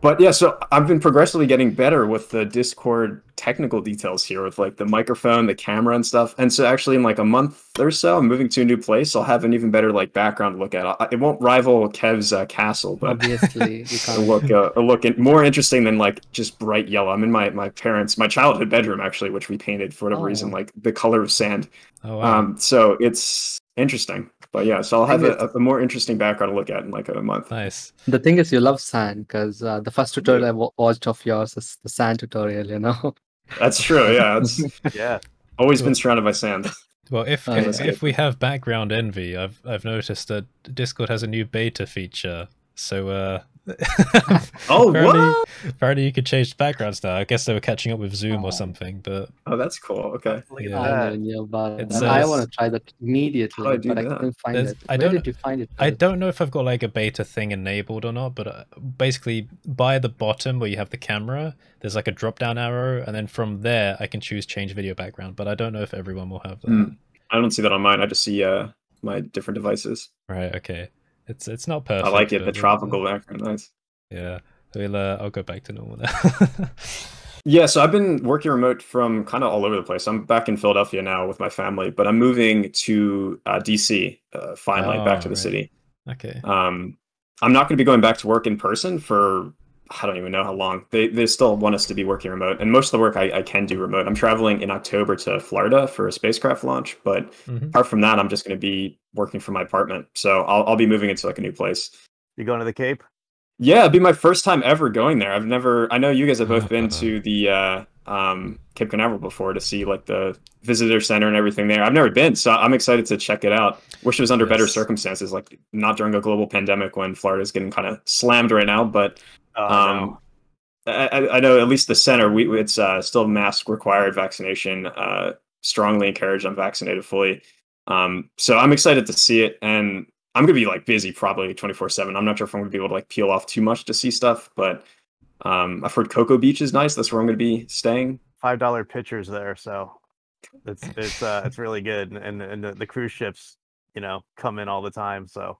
but yeah, so I've been progressively getting better with the Discord technical details here, with like the microphone, the camera, and stuff. And so actually, in like a month or so, I'm moving to a new place. I'll have an even better like background to look at. I- It won't rival Kev's uh, castle, but Obviously, it'll look uh, it'll look in- more interesting than like just bright yellow. I'm in my my parents' my childhood bedroom actually, which we painted for whatever reason, Oh. like the color of sand. Oh wow. Um, so it's interesting. But yeah, so I'll have a, a more interesting background to look at in like a month. nice. The thing is, you love sand because uh, the first tutorial I wa- watched of yours is the sand tutorial. You know. That's true. Yeah, Yeah. always been surrounded by sand. Well, if Oh, if, yeah. if we have background envy, I've I've noticed that Discord has a new beta feature. So uh Oh, apparently, what? apparently you could change the backgrounds now. I guess they were catching up with Zoom Oh. or something, but Oh, that's cool. Okay. Yeah. I knew about It's. I uh, want to try that immediately, How I do but I couldn't find There's- it. I Where don't- did you find it? I don't know if I've got like a beta thing enabled or not, but uh, basically by the bottom where you have the camera, there's like a drop down arrow, and then from there I can choose change video background. But I don't know if everyone will have that. Hmm. I don't see that on mine. I just see uh my different devices. Right? Okay. It's it's not perfect. I like it. The tropical background. Nice. Yeah. We'll, uh, I'll go back to normal now. Yeah, so I've been working remote from kind of all over the place. I'm back in Philadelphia now with my family, but I'm moving to uh, DC uh, finally, back Oh, to the right. city. okay. Um, I'm not going to be going back to work in person for I don't even know how long. They they still want us to be working remote, and most of the work I, I can do remote. I'm traveling in October to Florida for a spacecraft launch, but Mhm. apart from that, I'm just going to be working from my apartment. So I'll I'll be moving into like a new place. You going to the Cape? Yeah, it'd be my first time ever going there. I've never. I know you guys have both been to the uh, um, Cape Canaveral before to see like the visitor center and everything there. I've never been, so I'm excited to check it out. Wish it was under better circumstances, like not during a global pandemic when Florida's getting kind of slammed right now. But Oh, um, I, I- I know at least the center, we it's uh, still mask required vaccination. Uh, strongly encouraged. I'm vaccinated fully. Um, so I'm excited to see it, and I'm gonna be like busy probably 24 seven. I'm not sure if I'm gonna be able to like peel off too much to see stuff, but um, I've heard Cocoa Beach is nice. That's where I'm gonna be staying. five dollar pitchers there, so it's it's uh it's really good, and and the, the cruise ships, you know, come in all the time. So,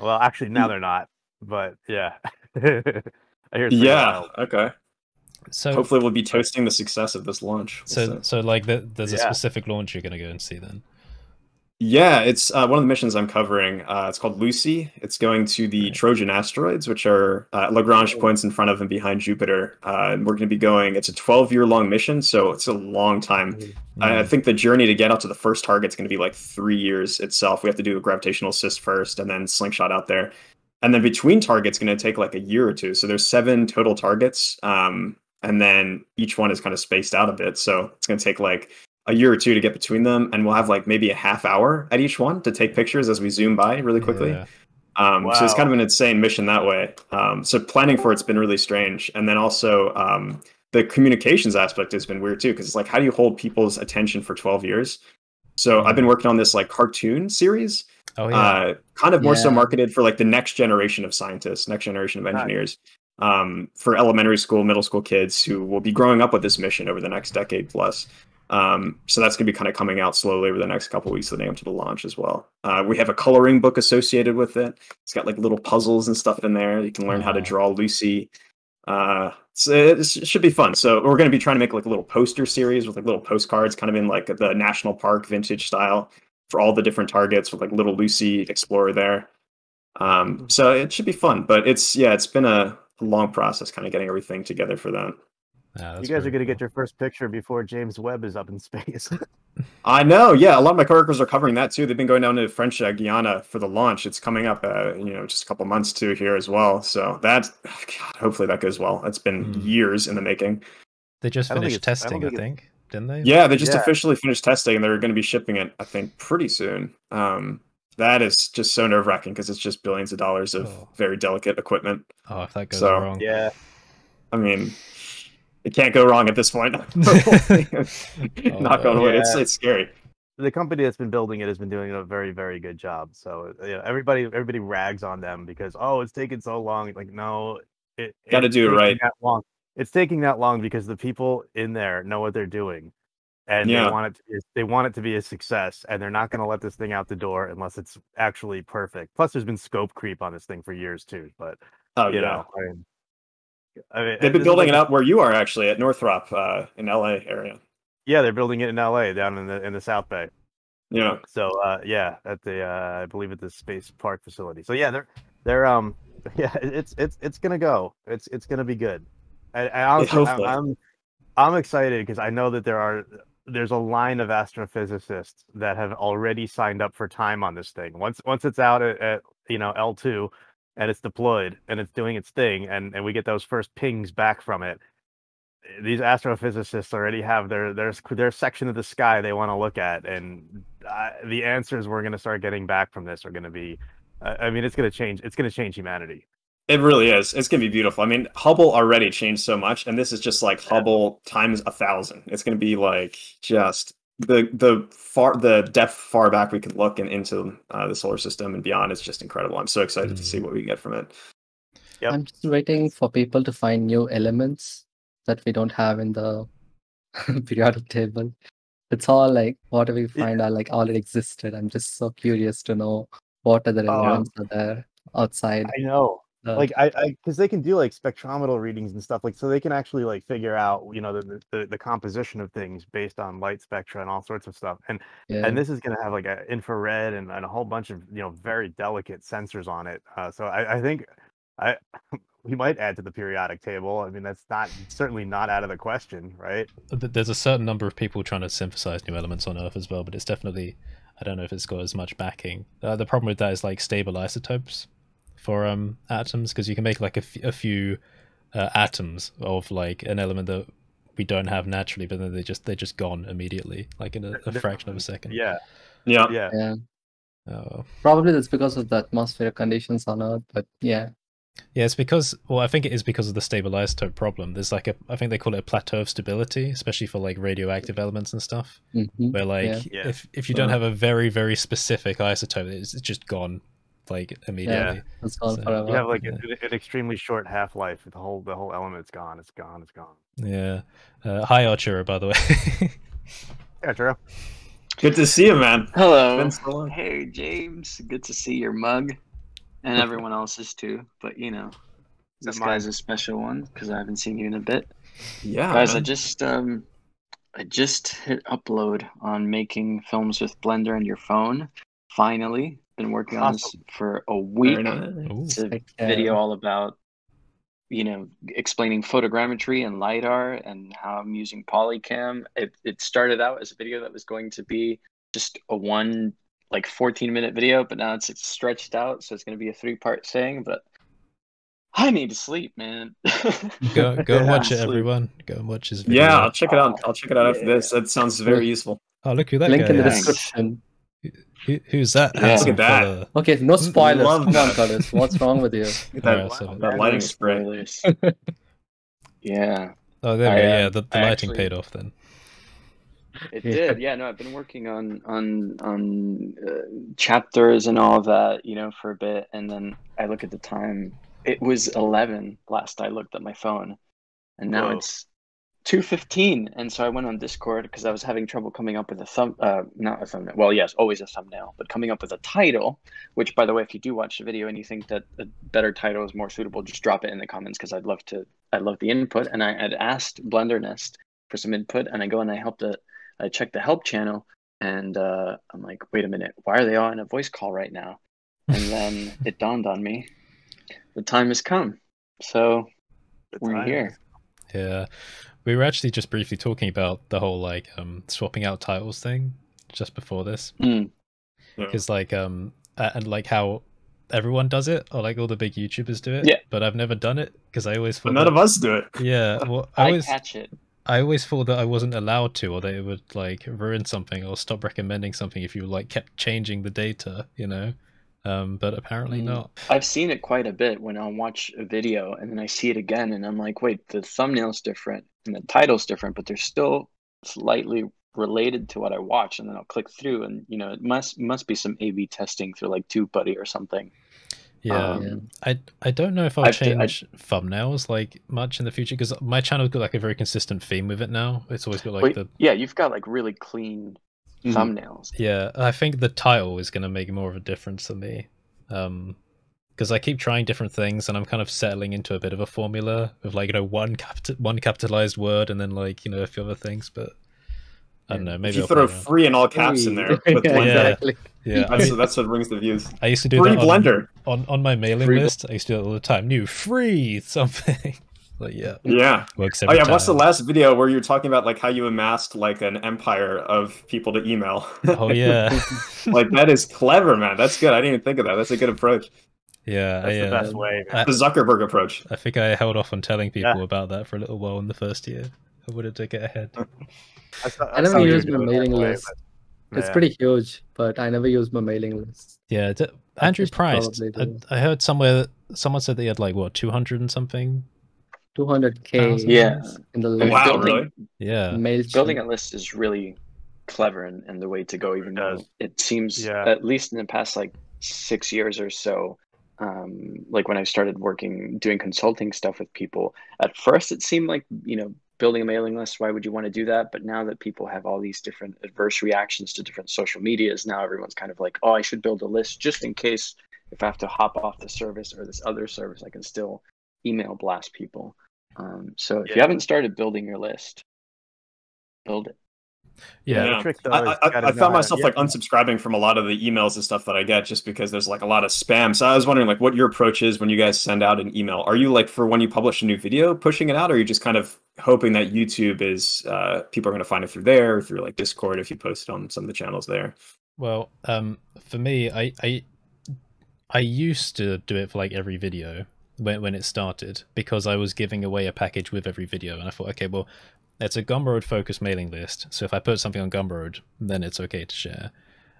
well, actually now they're not, but yeah, I hear it's Yeah. wild. Okay. So Hopefully, we'll be toasting the success of this launch. We'll so see. so like the, there's a specific launch you're gonna go and see then. Yeah, it's uh, one of the missions I'm covering. Uh, it's called Lucy. It's going to the Right. Trojan asteroids, which are uh, Lagrange points in front of and behind Jupiter. Uh, and we're going to be going. It's a 12 year long mission, so it's a long time. I, I Mm. think the journey to get out to the first target is going to be like three years itself. We have to do a gravitational assist first, and then slingshot out there, and then between targets going to take like a year or two. So there's seven total targets, um, and then each one is kind of spaced out a bit. So it's going to take like a year or two to get between them, and we'll have like maybe a half hour at each one to take pictures as we zoom by really quickly. Yeah. Um, So it's kind of an insane mission that way. Um, so planning for it's been really strange, and then also um, the communications aspect has been weird too, because it's like how do you hold people's attention for 12 years? So I've been working on this like cartoon series, Oh yeah. uh, kind of more so marketed for like the next generation of scientists, next generation of Nice. engineers, um, for elementary school, middle school kids who will be growing up with this mission over the next decade plus. Um, so that's going to be kind of coming out slowly over the next couple weeks leading up to the launch as well. Uh, we have a coloring book associated with it. It's got like little puzzles and stuff in there. You can learn how to draw Lucy. Uh, so it, it should be fun. So we're going to be trying to make like a little poster series with like little postcards, kind of in like the national park vintage style for all the different targets with like little Lucy Explorer there. Um, so it should be fun, but it's yeah, it's been a, a long process, kind of getting everything together for that. Yeah, You guys are gonna cool. get your first picture before James Webb is up in space. I know, yeah, a lot of my coworkers are covering that too. They've been going down to French uh, Guiana for the launch. It's coming up, uh, you know, just a couple months too here as well. So that, God, hopefully that goes well. It's been Hmm. years in the making. They just I don't think finished it's- I don't testing, I think think, didn't they? Yeah, they just Yeah. officially finished testing and they're going to be shipping it, I think, pretty soon. Um, that is just so nerve wracking because it's just billions of dollars of Oh. very delicate equipment. Oh, if that goes So, wrong. yeah, I mean, it can't go wrong at this point. Knock on wood. It's it's scary. the company that's been building it has been doing a very very good job. So you know, everybody everybody rags on them because oh it's taking so long. Like no, it Gotta do it right. That long. It's taking that long because the people in there know what they're doing, and Yeah. they want it. To be, they want it to be a success, and they're not going to let this thing out the door unless it's actually perfect. Plus, there's been scope creep on this thing for years too. But Oh you yeah. know, I mean, I mean, They've been building like- it out where you are actually at Northrop uh, in LA area. Yeah, they're building it in LA, down in the in the South Bay. Yeah. So uh, yeah, at the uh, I believe at the space park facility. So yeah, they're they're um yeah, it's it's it's gonna go. It's it's gonna be good. I, I honestly, I'm. I'm I'm excited because I know that there are there's a line of astrophysicists that have already signed up for time on this thing. Once once it's out at, at you know L two and it's deployed and it's doing its thing and and we get those first pings back from it these astrophysicists already have their their their section of the sky they want to look at, and uh, the answers we're going to start getting back from this are going to be. Uh, I mean, it's going to change. It's going to change humanity. It really is. It's gonna be beautiful. I mean, Hubble already changed so much, and this is just like Hubble times a thousand. It's gonna be like just the the far the depth far back we can look and into uh, the solar system and beyond is just incredible. I'm so excited to see what we get from it. Yep. I'm just waiting for people to find new elements that we don't have in the periodic table. It's all like what do we find are like already existed. I'm just so curious to know what other Oh. elements are there outside. I know. The- Like I, I, because they can do like spectrometer readings and stuff. Like so, they can actually like figure out, you know, the the, the composition of things based on light spectra and all sorts of stuff. And yeah. and this is going to have like a infrared and, and a whole bunch of you know very delicate sensors on it. Uh, so I, I think I we might add to the periodic table. I mean, that's not certainly not out of the question, right? There's a certain number of people trying to synthesize new elements on Earth as well, but it's definitely I don't know if it's got as much backing. Uh, the problem with that is like stable isotopes for um atoms because you can make like a, f- a few uh, atoms of like an element that we don't have naturally, but then they just they're just gone immediately, like in a, a fraction of a second. Yeah, Yeah. yeah. yeah. Oh. Probably that's because of the atmospheric conditions on Earth, but yeah. Yeah, it's because well, I think it is because of the stable isotope problem. There's like a I think they call it a plateau of stability, especially for like radioactive elements and stuff. mhm. Where like Yeah. Yeah. if if you don't Uh. have a very very specific isotope, it's, it's just gone like immediately. It's gone So- forever. You have like Yeah. an, an extremely short half life. The whole the whole element's gone. It's gone. It's gone. Yeah. Uh, hi Arturo, by the way. Yeah, true. Good to see you, man. Hello. So. Hey, James. Good to see your mug. And everyone else's too. But, you know, this guy's a special one because I haven't seen you in a bit. Yeah. Guys, I just um I just hit upload on making films with Blender and your phone. Finally. Been working on this for a week. Very nice. Ooh. It's a Heck video all about you know explaining photogrammetry and lidar and how i'm using polycam it, it started out as a video that was going to be just a one like 14 minute video but now it's, it's stretched out so it's going to be a three part thing but i need to sleep man Go go and Yeah. watch it, Sleep. everyone. Go and watch his video. Yeah, I'll check it out. I'll check it out after Yeah. this. That sounds very useful. Oh look who that Link guy in the is. Thanks. description. Who, who's that? Yeah. Look at that. fella? Okay, no spoilers. Love Come on, that. Curtis. What's wrong with you? Get Alright, that, so- that lighting spray. Spoilers. yeah Oh, there we go. uh, Yeah, the, the lighting actually- paid off then. It Yeah. did, yeah. No, I've been working on on on uh, chapters and all of that, you know, for a bit, and then I look at the time. It was eleven last I looked at my phone, and now Whoa. it's two fifteen. And so I went on Discord because I was having trouble coming up with a thumb, uh, not a thumbnail. Well, yes, always a thumbnail, but coming up with a title. Which, by the way, if you do watch the video and you think that a better title is more suitable, just drop it in the comments because I'd love to. I'd love the input, and I had asked Blender Nest for some input, and I go and I help the I check the help channel and uh, I'm like, wait a minute, why are they all in a voice call right now? And then it dawned on me, the time has come. So The we're time here. Yeah, we were actually just briefly talking about the whole like um swapping out titles thing just before this, Mm. because like um and like how everyone does it or like all the big YouTubers do it. Yeah. But I've never done it because I always But thought none that- of us do it. Yeah, well, I I always catch it. I always thought that I wasn't allowed to, or that it would like ruin something or stop recommending something if you like kept changing the data, you know. Um, but apparently Mm. not. I've seen it quite a bit when I'll watch a video and then I see it again and I'm like, wait, the thumbnail's different and the title's different, but they're still slightly related to what I watch. And then I'll click through and you know, it must must be some A B testing through like TubeBuddy or something. Yeah, Um, I I don't know if I'll I've d- I- change thumbnails like much in the future because my channel's got like a very consistent theme with it now. It's always got like Wait, the yeah, you've got like really clean thumbnails. yeah. I think the title is going to make more of a difference to me. Um, because I keep trying different things and I'm kind of settling into a bit of a formula of like you know one capital one capitalized word and then like you know a few other things, but I don't know. Maybe if you I'll throw free in all caps in there with yeah, Yeah. exactly. Yeah, I, that's, that's what brings the views. I used to do Free that on, Blender. on on my mailing Free- list. I used to do it all the time. New free something. like yeah, Yeah. works Oh every yeah, watch the last video where you're talking about like how you amassed like an empire of people to email. Oh yeah, like that is clever, man. That's good. I didn't even think of that. That's a good approach. yeah. That's I, the uh, best way. I- The Zuckerberg approach. I think I held off on telling people Yeah. about that for a little while in the first year. I wanted to get ahead. I, saw, I never saw you used my do it that mailing way, list. but- It's yeah. pretty huge, but I never used my mailing list. Yeah, d- Andrew Price. I. I heard somewhere someone said that they had like what two hundred and something. 200k Yeah. in the And list. Wow, building, really? Yeah, Mail building a list is really clever and, and the way to go even though does. it seems Yeah. at least in the past like six years or so um, like when i started working doing consulting stuff with people at first it seemed like you know building a mailing list why would you want to do that but now that people have all these different adverse reactions to different social medias now everyone's kind of like oh i should build a list just in case if i have to hop off the service or this other service i can still email blast people um, so if you haven't started building your list build it yeah, Yeah. Trick, though, I, I, I found how myself yeah. like unsubscribing from a lot of the emails and stuff that I get just because there's like a lot of spam. So I was wondering like what your approach is when you guys send out an email. Are you like for when you publish a new video pushing it out, or are you just kind of hoping that YouTube is uh, people are going to find it through there or through like Discord if you post it on some of the channels there? Well, um, for me, I, I I used to do it for like every video when when it started because I was giving away a package with every video, and I thought, okay, well, it's a Gumroad focused mailing list, so if I put something on Gumroad, then it's okay to share.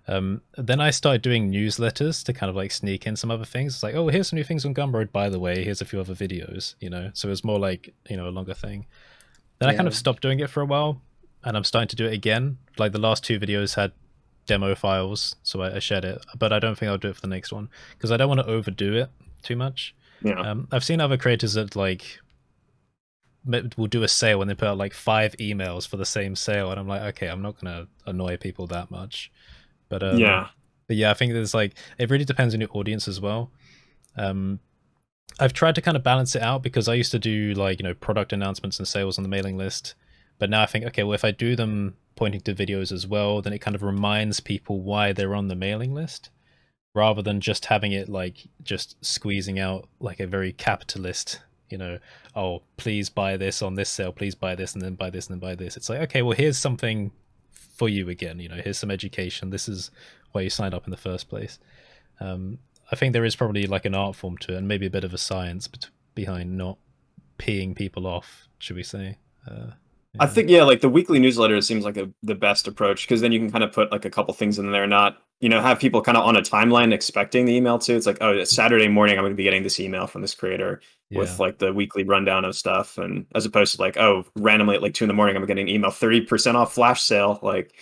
Um, then I started doing newsletters to kind of like sneak in some other things. It's like, oh, here's some new things on Gumroad, by the way. Here's a few other videos, you know. So it was more like you know a longer thing. Then I kind of stopped doing it for a while, and I'm starting to do it again. Like the last two videos had demo files, so I, I shared it. But I don't think I'll do it for the next one because I don't want to overdo it too much. Yeah. Um, I've seen other creators that like will do a sale and they put out like five emails for the same sale, and I'm like, okay, I'm not gonna annoy people that much. But um, yeah. but yeah, I think there's like it really depends on your audience as well. Um, I've tried to kind of balance it out because I used to do like you know product announcements and sales on the mailing list, but now I think okay, well if I do them pointing to videos as well, then it kind of reminds people why they're on the mailing list, rather than just having it like just squeezing out like a very capitalist, you know, oh please buy this on this sale, please buy this and then buy this and then buy this. It's like okay, well here's something for you again. You know, here's some education. This is why you signed up in the first place. Um, I think there is probably like an art form to it, and maybe a bit of a science behind not peeing people off. Should we say? Uh, I think yeah, like the weekly newsletter seems like a, the best approach because then you can kind of put like a couple things in there, not you know have people kind of on a timeline expecting the email too. It's like oh, it's Saturday morning, I'm going to be getting this email from this creator with like the weekly rundown of stuff, and as opposed to like oh, randomly at like two in the morning, I'm getting an email thirty percent off flash sale. Like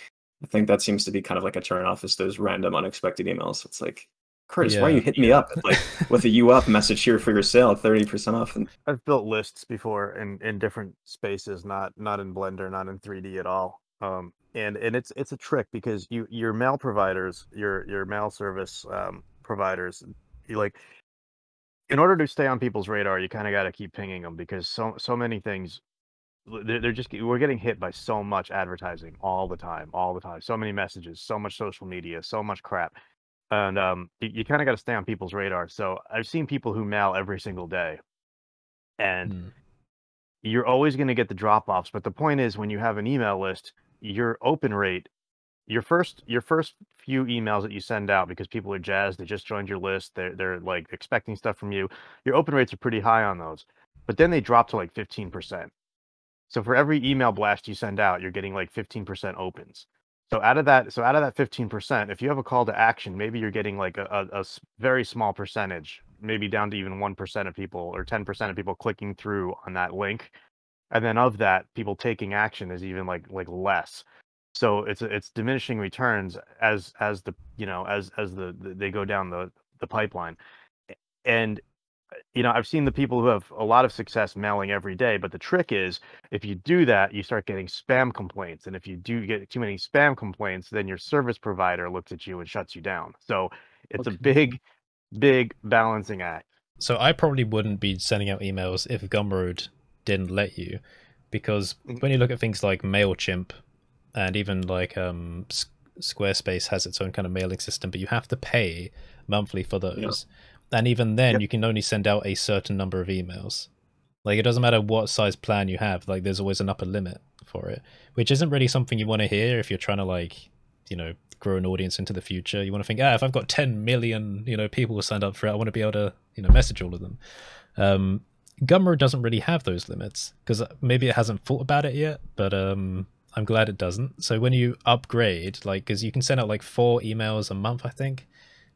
I think that seems to be kind of like a turn off is those random unexpected emails. It's like Curtis, why are you hitting me up like with a you up message here for your sale, thirty percent off? And I've built lists before in in different spaces, not not in Blender, not in 3D at all. Um, and and it's it's a trick because you your mail providers, your your mail service um, providers, you like in order to stay on people's radar, you kind of got to keep pinging them because so so many things they're, they're just we're getting hit by so much advertising all the time, all the time. So many messages, so much social media, so much crap, and um, you, you kind of got to stay on people's radar. So I've seen people who mail every single day, and Mm. you're always going to get the drop offs. But the point is, when you have an email list, your open rate, your first your first few emails that you send out because people are jazzed, they just joined your list, they're they're like expecting stuff from you. Your open rates are pretty high on those, but then they drop to like fifteen percent. So for every email blast you send out, you're getting like fifteen percent opens. So out of that, so out of that fifteen percent, if you have a call to action, maybe you're getting like a a very small percentage, maybe down to even one percent of people or ten percent of people clicking through on that link, and then of that, people taking action is even like like less. So it's it's diminishing returns as as the you know as as the, the they go down the the pipeline, and uh, you know I've seen the people who have a lot of success mailing every day, but the trick is if you do that, you start getting spam complaints. And if you do get too many spam complaints, then your service provider looks at you and shuts you down. So it's a big, big balancing act. So I probably wouldn't be sending out emails if Gumroad didn't let you, because Mhm. when you look at things like Mailchimp, and even like um, Squarespace has its own kind of mailing system, but you have to pay monthly for those, and even then you can only send out a certain number of emails. Like it doesn't matter what size plan you have, like there's always an upper limit for it, which isn't really something you want to hear if you're trying to like, you know, grow an audience into the future. You want to think, ah, if I've got 10 million, you know, people signed up for it, I want to be able to, you know, message all of them. Um, Gumroad doesn't really have those limits because maybe it hasn't thought about it yet, but um, I'm glad it doesn't. So when you upgrade, like, because you can send out like four emails a month, I think,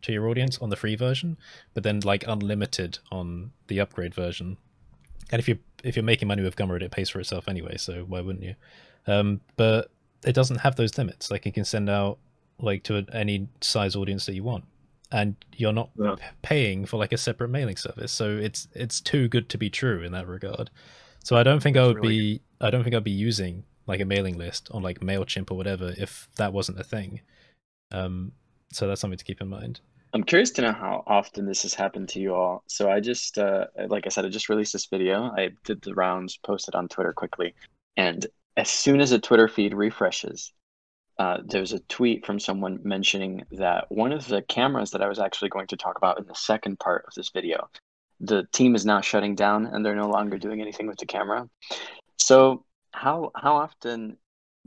to your audience on the free version, but then like unlimited on the upgrade version. And if you if you're making money with Gumroad, it pays for itself anyway. So why wouldn't you? Um, but it doesn't have those limits. Like you can send out like to any size audience that you want, and you're not Yeah. paying for like a separate mailing service. So it's it's too good to be true in that regard. So I don't think I would really be I don't think I'd be using like a mailing list on like Mailchimp or whatever if that wasn't a thing. Um, so that's something to keep in mind. I'm curious to know how often this has happened to you all. So I just, uh, like I said, I just released this video. I did the rounds, posted on Twitter quickly, and as soon as a Twitter feed refreshes, uh, there's a tweet from someone mentioning that one of the cameras that I was actually going to talk about in the second part of this video, the team is now shutting down and they're no longer doing anything with the camera. So how how often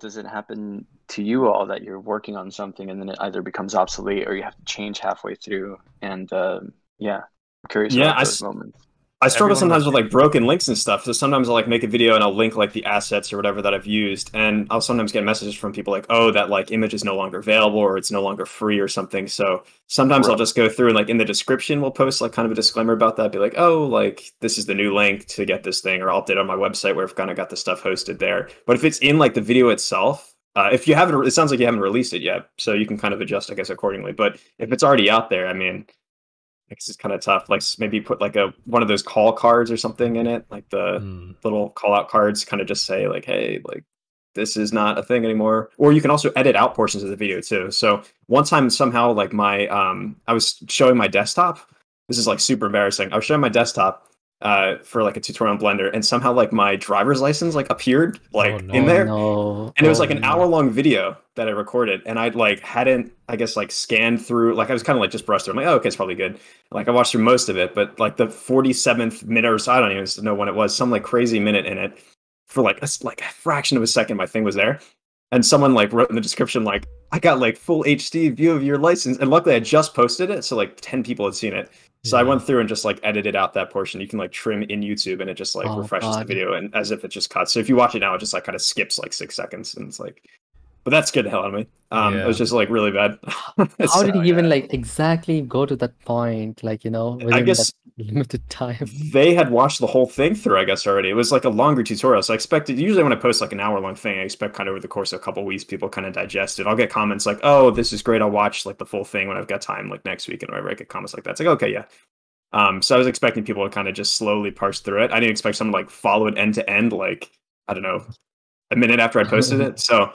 does it happen to you all that you're working on something and then it either becomes obsolete or you have to change halfway through? And uh, yeah, I'm curious Yeah, about I those s- moments. I struggle sometimes with like broken links and stuff. So sometimes I'll like make a video and I'll link like the assets or whatever that I've used, and I'll sometimes get messages from people like, "Oh, that like image is no longer available or it's no longer free or something." So sometimes I'll just go through and like in the description we'll post like kind of a disclaimer about that, be like, "Oh, like this is the new link to get this thing," or I'll update on my website where I've kind of got the stuff hosted there. But if it's in like the video itself. Uh, if you haven't, it sounds like you haven't released it yet, so you can kind of adjust, I guess, accordingly. But if it's already out there, I mean, It's kind of tough. Like maybe put like a one of those call cards or something in it, like the Hmm. little call out cards, kind of just say like, "Hey, like this is not a thing anymore." Or you can also edit out portions of the video too. So one time somehow like my um I was showing my desktop. This is like super embarrassing. I was showing my desktop uh for like a tutorial on Blender, and somehow like my driver's license like appeared like Oh, no. in there No. and it was Oh, like an no. hour long video that I recorded, and I like hadn't, I guess, like scanned through. Like I was kind of like just brushed through. I'm like, oh, okay, it's probably good. Like I watched through most of it, but like the 47th minute or so, I don't even know when it was, some like crazy minute in it, for like a, like a fraction of a second, my thing was there, and someone like wrote in the description like, I got like full HD view of your license, and luckily I just posted it, so like 10 people had seen it. So I went through and just like edited out that portion. You can like trim in YouTube, and it just like Oh, refreshes the video, and as if it just cuts. So if you watch it now, it just like kind of skips like six seconds, and it's like, but that scared the hell out of me. Um, Yeah. it was just like really bad. How So, did he even yeah. like exactly go to that point? Like, you know, within guess- that limited time. they had watched the whole thing through, I guess already. It was like a longer tutorial, so I expected. Usually, when I post like an hour long thing, I expect kind of over the course of a couple weeks, people kind of digest it. I'll get comments like, "Oh, this is great. I'll watch like the full thing when I've got time, like next week." And whenever I get comments like that, it's like, "Okay, yeah." Um, so I was expecting people to kind of just slowly parse through it. I didn't expect someone to like follow it end to end, like I don't know, a minute after I posted it. So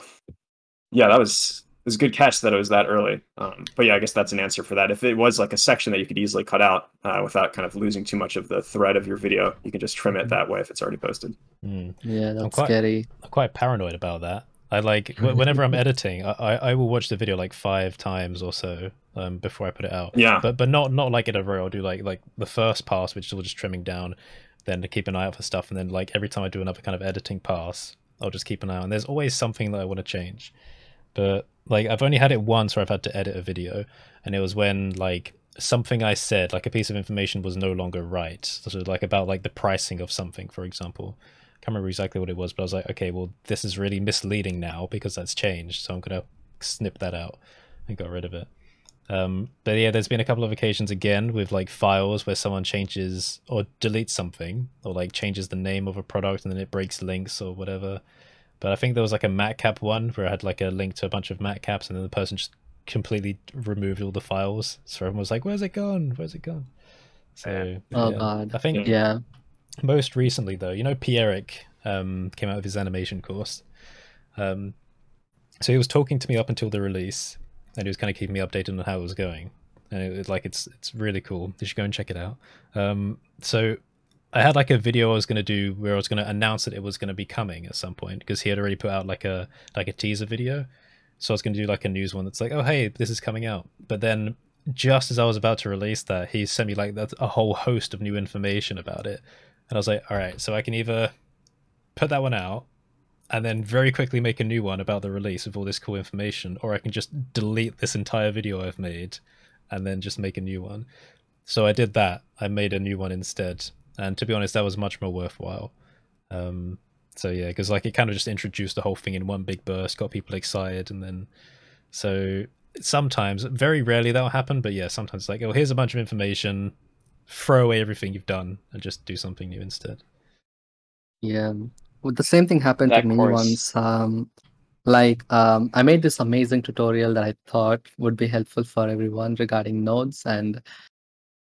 yeah, that was it was a good catch that it was that early. Um, but yeah, I guess that's an answer for that. If it was like a section that you could easily cut out uh, without kind of losing too much of the thread of your video, you can just trim it that way if it's already posted. Hmm. Yeah, that's quite- scary. I'm quite paranoid about that. I like whenever I'm editing, I, I I will watch the video like five times or so um, before I put it out. Yeah. but but not not like in a row. I'll do like like the first pass, which is all just trimming down, then to keep an eye out for stuff, and then like every time I do another kind of editing pass, I'll just keep an eye. on. There's always something that I want to change, but like I've only had it once where I've had to edit a video, and it was when like something I said, like a piece of information, was no longer right. So like about like the pricing of something, for example. I Can't remember exactly what it was, but I was like, okay, well, this is really misleading now because that's changed, so I'm gonna snip that out and got rid of it. Um, but yeah, there's been a couple of occasions again with like files where someone changes or deletes something or like changes the name of a product and then it breaks links or whatever. But I think there was like a matcap one where I had like a link to a bunch of matcaps and then the person just completely removed all the files. So everyone was like, "Where's it gone? Where's it gone?" So Oh, yeah. God. I think Yeah. most recently though, you know, Pierrick um, came out with his animation course. Um, so he was talking to me up until the release, and he was kind of keeping me updated on how it was going. and it, like it's it's really cool. You should go and check it out. Um, so I had like a video I was going to do where I was to announce that it was going to be coming at some point because he had already put out like a like a teaser video. So I was going to do like a news one that's like, oh hey, this is coming out. But then just as I was about to release that, he sent me like that a whole host of new information about it, and I was like, all right, so I can either put that one out and then very quickly make a new one about the release with all this cool information, or I can just delete this entire video I've made and then just make a new one. So I did that. I made a new one instead, and to be honest, that was much more worthwhile. Um, so yeah, because like it kind of just introduced the whole thing in one big burst, got people excited, and then so sometimes, very rarely that'll happen, but yeah, sometimes it's like, oh, here's a bunch of information, throw away everything you've done and just do something new instead. Yeah, well, the same thing happened That to me course. once. Um, like um, I made this amazing tutorial that I thought would be helpful for everyone regarding nodes, and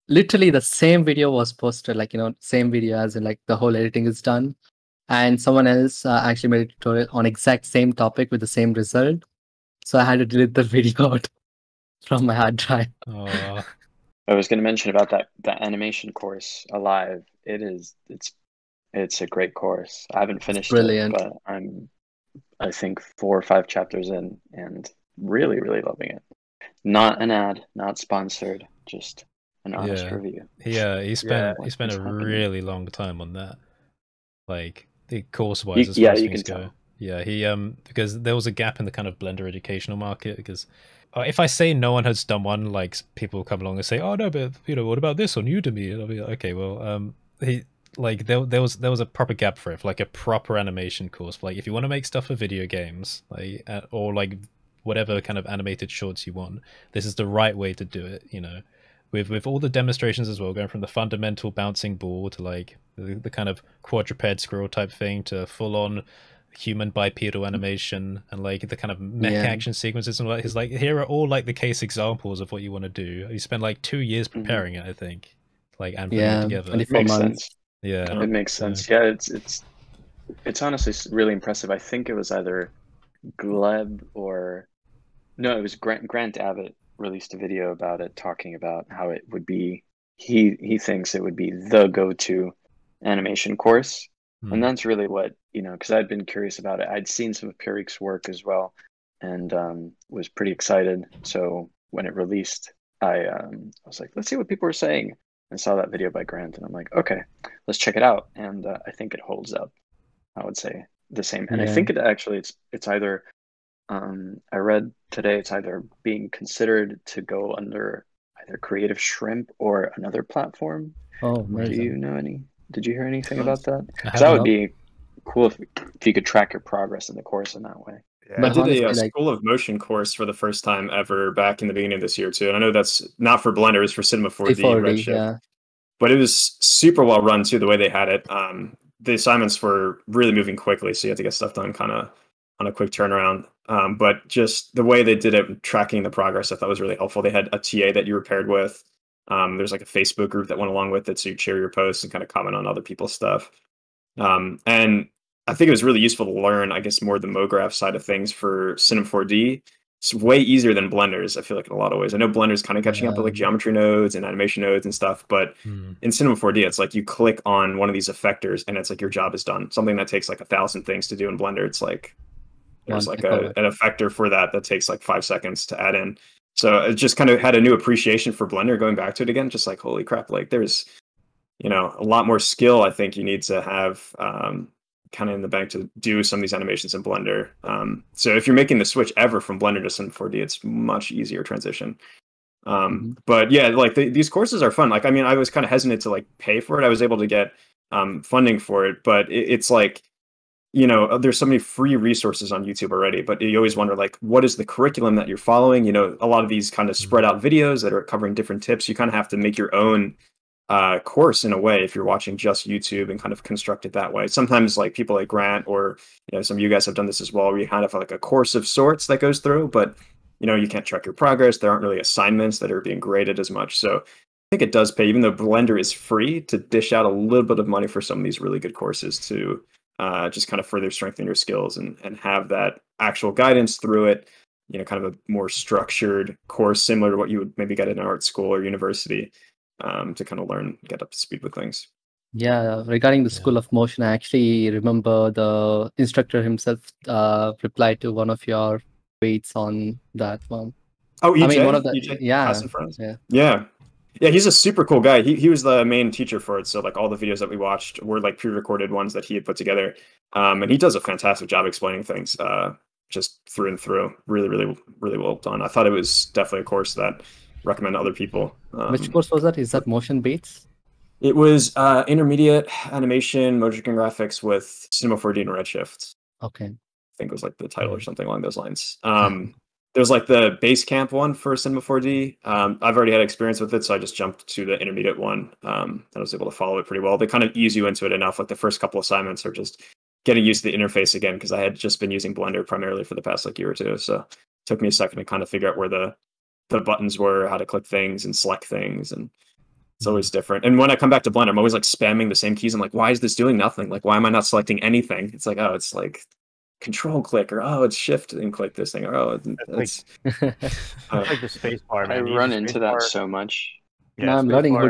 literally the same video was posted, like you know, same video as in like the whole editing is done, and someone else uh, actually made a tutorial on exact same topic with the same result. So I had to delete the video out from my hard drive. Oh, I was going to mention about that that animation course, Alive. It is it's it's a great course. I haven't finished brilliant. it, but I'm I think four or five chapters in and really really loving it. Not an ad, not sponsored, just an honest Yeah. review. he uh, he spent Yeah, he spent a happening. really long time on that, like the course wise as yeah, far as you things can go. tell. Yeah, he um because there was a gap in the kind of Blender educational market because. Uh, if I say no one has done one, like people come along and say, "Oh no, but you know, what about this on Udemy?" And I'll be like, "Okay, well, um, he like there there was there was a proper gap for it, for like a proper animation course. Like if you want to make stuff for video games, like uh, or like whatever kind of animated shorts you want, this is the right way to do it. You know, with with all the demonstrations as well, going from the fundamental bouncing ball to like the, the kind of quadruped squirrel type thing to full on human bipedal animation and like the kind of mech Yeah. action sequences and all that. He's like, here are all like the case examples of what you want to do. You spend like two years Mhm. preparing it, I think, like and putting it together. and if- It makes months. sense. Yeah, It makes sense. Yeah, it's it's it's honestly really impressive. I think it was either Gleb or no, it was Grant Grant Abbott released a video about it, talking about how it would be. He he thinks it would be the go-to animation course, Hmm. and that's really what you know. Because I'd been curious about it. I'd seen some of Pierrick's work as well, and um, was pretty excited. So when it released, I um, I was like, let's see what people are saying. I saw that video by Grant, and I'm like, okay, let's check it out. And uh, I think it holds up. I would say the same, and I think it actually it's it's either. Um, I read today it's either being considered to go under either Creative Shrimp or another platform. Oh, Do you know any? Did you hear anything about that? Because that haven't- would be cool if, if you could track your progress in the course in that way. Yeah. I But did a, honestly, like- School of Motion course for the first time ever back in the beginning of this year too, and I know that's not for Blender, it's for Cinema 4D, P4D, Redshift. yeah. but it was super well run too. The way they had it, um, the assignments were really moving quickly, so you had to get stuff done kind of on a quick turnaround. Um, but just the way they did it, tracking the progress, I thought was really helpful. They had a TA that you were paired with. Um, there's like a Facebook group that went along with it, so you share your posts and kind of comment on other people's stuff. Um, and I think it was really useful to learn, I guess, more the MoGraph side of things for Cinema 4D. It's way easier than Blender's, I feel like, in a lot of ways. I know Blender's kind of catching up with like geometry nodes and animation nodes and stuff, but Hmm. in Cinema 4D, it's like you click on one of these effectors and it's like your job is done. Something that takes like a thousand things to do in Blender, it's like there's like a, an effector for that that takes like five seconds to add in. So it just kind of had a new appreciation for Blender going back to it again. Just like holy crap, like there's you know a lot more skill. I think you need to have um, kind of in the bank to do some of these animations in Blender. Um, so if you're making the switch ever from Blender to Cinema 4D, it's much easier transition. Um, but yeah, like the, these courses are fun. Like, I mean, I was kind of hesitant to like pay for it. I was able to get um, funding for it, but it, it's like, you know, there's so many free resources on YouTube already. But you always wonder, like, what is the curriculum that you're following? You know, a lot of these kind of spread out videos that are covering different tips. You kind of have to make your own uh, course in a way if you're watching just YouTube and kind of construct it that way. Sometimes, like people like Grant or you know, some of you guys have done this as well, where you kind of like a course of sorts that goes through, but you know, you can't track your progress. There aren't really assignments that are being graded as much. So I think it does pay, even though Blender is free, to dish out a little bit of money for some of these really good courses to uh, just kind of further strengthen your skills and, and have that actual guidance through it. you know kind of a more structured course similar to what you would maybe get in art school or university um, to kind of learn get up to speed with things Yeah, regarding the. School of Motion, I actually remember the instructor himself uh, replied to one of your tweets on that one. oh EJ, I mean, one of the EJ, yeah, Hassenfratz? yeah. Yeah. Yeah, he's a super cool guy. He he was the main teacher for it, so like all the videos that we watched were like pre-recorded ones that he had put together. Um, and he does a fantastic job explaining things, uh, just through and through. Really, really, really well done. I thought it was definitely a course that recommend to other people. Um, Which course was that? Is that Motion Beats? It was uh, intermediate animation, motion graphics with Cinema 4D and Redshift. Okay. I think it was like the title or something along those lines. Um, there's like the base camp one for Cinema 4D. Um, I've already had experience with it, so I just jumped to the intermediate one. Um, I was able to follow it pretty well. They kind of ease you into it enough. Like the first couple assignments are just getting used to the interface again because I had just been using Blender primarily for the past like year or two. So it took me a second to kind of figure out where the the buttons were, how to click things and select things, and it's always different. And when I come back to Blender, I'm always like spamming the same keys. I'm like, why is this doing nothing? Like, why am I not selecting anything? It's like, oh, it's like control click or oh, it's shift and click this thing or oh, it's, like- uh, like the space bar. I You run into that bar- so much. yeah, now I'm space learning bar, like,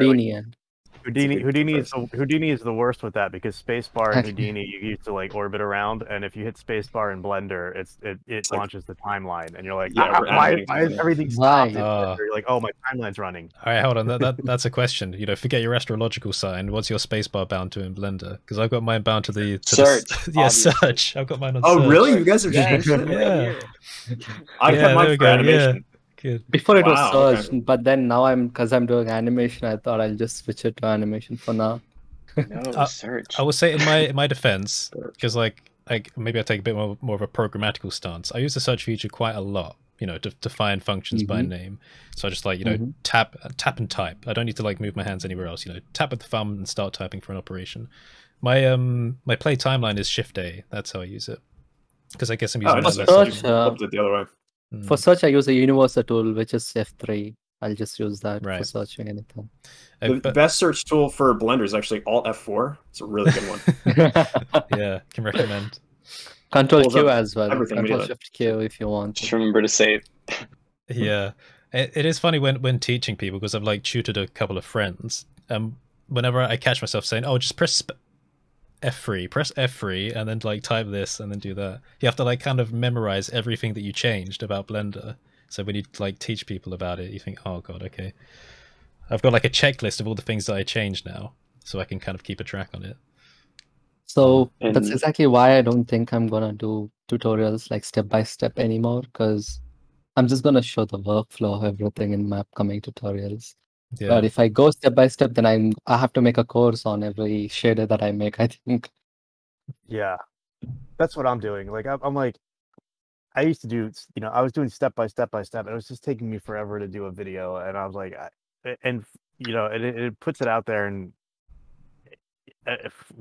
Houdini. Houdini, is the. Houdini is the worst with that because spacebar and Houdini you used to like orbit around, and if you hit spacebar in Blender, it's it, it like- launches the timeline, and you're like, Yeah, "Ah, why, why is everything Why? stopped? in Ah. You're like, oh, my timeline's running. All right, hold on. That, that that's a question. You know, forget your astrological sign. What's your spacebar bound to in Blender? Because I've got mine bound to the to Search, The, yeah, obviously. search. I've got mine on. oh, search. really? You guys have Yeah, changed it? Yeah. I Yeah, got mine there for go, yeah. animation. Good. Before it Wow, was okay. search, but then now I'm because I'm doing animation. I thought I'll just switch it to animation for now. No, Uh, search. I will say in my in my defense, because like like maybe I take a bit more more of a programmatical stance. I use the search feature quite a lot. You know, to, to find functions by Mhm. name. So I just like you know Mhm. tap tap and type. I don't need to like move my hands anywhere else. You know, tap with the thumb and start typing for an operation. My um my play timeline is Shift A. That's how I use it. Because I guess I'm Oh, using I my Search, uh, the other way. Mm. For search, I use a universal tool, which is F3. I'll just use that for Right. searching anything. Uh, The but- best search tool for Blender is actually Alt F4. It's a really good one. yeah, can recommend. Control Q up as well. everything Control. Shift Q if you want. Just remember to save. yeah it, it is funny when when teaching people because i've like tutored a couple of friends um whenever i catch myself saying oh just press sp- f3 press f3 and then like type this and then do that. You have to like kind of memorize everything that you changed about blender. So when you like teach people about it you think oh god okay. I've got like a checklist of all the things that i changed now so i can kind of keep a track on it. So oh, that's exactly why I don't think I'm gonna do tutorials like step by step anymore because I'm just gonna show the workflow of everything in my upcoming tutorials. Yeah But if I go step by step, then I'm I have to make a course on every shader that I make. I think. Yeah, that's what I'm doing. Like I'm, I'm like, I used to do, you know, I was doing step by step by step, and it was just taking me forever to do a video, and I was like, I, and you know, it, it puts it out there, and eh, eh, if,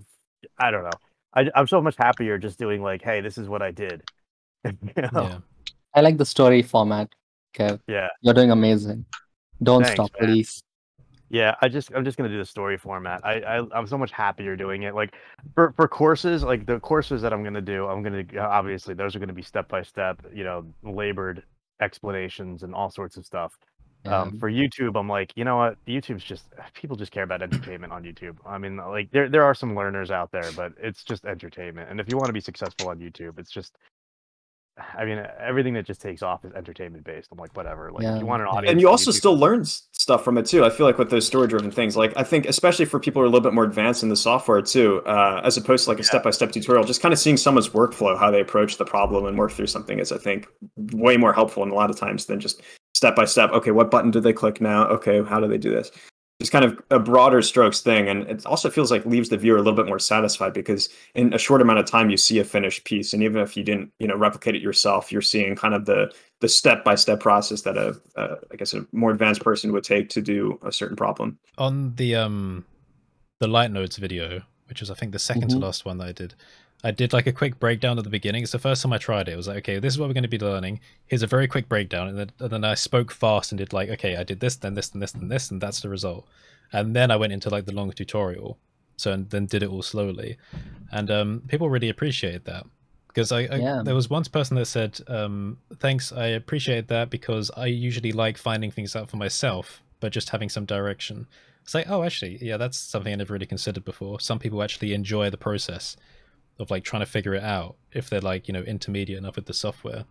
I don't know, I, I'm so much happier just doing like, hey, this is what I did. you know? yeah I like the story format. Kev. yeah, You're doing amazing. Don't Thanks, stop, man. please. Yeah, I just I'm just gonna do the story format. I, I I'm so much happier doing it. Like for for courses, like the courses that I'm gonna do, I'm gonna obviously those are gonna be step by step, you know, labored explanations and all sorts of stuff. Yeah. Um, for YouTube, I'm like, you know what? YouTube's just people just care about entertainment on YouTube. I mean, like there there are some learners out there, but it's just entertainment. And if you want to be successful on YouTube, it's just I mean, everything that just takes off is entertainment based. I'm like, whatever. Like, if Yeah. you want an And audience, and you also YouTube- still learn stuff from it too. I feel like with those story driven things, like I think especially for people who are a little bit more advanced in the software too, uh, as opposed to like a step by step tutorial, just kind of seeing someone's workflow, how they approach the problem and work through something is I think way more helpful in a lot of times than just step by step. Okay, what button do they click now? Okay, how do they do this? Just kind of a broader strokes thing, and it also feels like leaves the viewer a little bit more satisfied because in a short amount of time you see a finished piece, and even if you didn't, you know, replicate it yourself, you're seeing kind of the the step by step process that a, a I guess a more advanced person would take to do a certain problem. on the um the light nodes video which is i think the 2nd Mhm. to last one that i did i did like a quick breakdown at the beginning. It's the first time i tried it. It was like okay this is what we're going to be learning. Here's a very quick breakdown and then, and then i spoke fast and did like okay i did this then this then this then this and that's the result. And then i went into like the long tutorial so and then did it all slowly. And um people really appreciated that. Because I, I Yeah. there was once person that said, um, "Thanks, I appreciate that because I usually like finding things out for myself, but just having some direction." It's like, oh, actually, yeah, that's something I never really considered before. Some people actually enjoy the process of like trying to figure it out if they're like you know intermediate enough with the software.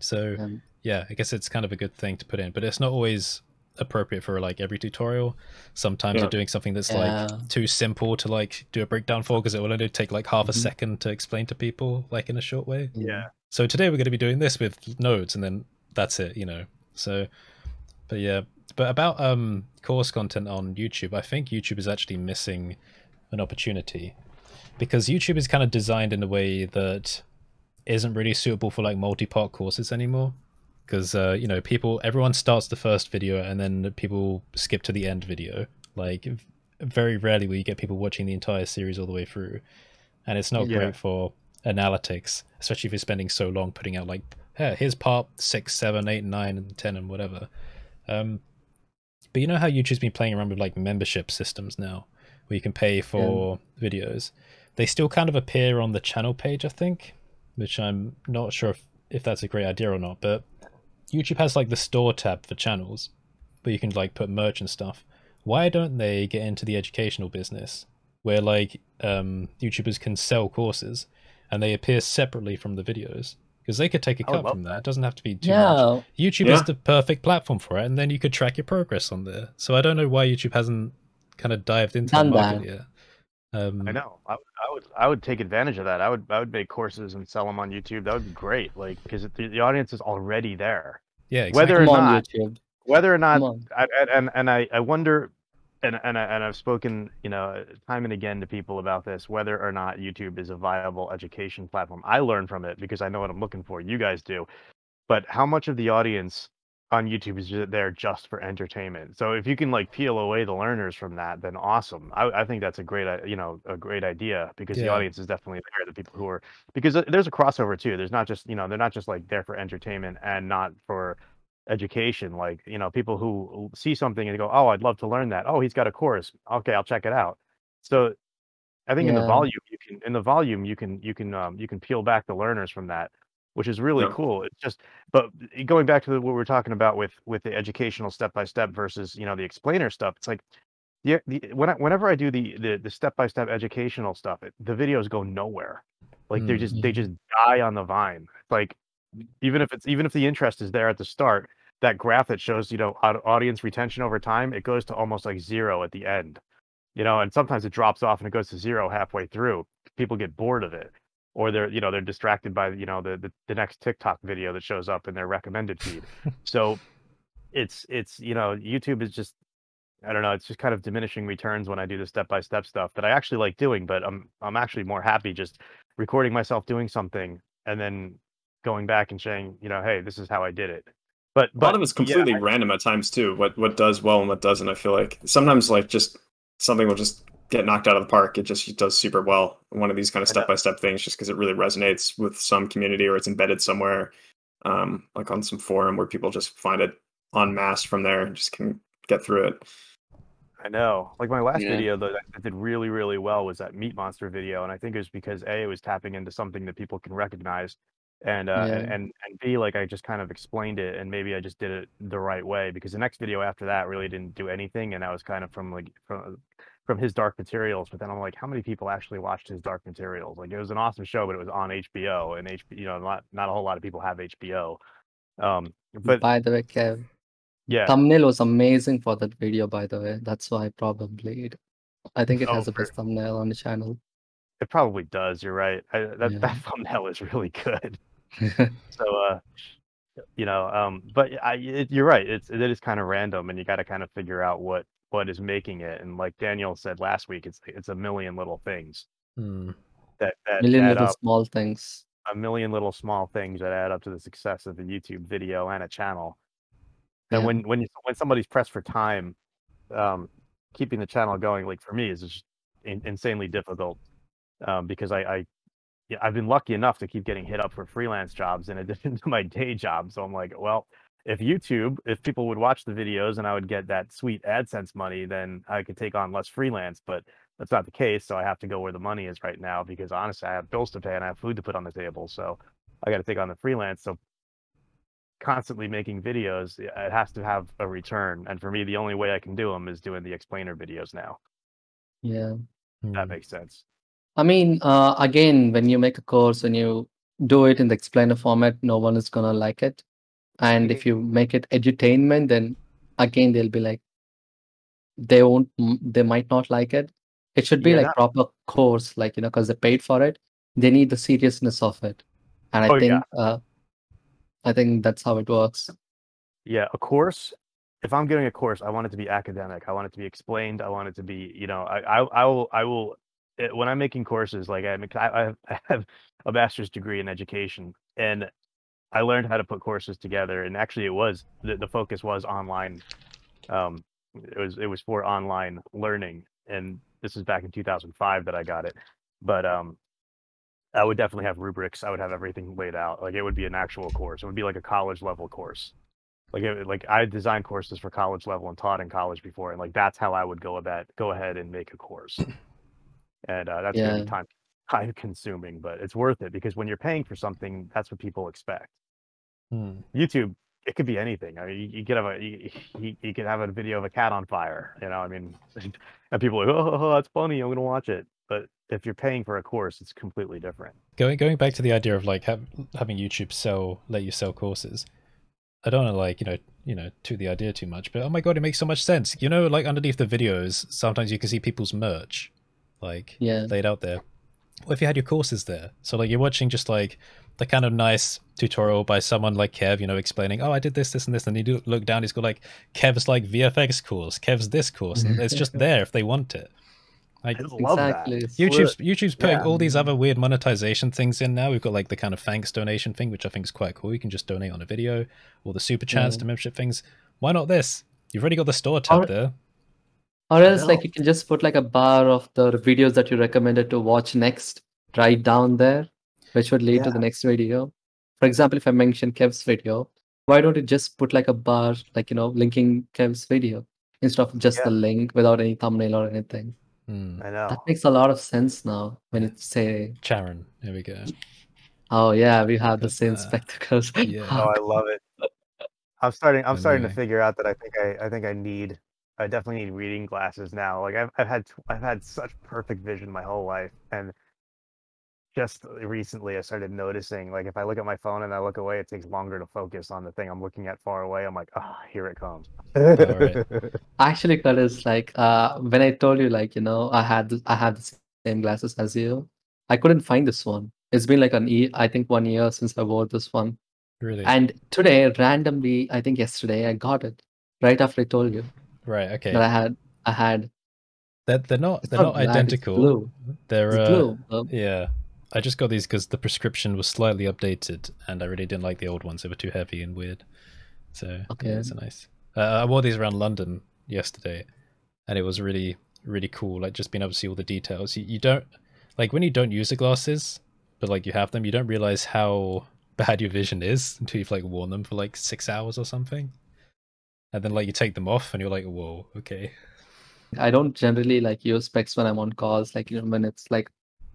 So Um, yeah, I guess it's kind of a good thing to put in, but it's not always appropriate for like every tutorial. Sometimes Yeah. you're doing something that's Yeah. like too simple to like do a breakdown for because it will only take like half a Mhm. second to explain to people like in a short way. Yeah. So today we're going to be doing this with nodes, and then that's it, you know. So, but yeah, but about um course content on YouTube, I think YouTube is actually missing an opportunity because YouTube is kind of designed in a way that isn't really suitable for like multi-part courses anymore. Because uh, you know, people, everyone starts the first video and then people skip to the end video. Like, very rarely will you get people watching the entire series all the way through, and it's not Yeah. great for analytics, especially if you're spending so long putting out like, hey, here's part six, seven, eight, nine, and ten, and whatever. Um, but you know how YouTube's been playing around with like membership systems now, where you can pay for videos. They still kind of appear on the channel page, I think, which I'm not sure if, if that's a great idea or not. But YouTube has like the store tab for channels, where you can like put merch and stuff. Why don't they get into the educational business, where like um, YouTubers can sell courses and they appear separately from the videos? Because they could take a cut from that. It doesn't have to be too much. YouTube Yeah. is the perfect platform for it, and then you could track your progress on there. So I don't know why YouTube hasn't kind of dived into Done the market that. yet. Um, I know. I, would- I would I would take advantage of that. I would I would make courses and sell them on YouTube. That would be great. Like because the, the audience is already there. Yeah, exactly. Whether or come not YouTube. whether or not Come on. I, I- and and I, I wonder and and, I, and I've spoken you know time and again to people about this whether or not YouTube is a viable education platform. I learn from it because I know what I'm looking for. You guys do, but how much of the audience on YouTube is there just for entertainment? So if you can like peel away the learners from that, then awesome. I, I think that's a great you know a great idea because the Yeah. audience is definitely there. The people who are because there's a crossover too. There's not just you know they're not just like there for entertainment and not for education like you know people who see something and go oh i'd love to learn that oh he's got a course okay i'll check it out so i think in the Yeah. volume you can in the volume you can you can um, you can peel back the learners from that which is really cool it's just but going back to the, what we're talking about with with the educational step by step versus you know the explainer stuff it's like the, the when I, whenever i do the the the step by step educational stuff it, the videos go nowhere like they're Mm. just they just die on the vine like even if it's even if the interest is there at the start that graph that shows you know audience retention over time it goes to almost like zero at the end you know and sometimes it drops off and it goes to zero halfway through people get bored of it or they're you know they're distracted by you know the the, the next tiktok video that shows up in their recommended feed so it's it's you know youtube is just i don't know it's just kind of diminishing returns when i do the step by step stuff that i actually like doing but i'm i'm actually more happy just recording myself doing something and then going back and saying you know hey this is how i did it but a but lot of it's yeah, completely random at times too. What what does well and what doesn't. I feel like sometimes like just something will just get knocked out of the park. It just does super well. One of these kind of step by step things, just because it really resonates with some community or it's embedded somewhere, um, like on some forum where people just find it en masse from there and just can get through it. I know. Like my last Yeah. video though that that did really, really well was that meat monster video. And I think it was because A, it was tapping into something that people can recognize. And uh and, Yeah. and and B, like I just kind of explained it and maybe I just did it the right way because the next video after that really didn't do anything. And I was kind of from like from from his dark materials, but then I'm like, how many people actually watched his dark materials? Like it was an awesome show, but it was on HBO and HBO, you know, not not a whole lot of people have HBO. Um but by the way, Kev, yeah. thumbnail was amazing for that video. By the way, that's why I probably I think it Oh, has the for- best thumbnail on the channel. It probably does. You're right. I, that Yeah. that thumbnail is really good. So, uh, you know, um, but I, it, you're right. It's it is kind of random, and you got to kind of figure out what what is making it. And like Daniel said last week, it's it's a million little things Hmm. that that Million add little up. small things. A million little small things that add up to the success of a YouTube video and a channel. And Yeah. when when you, when somebody's pressed for time, um, keeping the channel going, like for me, is just in, insanely difficult um, because I, I yeah, I've been lucky enough to keep getting hit up for freelance jobs in addition to my day job. So I'm like, well, if YouTube, if people would watch the videos and I would get that sweet AdSense money, then I could take on less freelance. But that's not the case. So I have to go where the money is right now because honestly, I have bills to pay and I have food to put on the table. So I got to take on the freelance. So constantly making videos, it has to have a return. And for me, the only way I can do them is doing the explainer videos now. Yeah. That Hmm. makes sense. I mean, uh, again, when you make a course and you do it in the explainer format, no one is gonna like it. And if you make it edutainment, then again they'll be like, they won't, they might not like it. It should be Yeah, like proper course, like you know, because they paid for it. They need the seriousness of it, and I Oh, think, yeah. uh, I think that's how it works. Yeah, a course. If I'm giving a course, I want it to be academic. I want it to be explained. I want it to be, you know, I, I, I will, I will. It, when I'm making courses, like I, I, I have- I have a master's degree in education, and I learned how to put courses together. And actually, it was the, the focus was online. Um, it was it was for online learning, and this is back in 2005 that I got it. But um, I would definitely have rubrics. I would have everything laid out. Like it would be an actual course. It would be like a college level course like it, like I designed courses for college level and taught in college before, and like that's how I would go about go ahead and make a course. And uh, that's gonna Yeah. be time time consuming, but it's worth it because when you're paying for something, that's what people expect. Hmm. YouTube, it could be anything. I mean, you, you could have a you, you, you could have a video of a cat on fire. You know, I mean, and people are like, oh, that's funny. I'm gonna watch it. But if you're paying for a course, it's completely different. Going going back to the idea of like have, having YouTube sell let you sell courses. I don't want to like you know you know to the idea too much, but oh my god, it makes so much sense. You know, like underneath the videos, sometimes you can see people's merch, like Yeah. laid out there. What if you had your courses there? So like you're watching just like the kind of nice tutorial by someone like Kev, you know, explaining, oh, I did this, this, and this, and you do look down, he's got like Kev's like VFX course, Kev's this course, and it's just there if they want it. Like I love Exactly. that. YouTube's YouTube's putting Yeah. all these other weird monetization things in now. We've got like the kind of thanks donation thing, which I think is quite cool. You can just donate on a video, or the super chats Yeah. to membership things. Why not this? You've already got the store tab Or- there. Or else, know. like, you can just put like a bar of the videos that you recommended to watch next right down there, which would lead to the next video. For example, if I mention Kev's video, why don't you just put like a bar, like, you know, linking Kev's video instead of just Yeah. the link without any thumbnail or anything? Hmm. I know. That makes a lot of sense now when you say, Charon, there we go. oh, yeah, we have the same uh, spectacles. yeah. Oh, I love it. I'm starting. I'm starting to figure out that I think I. I think I need. I definitely need reading glasses now. Like I've. I've had. I've had such perfect vision my whole life, and just recently I started noticing. Like if I look at my phone and I look away, it takes longer to focus on the thing I'm looking at far away. I'm like, ah, here it comes. right. Actually, Curtis, like uh, when I told you, like you know, I had I have the same glasses as you. I couldn't find this one. It's been like an e I think one year since I wore this one. Really? And today, randomly, I think yesterday, I got it right after I told you right. Okay. that I had I had. They're, they're not. It's They're not not black, it's identical. blue. They're It's uh, blue. um, Yeah. I just got these because the prescription was slightly updated, and I really didn't like the old ones. They were too heavy and weird. So Okay. yeah, it's nice. Uh, I wore these around London yesterday, and it was really, really cool. Like just being able to see all the details. You, you don't like when you don't use the glasses, but like you have them, you don't realize how bad your vision is until you've like worn them for like six hours or something. And then like you take them off, and you're like, whoa, okay. I don't generally like use specs when I'm on calls. Like you know, when it's like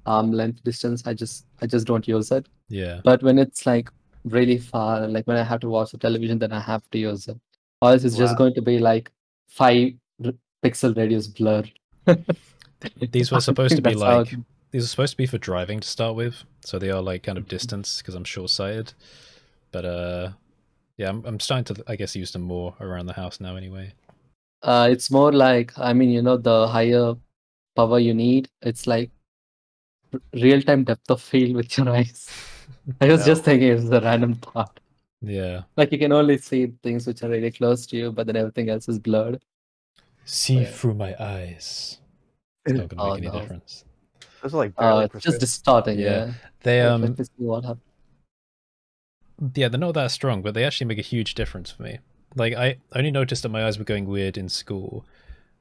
arm length distance, I just I just don't use it. Yeah. But when it's like really far, like when I have to watch the television, then I have to use it. Or else it's just going to be like five r- pixel radius blur. These were supposed to be how like these are supposed to be for driving to start with, so they are like kind of distance because I'm short sighted. But uh, yeah, I'm I'm starting to I guess use them more around the house now anyway. Uh, it's more like I mean, you know, the higher power you need, it's like real time depth of field with your eyes. I was just No. thinking it's a random thought. Yeah, Like you can only see things which are really close to you, but then everything else is blurred. see Yeah. through my eyes. It's not gonna Oh, make any no. difference. Those are like Uh, it's just prescription. distorting, Yeah. yeah. They Let- um let me see what happened. yeah they're not that strong, but they actually make a huge difference for me. Like I only noticed that my eyes were going weird in school,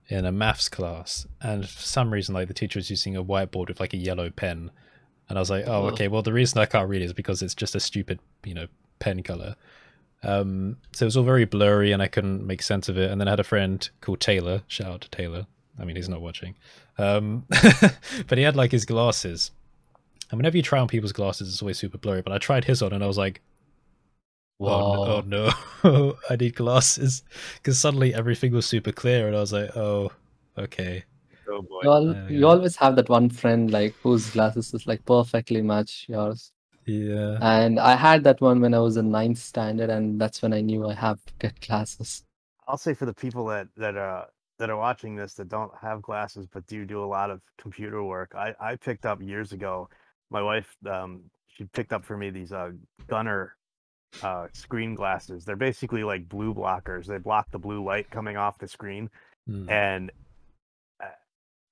in a maths class, and for some reason like the teacher was using a whiteboard with like a yellow pen, and I was like, oh Oh. okay, well the reason I can't read is because it's just a stupid you know pen color. Um, so it was all very blurry and I couldn't make sense of it. And then I had a friend called Taylor. Shout out to Taylor. I mean, he's not watching. Um, but he had like his glasses. And whenever you try on people's glasses, it's always super blurry. But I tried his on and I was like, oh, no, oh no, I need glasses. Because suddenly everything was super clear. And I was like, oh, okay. Oh boy. You, al- Uh, you yeah. always have that one friend like whose glasses is like perfectly match yours. Yeah. And I had that one when I was in ninth standard, and that's when I knew I have to get glasses. I'll say for the people that that uh that are watching this that don't have glasses but do do a lot of computer work. I I picked up years ago. My wife um she picked up for me these uh Gunnar uh screen glasses. They're basically like blue blockers. They block the blue light coming off the screen Mm. and uh,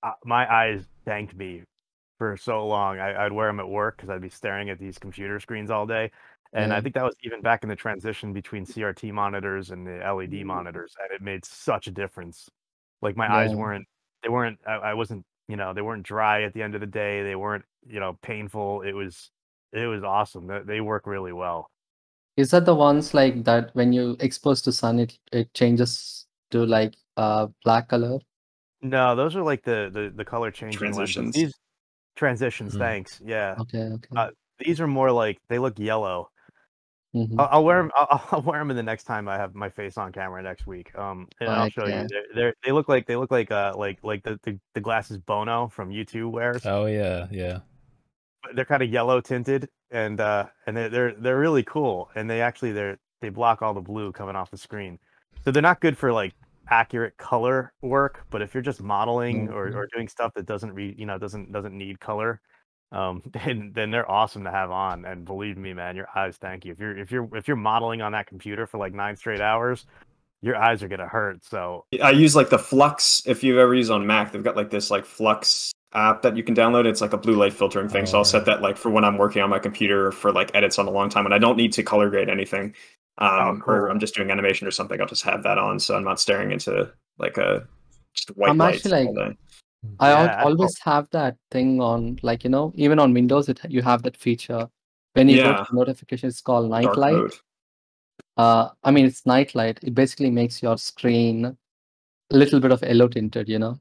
uh, my eyes thanked me for so long. I, I'd wear them at work because I'd be staring at these computer screens all day. And I think that was even back in the transition between CRT monitors and the LED monitors, and it made such a difference. Like my eyes weren't, they weren't, I, I wasn't, you know, they weren't dry at the end of the day. They weren't, you know, painful. It was, it was awesome. They, they work really well. Is that the ones like that when you expose to sun, it it changes to like uh black color? No, those are like the the, the color changing Transitions. Lenses. These transitions, Mm. thanks. Yeah, Okay, okay. Uh, these are more like they look yellow. Mhm. I'll, I'll wear them. I'll, I'll wear them in the next time I have my face on camera next week. Um, and I'll show yeah. you. They're, they're they look like they look like uh like like the the, the glasses Bono from U2 wears. Oh, yeah. Yeah. they're kind of yellow tinted and uh and they're they're they're really cool and they actually they're they block all the blue coming off the screen so they're not good for like accurate color work but if you're just modeling or, Mhm. or doing stuff that doesn't read you know doesn't doesn't need color um then then they're awesome to have on and believe me man your eyes thank you if you're if you're if you're modeling on that computer for like nine straight hours your eyes are gonna hurt so I use like the Flux. If you've ever used on Mac, they've got like this like Flux app that you can download. It's like a blue light filtering thing. so Oh, I'll set that like for when I'm working on my computer for like edits on a long time, and I don't need to color grade anything. Um, cool. or I'm just doing animation or something. I'll just have that on, so I'm not staring into like a just white I'm lights actually, all day. I al- Yeah, I- always have that thing on, like you know, even on Windows, it you have that feature. When you go to notifications, it's called night Dark light. mode. Uh, I mean, it's night light. It basically makes your screen a little bit of yellow tinted, you know.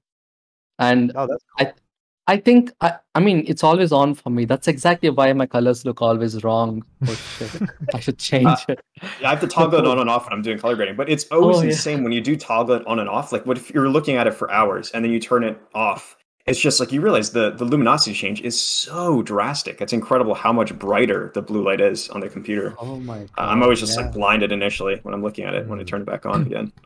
And oh that's I, I think I, I mean, it's always on for me. That's exactly why my colors look always wrong. Oh! I should change Uh, it. Yeah, I have to toggle it on and off when I'm doing color grading, but it's always Oh, yeah. insane when you do toggle it on and off. Like, what if you're looking at it for hours and then you turn it off? It's just like you realize the the luminosity change is so drastic. It's incredible how much brighter the blue light is on the computer. Oh my god! Uh, I'm always just yeah. like blinded initially when I'm looking at it when I Mm. turn it back on again.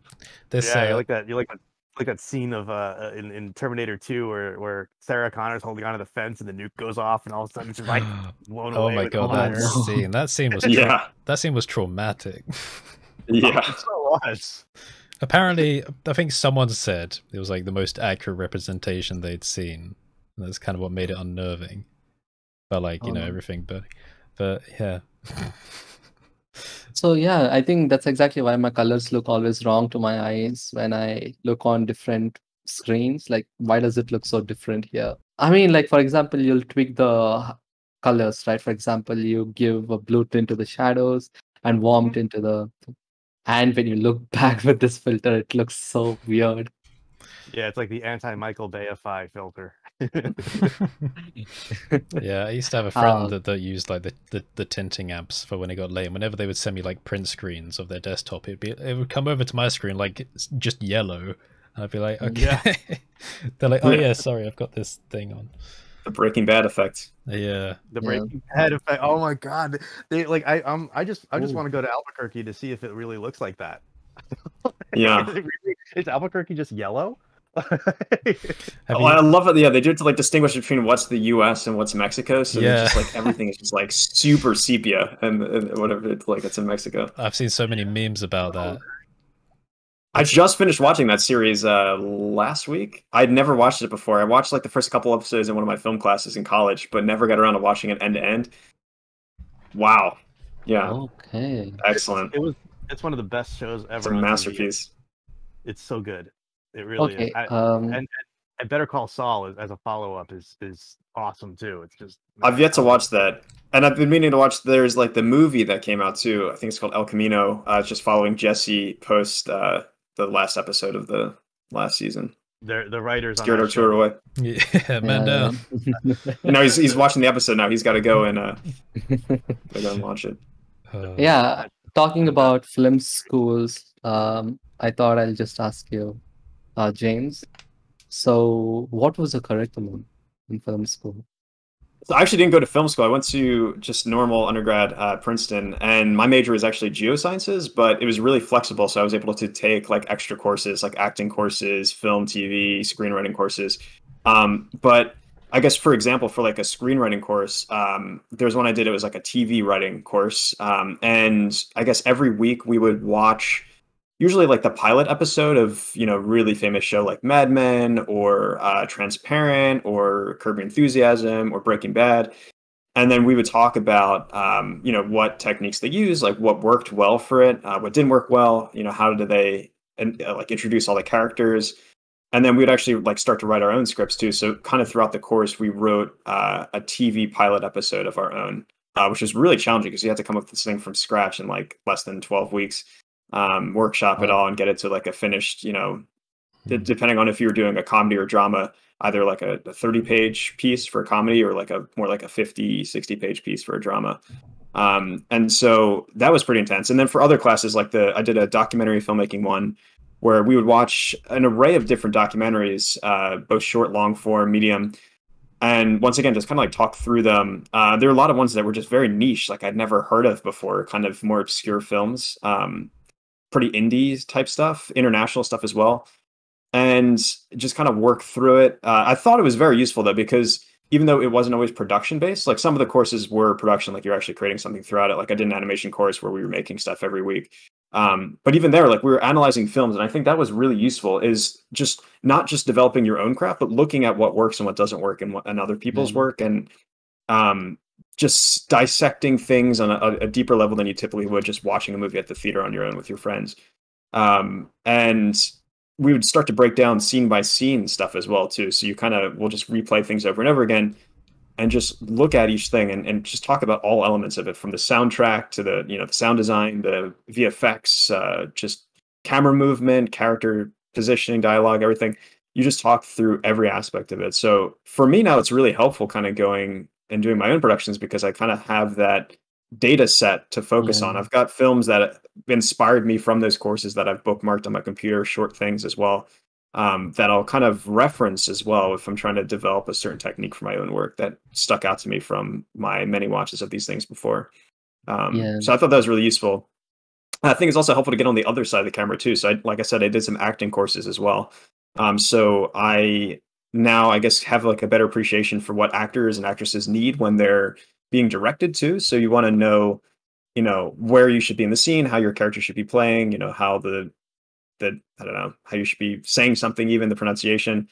This, yeah, uh, you like that. You like that. Like that scene of uh in, in Terminator 2 where where Sarah Connor's holding onto the fence and the nuke goes off and all of a sudden she's like blown oh away. my god, that no. scene! That scene was tra- Yeah, that scene was traumatic. yeah. It so was. Apparently, I think someone said it was like the most accurate representation they'd seen. And that's kind of what made it unnerving. But like you know Oh. everything, but but yeah. So yeah, I think that's exactly why my colors look always wrong to my eyes when I look on different screens. Like, why does it look so different here? I mean, like for example, you'll tweak the colors, right? For example, you give a blue tint to the shadows and warm mm-hmm. tint to the. And when you look back with this filter, it looks so weird. Yeah, it's like the anti Michael Bayify filter. yeah, I used to have a friend Um, that, that used like the, the, the tinting apps for when it got late. And whenever they would send me like print screens of their desktop, it'd be it would come over to my screen like just yellow. And I'd be like, okay. Yeah. They're like, oh Yeah. yeah, sorry, I've got this thing on. The Breaking Bad effect. Yeah. the Yeah. Breaking Bad effect. Oh my god. They like I um I just I just Ooh. want to go to Albuquerque to see if it really looks like that. Yeah. is, it really, is Albuquerque just yellow? Have Oh, you- I love it. Yeah, they do it to like distinguish between what's the U.S. and what's Mexico. So Yeah. yeah. just like everything is just like super sepia and, and whatever it's like it's in Mexico. I've seen so many memes about that. I just finished watching that series uh, last week. I'd never watched it before. I watched like the first couple episodes in one of my film classes in college, but never got around to watching it end to end. Wow. Yeah, Okay. excellent. It was it's one of the best shows ever. It's a on TV. masterpiece. It's so good. It really Okay. is. I, Um. and, and and Better Call Saul is, as a follow up is is awesome too. It's just I've yet to watch that, and I've been meaning to watch. There's like the movie that came out too. I think it's called El Camino. Uh, it's just following Jesse post uh, the last episode of the last season. They're the writers on Scared that Arturo away. Yeah, man down. You know, he's he's watching the episode now. He's got to go and uh, go and watch it. Uh, yeah, talking about film schools, um, I thought I'll just ask you, uh, James. So, what was the curriculum in film school? So I actually didn't go to film school. I went to just normal undergrad at Princeton, and my major was actually geosciences, but it was really flexible. So I was able to take like extra courses, like acting courses, film, TV, screenwriting courses. Um, but I guess, for example, for like a screenwriting course, um, there's one I did. It was like a TV writing course, um, and I guess every week we would watch usually like the pilot episode of you know really famous show like Mad Men or uh, Transparent or Curb Your Enthusiasm or Breaking Bad, and then we would talk about um, you know what techniques they use, like what worked well for it, uh, what didn't work well, you know how did they and uh, like introduce all the characters. And then we'd actually like start to write our own scripts too. So kind of throughout the course, we wrote uh, a TV pilot episode of our own, uh, which was really challenging because you had to come up with this thing from scratch in like less than twelve weeks um, workshop it Wow. all and get it to like a finished, you know, Hmm. depending on if you were doing a comedy or drama, either like a, a 30 page piece for a comedy or like a more like a 50, 60 page piece for a drama. Um, and so that was pretty intense. And then for other classes, like the, I did a documentary filmmaking one where we would watch an array of different documentaries, uh, both short, long form, medium. And once again, just kind of like talk through them. Uh, there are a lot of ones that were just very niche, like I'd never heard of before, kind of more obscure films. Um, pretty indie type stuff, international stuff as well, and just kind of work through it. Uh, I thought it was very useful though because even though it wasn't always production based, like some of the courses were production, like you're actually creating something throughout it. Like I did an animation course where we were making stuff every week. Um, but even there, like we were analyzing films, and I think that was really useful. Is just not just developing your own craft, but looking at what works and what doesn't work, and what and other people's Mhm. work, and um, just dissecting things on a, a deeper level than you typically would just watching a movie at the theater on your own with your friends. Um, and we would start to break down scene by scene stuff as well too. So you kind of will just replay things over and over again and just look at each thing and, and just talk about all elements of it from the soundtrack to the you know the sound design, the VFX, uh, just camera movement, character positioning, dialogue, everything. You just talk through every aspect of it. So for me now, it's really helpful kind of going and doing my own productions because I kind of have that data set to focus on. I've got films that inspired me from those courses that I've bookmarked on my computer, short things as well, um, that I'll kind of reference as well if I'm trying to develop a certain technique for my own work that stuck out to me from my many watches of these things before. Um, Yeah. So I thought that was really useful. I think it's also helpful to get on the other side of the camera too. So, I, like I said, I did some acting courses as well. Um, so I now, I guess, have like a better appreciation for what actors and actresses need when they're being directed to. So you want to know, you know, where you should be in the scene, how your character should be playing, you know, how the the I don't know how you should be saying something, even the pronunciation.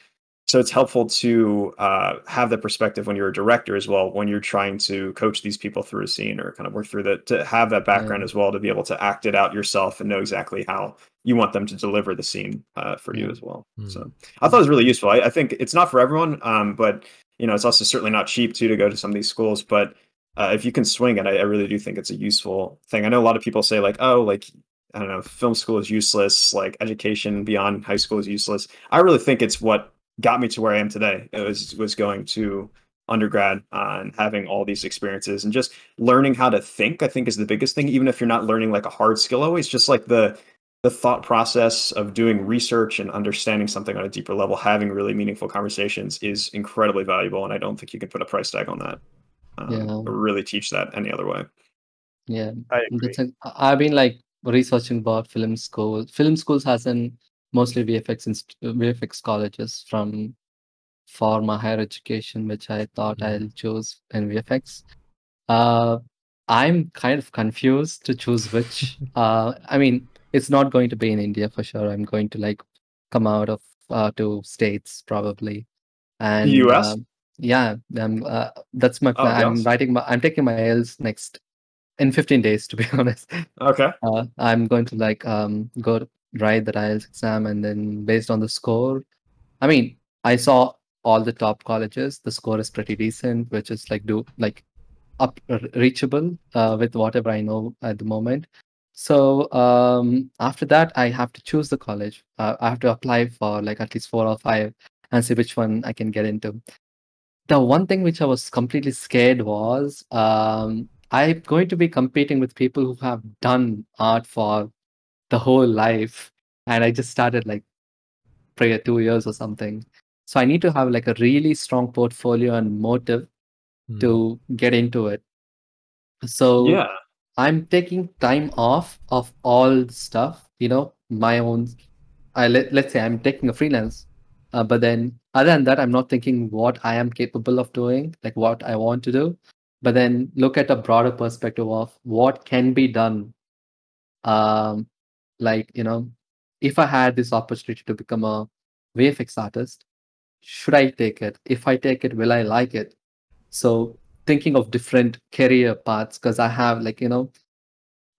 So it's helpful to uh, have the perspective when you're a director as well, when you're trying to coach these people through a scene or kind of work through that, to have that background Yeah. as well, to be able to act it out yourself and know exactly how you want them to deliver the scene uh, for you as well. Hmm. So I thought it was really useful. I, I think it's not for everyone, um, but you know, it's also certainly not cheap too to go to some of these schools. But uh, if you can swing it, I, I really do think it's a useful thing. I know a lot of people say like, oh, like I don't know, film school is useless, like education beyond high school is useless. I really think it's what got me to where I am today. It was was going to undergrad uh, and having all these experiences and just learning how to think. I think is the biggest thing. Even if you're not learning like a hard skill, always just like the the thought process of doing research and understanding something on a deeper level, having really meaningful conversations is incredibly valuable. And I don't think you can put a price tag on that. Um, Yeah. Or really teach that any other way. Yeah, I agree. A, I've been like researching about film school. Film schools has an mostly VFX inst- VFX colleges from for my higher education, which I thought Mhm. I'll choose in VFX. Uh, I'm kind of confused to choose which. Uh, I mean, it's not going to be in India for sure. I'm going to like come out of uh, to states probably, and the US? um, yeah, um, uh, that's my Oh, plan. I'm writing my. I'm taking my IELTS next in 15 days, to be honest. Okay. Uh, I'm going to like um go to write the IELTS exam, and then based on the score, I mean, I saw all the top colleges. The score is pretty decent, which is like do like up reachable uh, with whatever I know at the moment. So um, after that, I have to choose the college. Uh, I have to apply for like at least four or five and see which one I can get into. The one thing which I was completely scared was um, I'm going to be competing with people who have done art for the whole life, and I just started like prior two years or something. So I need to have like a really strong portfolio and motive Hmm. to get into it. So Yeah. I'm taking time off of all stuff, you know, my own. I let, let's say I'm taking a freelance, uh, but then other than that, I'm not thinking what I am capable of doing, like what I want to do, but then look at a broader perspective of what can be done. Um, like you know, if I had this opportunity to become a VFX artist, should I take it? If I take it, will I like it? So thinking of different career paths because I have like you know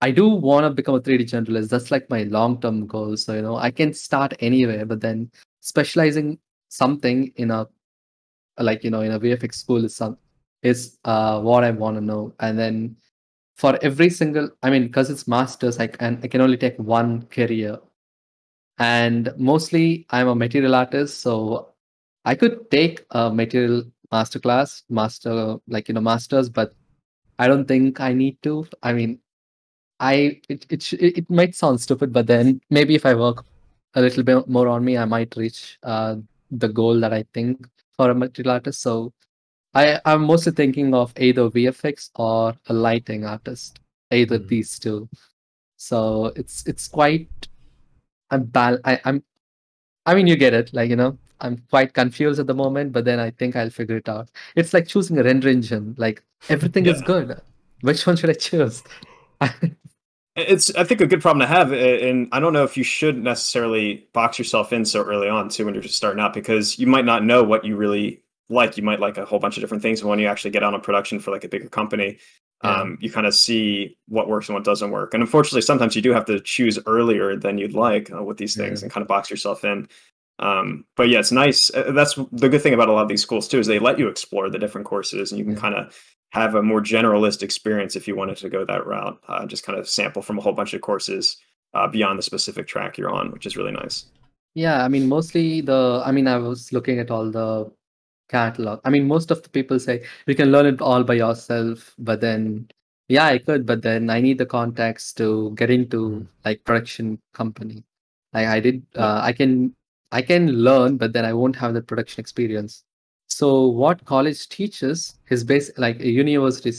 I do want to become a 3D generalist. That's like my long term goal. So you know I can start anywhere, but then specializing something in a like you know in a VFX school is some is uh what I want to know. And then for every single I mean because it's masters I can I can only take one career. And mostly I'm a material artist, so I could take a material masterclass, master like you know masters, but I don't think I need to. I mean, I it it sh- it might sound stupid, but then maybe if I work a little bit more on me, I might reach uh, the goal that I think for a material artist. So I I'm mostly thinking of either VFX or a lighting artist, either Hmm. these two. So it's it's quite I'm bal- I, I'm I mean you get it, like you know. I'm quite confused at the moment, but then I think I'll figure it out. It's like choosing a render engine. Like everything is good. Which one should I choose? It's I think a good problem to have, eh, and I don't know if you should necessarily box yourself in so early on too when you're just starting out because you might not know what you really like. You might like a whole bunch of different things. and when you actually get on a production for like a bigger company, Yeah. um, you kind of see what works and what doesn't work. And unfortunately, sometimes you do have to choose earlier than you'd like uh, with these things Yeah. and kind of box yourself in. Um, but yeah, it's nice. Uh, That's the good thing about a lot of these schools too is they let you explore the different courses and you can Yeah. kind of have a more generalist experience if you wanted to go that route. Uh, just kind of sample from a whole bunch of courses uh, beyond the specific track you're on, which is really nice. Yeah, I mean, mostly the, I mean, I was looking at all the catalog. I mean, most of the people say you can learn it all by yourself, but then, yeah, I could, but then I need the contacts to get into Mm. like production company. Like I did, uh, I can, I can learn, but then I won't have the production experience. So what college teaches is based like a university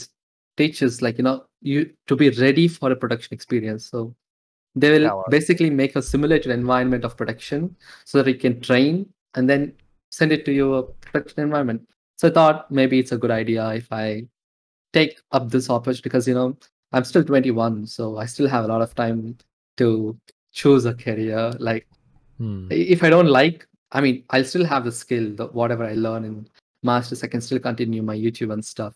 teaches like you know you to be ready for a production experience. So they will basically make a simulated environment of production so that you can train and then send it to your production environment. So I thought maybe it's a good idea if I take up this opportunity because you know I'm still 21, so I still have a lot of time to choose a career. Like Hmm. if I don't like, I mean, I'll still have the skill, the, whatever I learn in masters, I can still continue my YouTube and stuff.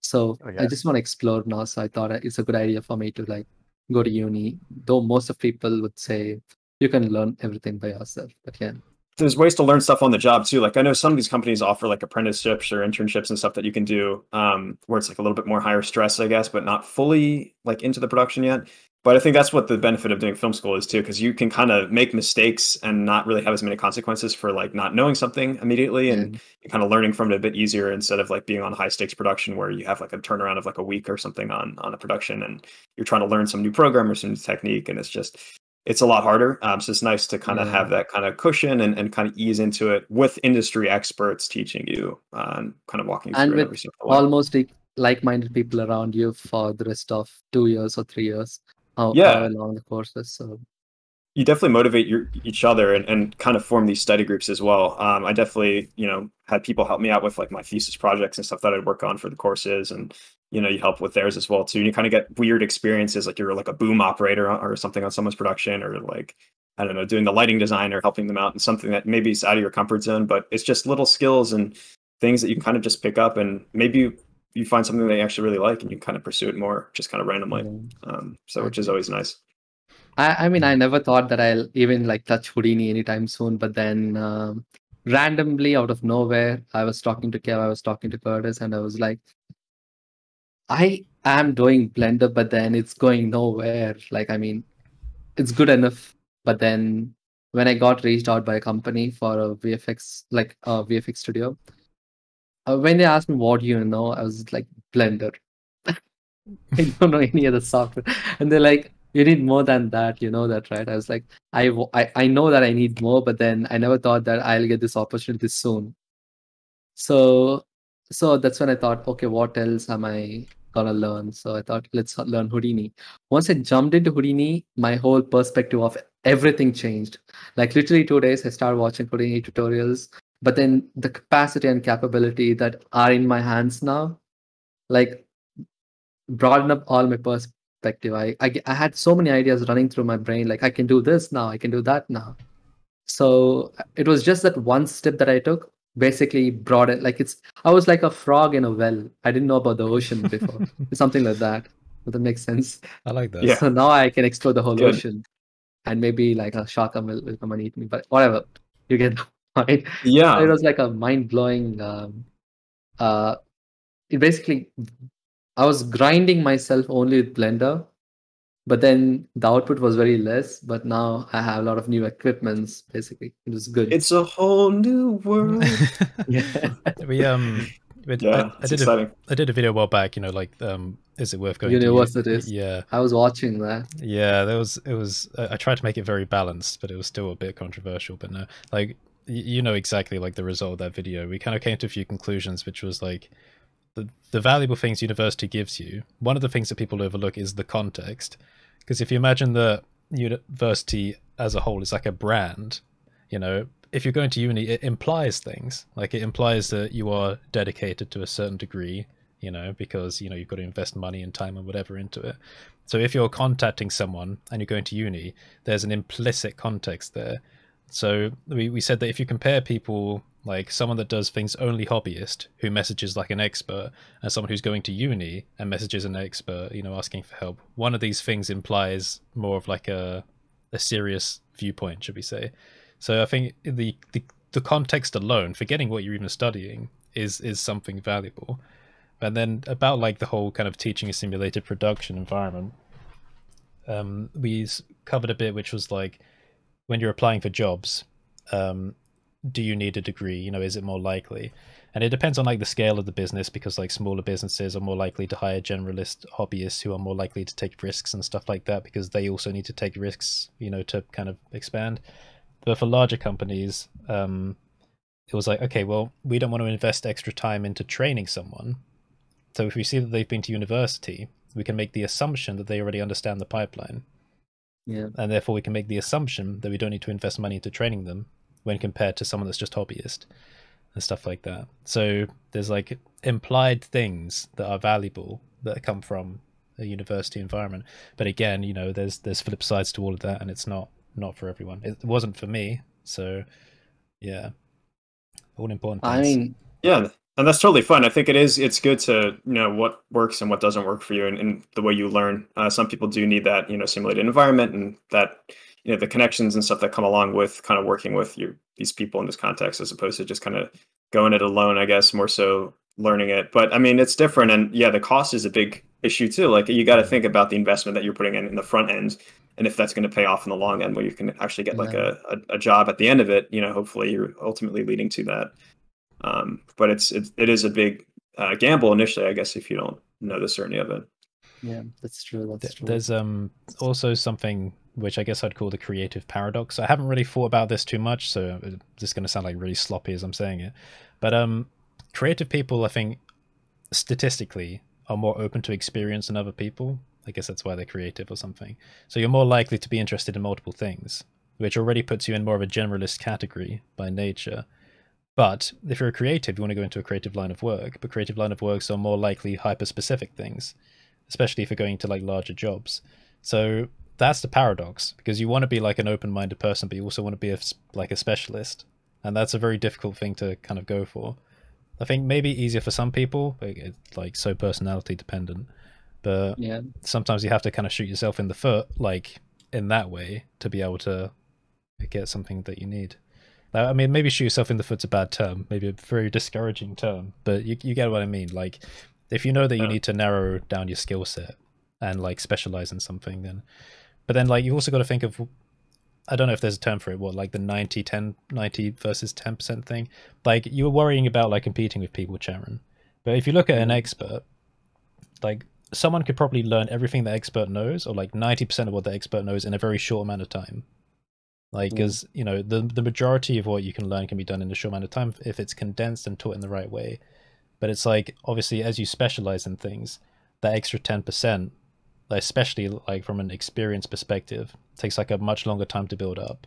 So I just want to explore now. So I thought it's a good idea for me to like go to uni. Though most of people would say you can learn everything by yourself, but yeah, There's ways to learn stuff on the job too. Like I know some of these companies offer like apprenticeships or internships and stuff that you can do, um, where it's like a little bit more higher stress, I guess, but not fully like into the production yet. But I think that's what the benefit of doing film school is too, because you can kind of make mistakes and not really have as many consequences for like not knowing something immediately, and you're kind of learning from it a bit easier instead of like being on high stakes production where you have like a turnaround of like a week or something on on a production, and you're trying to learn some new program or some new technique, and it's just it's a lot harder. Um, so it's nice to kind of Yeah. have that kind of cushion and, and kind of ease into it with industry experts teaching you and kind of walking And through it with every single almost like like-minded people around you for the rest of two years or three years. How, Yeah. long the course is. So you definitely motivate your each other and, and kind of form these study groups as well. Um, I definitely, you know, had people help me out with like my thesis projects and stuff that I'd work on for the courses, and you know, you help with theirs as well too. And you kind of get weird experiences, like you're like a boom operator or something on someone's production, or like I don't know, doing the lighting design or helping them out in something that maybe is out of your comfort zone, but it's just little skills and things that you can kind of just pick up, and maybe you, you find something that you actually really like, and you kind of pursue it more, just kind of randomly. Um, so which is always nice. I, I mean, I never thought that I'll even like touch Houdini anytime soon, but then um, randomly out of nowhere, I was talking to Kev, I was talking to Curtis, and I was like, I am doing Blender, but then it's going nowhere. Like, I mean, it's good enough, but then when I got reached out by a company for a VFX, like a VFX studio, uh, when they asked me what you know, I was like Blender. I don't know any other software, and they're like, you need more than that. You know that, right? I was like, I, I, I know that I need more, but then I never thought that I'll get this opportunity soon. So, so that's when I thought, okay, what else am I gonna learn? So I thought, let's learn Houdini. Once I jumped into Houdini, my whole perspective of everything changed. Like literally two days, I started watching Houdini tutorials. But then the capacity and capability that are in my hands now, like broaden up all my perspective. I, I I had so many ideas running through my brain. Like I can do this now, I can do that now. So it was just that one step that I took basically brought it like it's I was like a frog in a well. I didn't know about the ocean before. Something like that. If that makes sense. I like that. Yeah. So now I can explore the whole Good. ocean. And maybe like a shark will, will come and eat me. But whatever. You get the point. Yeah. it was like a mind blowing um uh it basically I was grinding myself only with Blender, but then the output was very less. But now I have a lot of new equipments. Basically, it was good. It's a whole new world. yeah, we um we- yeah, I, I it's did a, exciting. I did a video a while back you know like um is it worth going to u- Universities. yeah I was watching that. yeah there was it was I I tried to make it very balanced but it was still a bit controversial but no like you know exactly like the result of that video we kind of came to a few conclusions which was like the, the valuable things university gives you one of the things that people overlook is the context because if you imagine the university as a whole is like a brand you know? If you're going to uni it implies things. Like it implies that you are dedicated to a certain degree you know because you know you've got to invest money and time and whatever into it. So if you're contacting someone and you're going to uni there's an implicit context there. So we, we said that if you compare people like someone that does things only hobbyist who messages like an expert and someone who's going to uni and messages an expert you know asking for help. One of these things implies more of like a a serious viewpoint should we say. So i think the the, the context alone forgetting what you're even studying is is something valuable. And then about like the whole kind of teaching a simulated production environment um we covered a bit which was like when you're applying for jobs um do you need a degree? You know is it more likely? And it depends on like the scale of the business because like smaller businesses are more likely to hire generalist hobbyists who are more likely to take risks and stuff like that because they also need to take risks you know to kind of expand. But for larger companies um it was like okay well we don't want to invest extra time into training someone. So if we see that they've been to university we can make the assumption that they already understand the pipeline. Yeah, and therefore we can make the assumption that we don't need to invest money into training them when compared to someone that's just hobbyist and stuff like that. So there's like implied things that are valuable that come from a university environment. But again, you know, there's there's flip sides to all of that, and it's not not for everyone. It wasn't for me, so yeah, all important. I mean, Yeah, and that's totally fine. I think it is. It's good to you know what works and what doesn't work for you, and, and the way you learn. Uh, some people do need that you know simulated environment and that you know the connections and stuff that come along with kind of working with you these people in this context, as opposed to just kind of going it alone. I guess more so learning it. But I mean, it's different, and yeah, the cost is a big issue too. Like you got to think about the investment that you're putting in in the front end, and if that's going to pay off in the long end, where you can actually get like Yeah. a, a a job at the end of it. You know, hopefully you're ultimately leading to that. Um, but it's it, it is a big uh, gamble initially, I guess, if you don't know the certainty of it. Yeah, that's true. That's Th- true. There's um also something which I guess I'd call the creative paradox. I haven't really thought about this too much, so this is going to sound like really sloppy as I'm saying it. But um, creative people, I think, statistically, are more open to experience than other people. I guess that's why they're creative or something. So you're more likely to be interested in multiple things, which already puts you in more of a generalist category by nature. But if you're a creative, you want to go into a creative line of work. But creative line of works are more likely hyper-specific things, especially if you're going to like larger jobs. So that's the paradox because you want to be like an open-minded person, but you also want to be a, like a specialist, and that's a very difficult thing to kind of go for. I think maybe easier for some people, but it's like so personality dependent. But yeah, sometimes you have to kind of shoot yourself in the foot, like in that way, to be able to get something that you need. Now, I mean, maybe shoot yourself in the foot's a bad term, maybe a very discouraging term, but you you get what I mean. Like, If you know that you Uh. need to narrow down your skill set and like specialize in something, then but then like you've also got to think of I don't know if there's a term for it, what like the 90 10 90 versus 10% thing. Like you were worrying about like competing with people, Sharon. But if you look at an expert, like someone could probably learn everything the expert knows or like 90% of what the expert knows in a very short amount of time. Like Mm. because you know the the majority of what you can learn can be done in a short amount of time if it's condensed and taught in the right way. But it's like obviously as you specialize in things, that extra 10% especially like from an experience perspective takes like a much longer time to build up.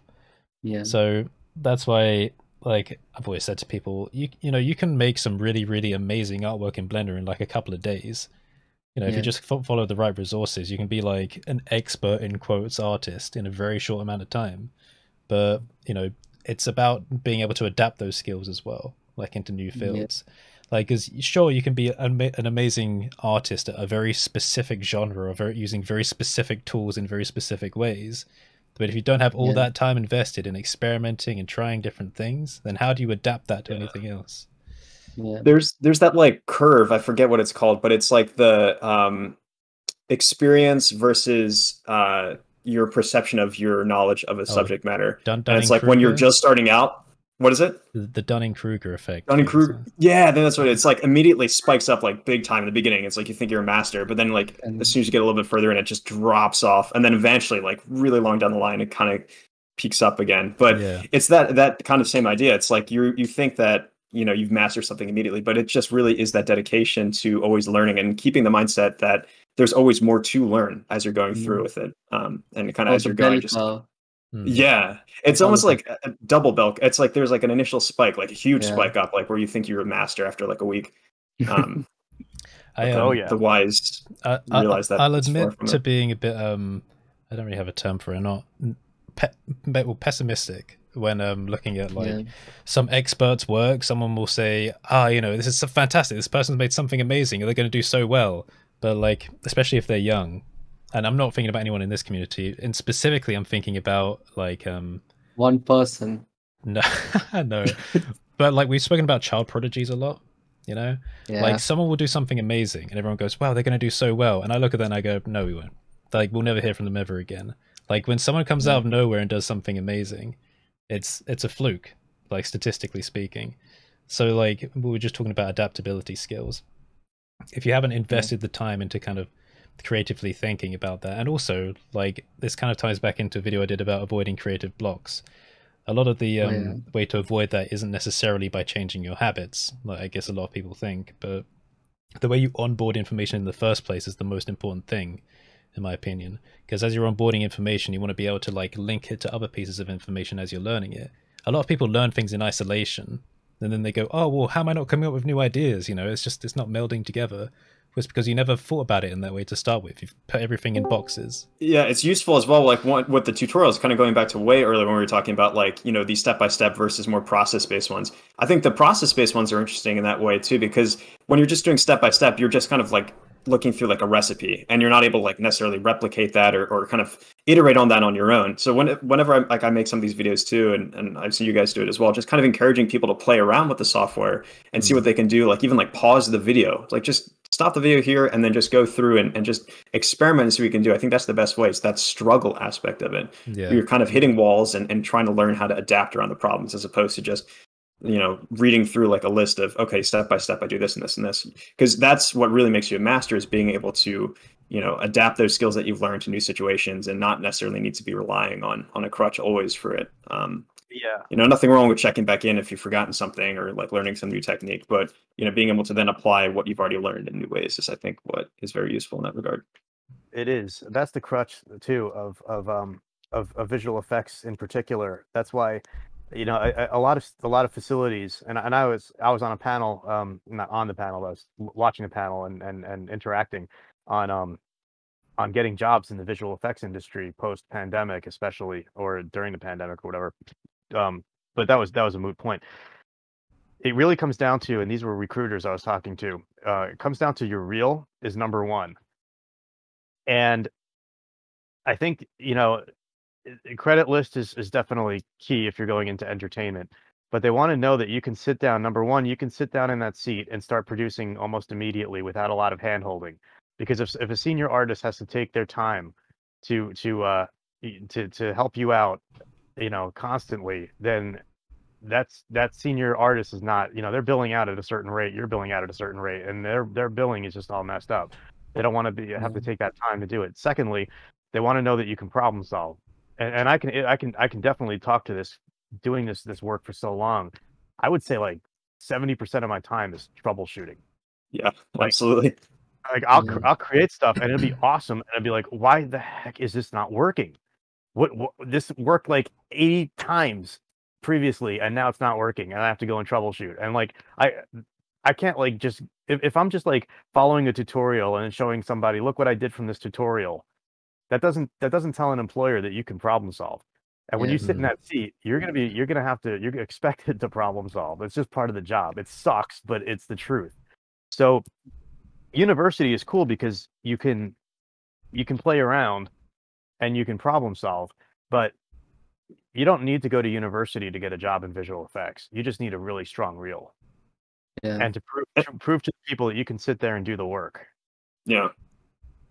Yeah. so that's why like i've always said to people you you know you can make some really really amazing artwork in blender in like a couple of days. You know if you just fo- follow the right resources you can be like an expert in quotes artist in a very short amount of time. But you know it's about being able to adapt those skills as well like into new Yeah. Fields like because sure you can be an, an amazing artist at a very specific genre or very using very specific tools in very specific ways but if you don't have all Yeah. that time invested in experimenting and trying different things then how do you adapt that to Yeah. anything else yeah. there's there's that like curve i forget what it's called but it's like the um experience versus uh your perception of your knowledge of a subject matter Dun- and it's like when you're just starting out what is it the, the dunning-kruger effect Dunning. Kruger. Yeah, then that's what it- it's like. Immediately spikes up like big time in the beginning. It's like you think you're a master, but then like And- as soon as you get a little bit further in, it just drops off, and then eventually, like really long down the line, it kind of peaks up again. But yeah it's that that kind of same idea. It's like you you think that you know you've mastered something immediately, but it just really is that dedication to always learning and keeping the mindset that there's always more to learn as you're going through Mm. with it. Um, and kind of Oh, as you're going, bell just curve. Hmm. yeah, it's almost like a, a double bell. It's like there's like an initial spike, like a huge Yeah. spike up, like where you think you're a master after like a week. Um, I, um, Oh, yeah. the wise I, I, realize that I'll admit to it. being a bit um I don't really have a term for it not pe- pe- well, pessimistic when um looking at like yeah. some experts work someone will say ah you know this is so fantastic this person's made something amazing they're going to do so well but like especially if they're young and i'm not thinking about anyone in this community. And specifically i'm thinking about like um One person. no no. But like we've spoken about child prodigies a lot you know? Yeah. like someone will do something amazing and everyone goes wow they're going to do so well. And i look at that and i go no we won't. Like we'll never hear from them ever again. Like when someone comes out of nowhere and does something amazing it's it's a fluke like statistically speaking. So like we were just talking about adaptability skills. If you haven't invested the time into kind of creatively thinking about that. And also like this kind of ties back into a video i did about avoiding creative blocks. A lot of the Oh, um, yeah. way to avoid that isn't necessarily by changing your habits like i guess a lot of people think but the way you onboard information in the first place is the most important thing in my opinion. Because as you're onboarding information you want to be able to like link it to other pieces of information as you're learning it. A lot of people learn things in isolation and then they go oh well how am i not coming up with new ideas? You know it's just it's not melding together it's because you never thought about it in that way to start with you've put everything in boxes Yeah, it's useful as well. Like what, with the tutorials, kind of going back to way earlier when we were talking about like you know these step by step versus more process based ones. I think the process based ones are interesting in that way too because when you're just doing step by step, you're just kind of like looking through like a recipe, and you're not able to like necessarily replicate that or, or kind of iterate on that on your own. So when whenever I like I make some of these videos too, and and I've seen you guys do it as well, just kind of encouraging people to play around with the software and see hmm. what they can do. Like even like pause the video, like just stop the video here and then just go through and, and just experiment and see what you can do. I think that's the best way. It's that struggle aspect of it. yeah You're kind of hitting walls and, and trying to learn how to adapt around the problems as opposed to just, you know, reading through like a list of, okay, step by step, I do this and this and this. Because that's what really makes you a master is being able to, you know, adapt those skills that you've learned to new situations and not necessarily need to be relying on on a crutch always for it. Um, Yeah. you know nothing wrong with checking back in if you've forgotten something or like learning some new technique but you know being able to then apply what you've already learned in new ways is i think what is very useful in that regard It is. That's the crutch too of of um of, of visual effects in particular. That's why, you know, a, a- a lot of a lot of facilities, and I- and I was I was on a panel, um, not on the panel, I was watching the panel and and and interacting on um on getting jobs in the visual effects industry post pandemic, especially or during the pandemic or whatever. Um, but that was that was a moot point. It really comes down to, and these were recruiters I was talking to. Uh, it comes down to your reel is number one and I think you know credit list is is definitely key if you're going into entertainment. but they want to know that you can sit down. Number one, you can sit down in that seat and start producing almost immediately without a lot of hand holding. Because if if a senior artist has to take their time to to uh to to help you out, you know, constantly, then that's that senior artist is not you know they're billing out at a certain rate you're billing out at a certain rate and their their billing is just all messed up they don't want to be have to Mhm. take that time to do it secondly they want to know that you can problem solve and, and i can i can i can definitely talk to this doing this this work for so long i would say like 70% of my time is troubleshooting Yeah, Like- absolutely. like I'll Mhm. I'll create stuff and it'll be awesome and I'll be like, why the heck is this not working? What, what this worked like 80 times previously and now it's not working and I have to go and troubleshoot and like I I can't like just if, if I'm just like following a tutorial and showing somebody look what I did from this tutorial that doesn't that doesn't tell an employer that you can problem solve and when Yeah. you sit in Mhm. that seat you're gonna be you're gonna have to you're expected to problem solve it's just part of the job it sucks but it's the truth so university is cool because you can you can play around and you can problem solve but you don't need to go to university to get a job in visual effects you just need a really strong reel Yeah. and to prove to prove to people that you can sit there and do the work Yeah.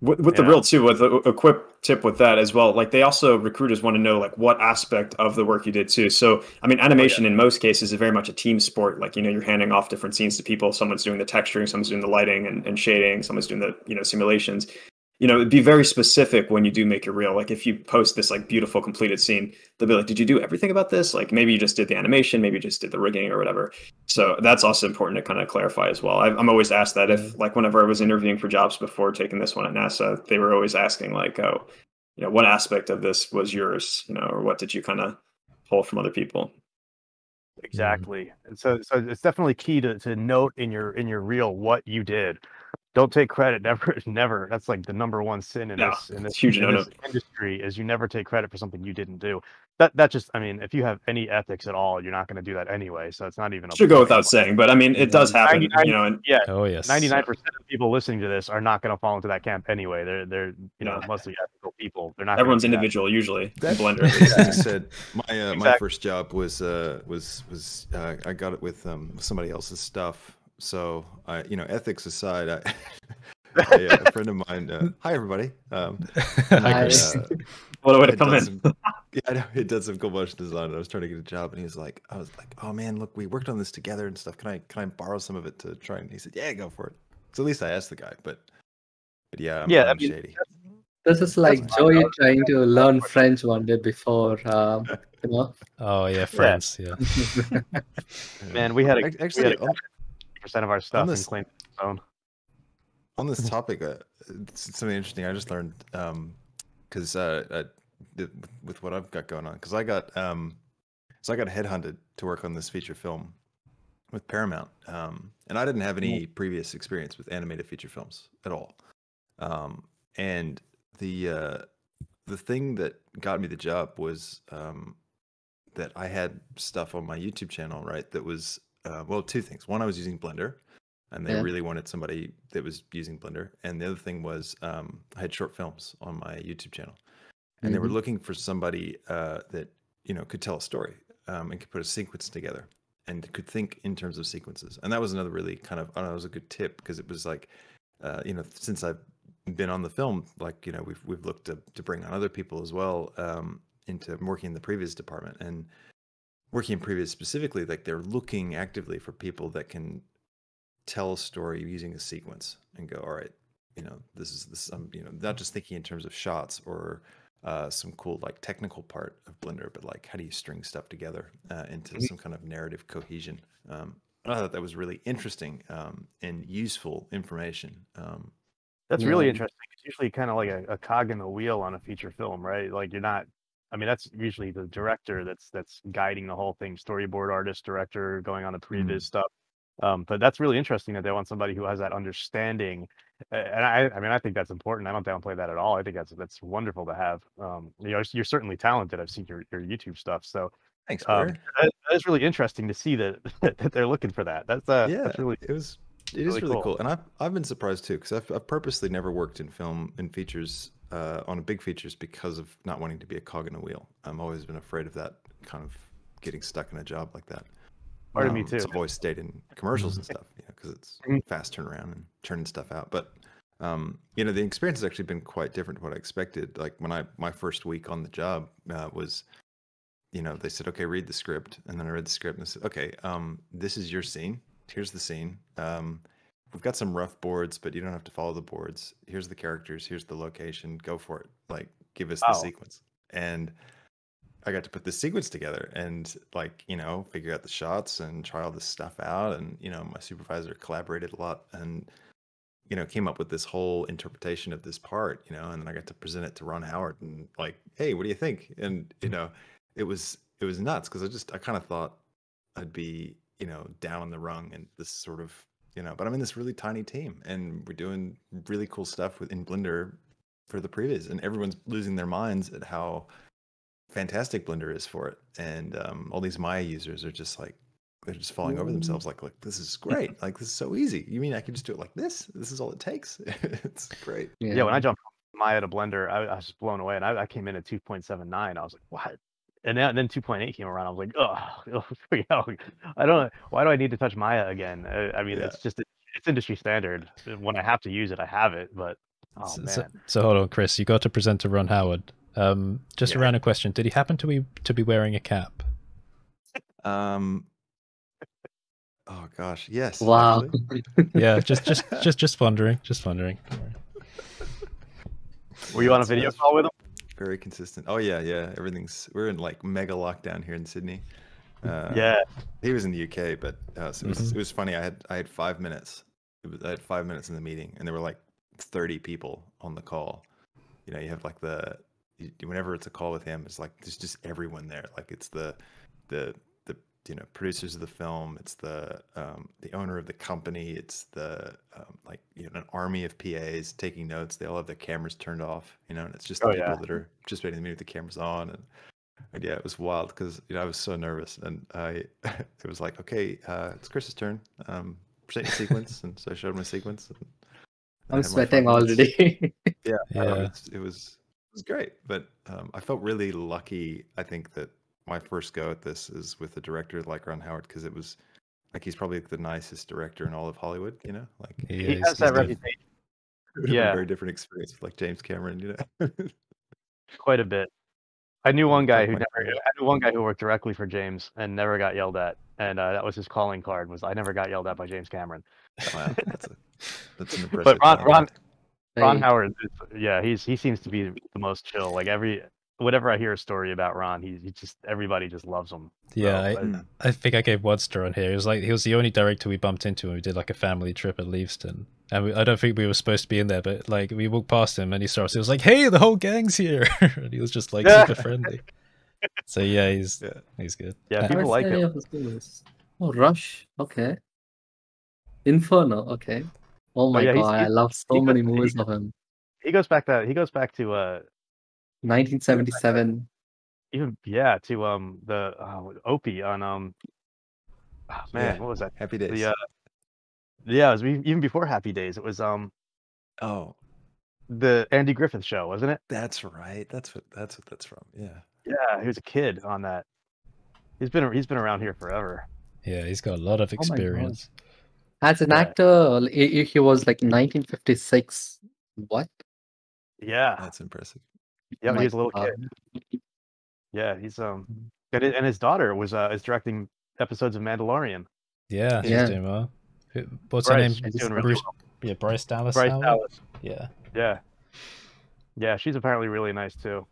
With, with the reel too, with a, a quick tip with that as well. Like they also recruiters want to know like what aspect of the work you did too. So I mean, oh, animation in most cases is very much a team sport. Like you know, you're handing off different scenes to people. Someone's doing the texturing, someone's doing the lighting and, and shading, someone's doing the you know simulations. You know, it'd be very specific when you do make your reel. Like if you post this like beautiful completed scene, they'll be like, "Did you do everything about this? Like maybe you just did the animation, maybe you just did the rigging or whatever." So that's also important to kind of clarify as well. I, I'm always asked that if, mm-hmm. like, whenever I was interviewing for jobs before taking this one at NASA, they were always asking, like, oh, you know, what aspect of this was yours, you know, or what did you kind of pull from other people? Mm-hmm. exactly and so so it's definitely key to, to note in your in your reel what you did don't take credit never never that's like the number one sin in Yeah, this in this, huge in no-no. this industry is you never take credit for something you didn't do that that just i mean if you have any ethics at all you're not going to do that anyway so it's not even a Should go point. without saying, but I mean, it does happen, 99 you know, and yeah Oh yes. 99% of people listening to this are not going to fall into that camp anyway they're they're you know No. mostly ethical people they're not everyone's do that. individual usually in That- Blender. As I said, my uh, my first job was uh, was was uh, I got it with um, somebody else's stuff. So I, you know, ethics aside, I, I, uh, a friend of mine. Uh, hi, everybody. Um, Nice. uh, What a way to had come done in. some- yeah, I know he did some cool motion design. and I was trying to get a job, and he was like, "I was like, oh man, look, we worked on this together and stuff. Can I can I borrow some of it to try?" And he said, "Yeah, go for it." So at least I asked the guy, but, but yeah, I'm, Yeah, I I'm mean, shady. This is like That's- Joey trying to learn French one day before, um, you know. Oh yeah, France. Yeah. Yeah. man we had a, Ac- we actually had on, percent of our stuff in this- plain zone on this topic, uh, it's something interesting. I just learned because uh, uh, th- with what I've got going on, because I got um, so I got headhunted to work on this feature film with Paramount, um, and I didn't have any previous experience with animated feature films at all. Um, and the uh, the thing that got me the job was um, that I had stuff on my YouTube channel, right? That was uh, well, two things. One, I was using Blender, and they Yeah. really wanted somebody that was using Blender. And the other thing was um, I had short films on my YouTube channel, and they were Mhm. looking for somebody uh, that you know could tell a story um, and could put a sequence together and could think in terms of sequences. And that was another really kind of I don't know, it was a good tip because it was like uh, you know since I've been on the film, like you know we've we've looked to to bring on other people as well um, into working in the previs department and working in previs specifically like they're looking actively for people that can tell a story using a sequence and go all right you know this is this um, you know not just thinking in terms of shots or uh, some cool like technical part of blender but like how do you string stuff together uh, into some kind of narrative cohesion um, i thought that was really interesting um, and useful information um, That's really interesting. It's usually kind of like a, a cog in the wheel on a feature film, right? Like you're not. I mean, that's usually the director that's that's guiding the whole thing. Storyboard artist, director, going on the previs stuff. Um, but that's really interesting that they want somebody who has that understanding. And I, I mean, I think that's important. I don't downplay that at all. I think that's that's wonderful to have. Um, you know, you're certainly talented. I've seen your, your YouTube stuff, so thanks um, that, that is really interesting to see that that they're looking for that. That's uh, yeah, that's really it was. It is really really cool. cool, and I've I've been surprised too because I've, I've purposely never worked in film in features uh, on a big features because of not wanting to be a cog in a wheel. I've always been afraid of that kind of getting stuck in a job like that. Or of me Um, too. So I've always stayed in commercials and stuff, you know, because it's Mhm. fast turnaround and turning stuff out. But um, you know, the experience has actually been quite different to what I expected. Like when I my first week on the job uh, was, you know, they said, okay, read the script, and then I read the script and I said, okay, um, this is your scene. Here's the scene. Um, we've got some rough boards, but you don't have to follow the boards. Here's the characters. Here's the location. Go for it. Like, give us the sequence. And I got to put the sequence together and like, you know, figure out the shots and try all this stuff out. And, you know, my supervisor collaborated a lot and, you know, came up with this whole interpretation of this part, you know, and then I got to present it to Ron Howard and like, hey, what do you think? And, you know, it was it was nuts because I just I kind of thought I'd be, you know, down on the rung and this sort of you know, but I'm in this really tiny team and we're doing really cool stuff with in Blender for the previs and everyone's losing their minds at how fantastic Blender is for it. And um, all these Maya users are just like they're just falling over themselves like like this is great. Like this is so easy. You mean I can just do it like this? This is all it takes. it's great. Yeah, when I jumped from Maya to Blender, I, I was just blown away, and I, I came in at 2.79. I was like, "What?" And then, then 2.8 came around. I was like, "Oh, you know, I don't. Know. Why do I need to touch Maya again?" I, I mean, Yeah. it's just it's industry standard. When I have to use it, I have it. But oh so, man, so, so hold on, Chris. You got to present to Ron Howard. Um, just a random question: Did he happen to be to be wearing a cap? Um Oh gosh, yes. Wow. Yeah, just just just just wondering, just wondering. Were you on a video call with him? Very consistent. Oh yeah, yeah. Everything's we're in like mega lockdown here in Sydney. Uh, yeah. he was in the UK, but uh, so it, was, Mhm. it was funny. I had I had five minutes. It was, I had five minutes in the meeting, and there were like thirty people on the call. You know, you have like the you- whenever it's a call with him, it's like there's just everyone there. Like it's the the you know producers of the film. It's the um, the owner of the company. It's the um, like you know an army of PAs taking notes. They all have their cameras turned off. You know, and it's just the Oh, people yeah. that are participating in the meeting with the cameras on and and yeah, it was wild because you know I was so nervous, and I it was like, okay, uh, it's Chris's turn. Um, present your sequence, and so I showed my sequence. And I I'm sweating already. Yeah, I know, Yeah. it's- it was it was great, but um, I felt really lucky. I think that my first go at this is with a director like Ron Howard because it was like he's probably the nicest director in all of Hollywood. You know, like Yeah, he has that reputation it would have Yeah. a very different experience with like James Cameron. You know, quite a bit. I knew one guy Took who never. time. I knew one guy who worked directly for James and never got yelled at, and uh, that was his calling card. Was I never got yelled at by James Cameron. wow, that's a that's an impressive. But Ron, Ron. Ron Right. Howard, yeah, he's he seems to be the most chill. Like every whenever I hear a story about Ron, he, he just everybody just loves him. Yeah, I, So. I think I gave one star on here. He was like he was the only director we bumped into when we did like a family trip at Leavesden, and we, I don't think we were supposed to be in there, but like we walked past him and he started. He was like, "Hey, the whole gang's here," and he was just like Yeah. super friendly. So yeah, he's Yeah. he's good. yeah, people What's like him. name of his movies? Oh, Rush. Okay. Inferno. Okay. Oh my yeah, he's- god, I love so many goes- movies goes- of him. He goes back that he goes back to uh 1977. even yeah to um the uh, Opie on um oh, man Yeah. what was that Happy days. the uh yeah it was even before Happy Days it was um oh, the Andy Griffith show wasn't it that's right. That's what that's what that's from. Yeah. yeah he was a kid on that he's been he's been around here forever Yeah, he's got a lot of Oh experience. As an Yeah. actor, he, he was like 1956. What? yeah That's impressive. Yeah My he a little God. kid yeah he's um Mhm. and, it- and his daughter was uh is directing episodes of Mandalorian Yeah, he's Yeah. doing well. Who- What's her name? she's doing really well. yeah, Bryce Dallas. Bryce Howard? Dallas Yeah, yeah yeah she's apparently really nice too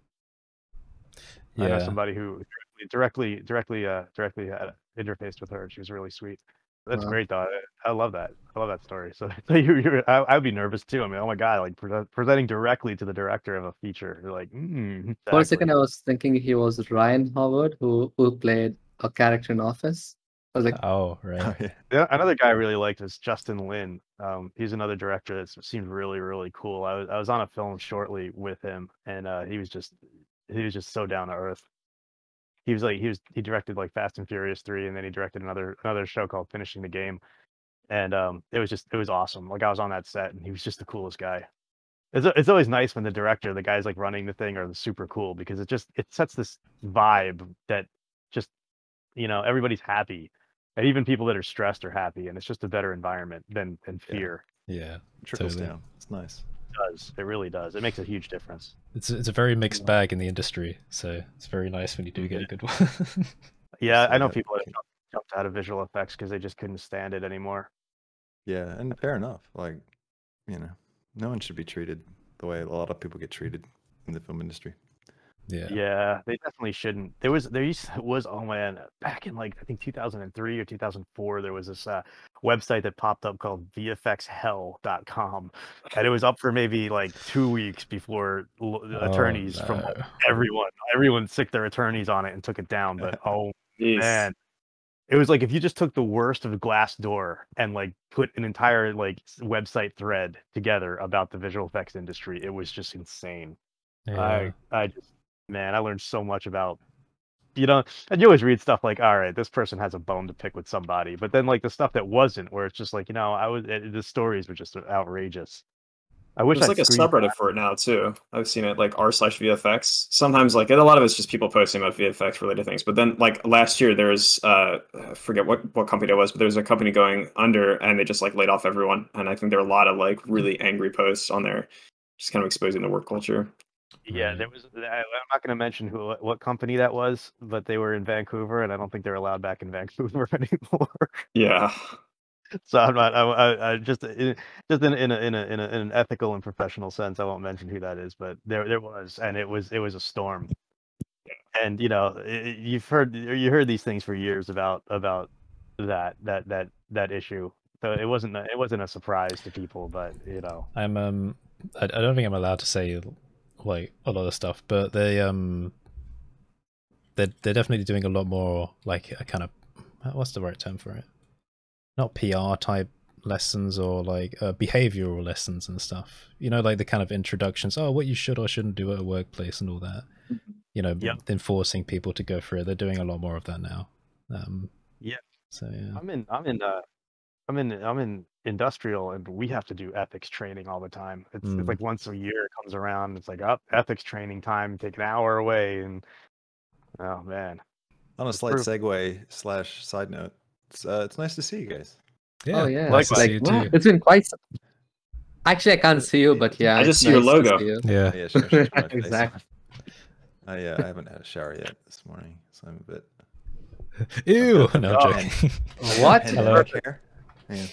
Yeah. I know somebody who directly, directly, directly, uh, directly had interfaced with her. and She was really sweet. That's Wow. great, though. I, I love that. I love that story. So, so you, you, I, I'd be nervous too. I mean, oh my god, like pre- presenting directly to the director of a feature. You're like, mm, For a second, I was thinking he was Ryan Howard, who who played a character in Office. I was like, Oh right. Yeah. Yeah, another guy I really liked is Justin Lin. Um, he's another director that seemed really, really cool. I was I was on a film shortly with him, and uh, he was just he was just so down to earth. He was like he was he directed like Fast and Furious three, and then he directed another another show called Finishing the Game, and um, it was just it was awesome. Like I was on that set, and he was just the coolest guy. It's it's always nice when the director, the guys like running the thing, are super cool because it just it sets this vibe that just you know everybody's happy and even people that are stressed are happy, and it's just a better environment than than Yeah. fear. Yeah, Trickles Totally. down. It's nice. It does it really does? It makes a huge difference. it's it's a very mixed bag in the industry, so it's very nice when you do get a good one. Yeah, I know people that have jumped- jumped out of visual effects because they just couldn't stand it anymore. Yeah, and fair enough. Like, you know, no one should be treated the way a lot of people get treated in the film industry. Yeah. Yeah, they definitely shouldn't. There was there used was oh man, back in like I think 2003 or 2004 there was this uh, website that popped up called vfxhell.com and it was up for maybe like 2 weeks before l- Oh, attorneys from no. everyone everyone sicked their attorneys on it and took it down, but oh Jeez. man. It was like if you just took the worst of Glassdoor and like put an entire like website thread together about the visual effects industry, it was just insane. Yeah. I I just man, I learned so much about you know, and you always read stuff like, all right, this person has a bone to pick with somebody, but then like the stuff that wasn't, where it's just like, you know, I was it, the stories were just uh, outrageous. I wish There's I'd like a subreddit for it now too. I've seen it like r slash VFX. Sometimes like a lot of it's just people posting about VFX related things. But then like last year there was uh I forget what what company it was, but there was a company going under and they just like laid off everyone. And I think there were a lot of like hmm. really angry posts on there, just kind of exposing the work culture. Yeah, Right. there was. I, I'm not going to mention who what company that was, but they were in Vancouver, and I don't think they're allowed back in Vancouver anymore. Yeah. so I'm not. I, I, I just in, just in, in, a, in a in a in an ethical and professional sense, I won't mention who that is, but there there was, and it was it was a storm. And you know, i- i- you've heard you heard these things for years about about that that that that issue. So it wasn't a- it wasn't a surprise to people, but you know, I'm um I, I don't think I'm allowed to say like a lot of stuff, but they um they're they're definitely doing a lot more like a kind of what's the right term for it? Not PR type lessons or like uh, behavioral lessons and stuff. You know, like the kind of introductions. Oh, what you should or shouldn't do at a workplace and all that. You know, Yep. enforcing people to go through it. They're doing a lot more of that now. Um, Yeah. So yeah. I'm in I'm in uh I'm in I'm in industrial and we have to do ethics training all the time. It's Mm. it's like once a year it comes around, it's like up ethics training time, take an hour away and oh man. On a It's slight proof. segue slash side note, it's uh, it's nice to see you guys. Yeah. oh yeah, Nice to Likewise. see you like too. it's been quite. some- Actually, I can't see you, but yeah, I just see your nice to logo. see you. Yeah. Oh, yeah, sure, sure, my exactly. I uh, I haven't had a shower yet this morning, so I'm a bit. Ew. No Oh. joking. What? Hand Hello. Yeah.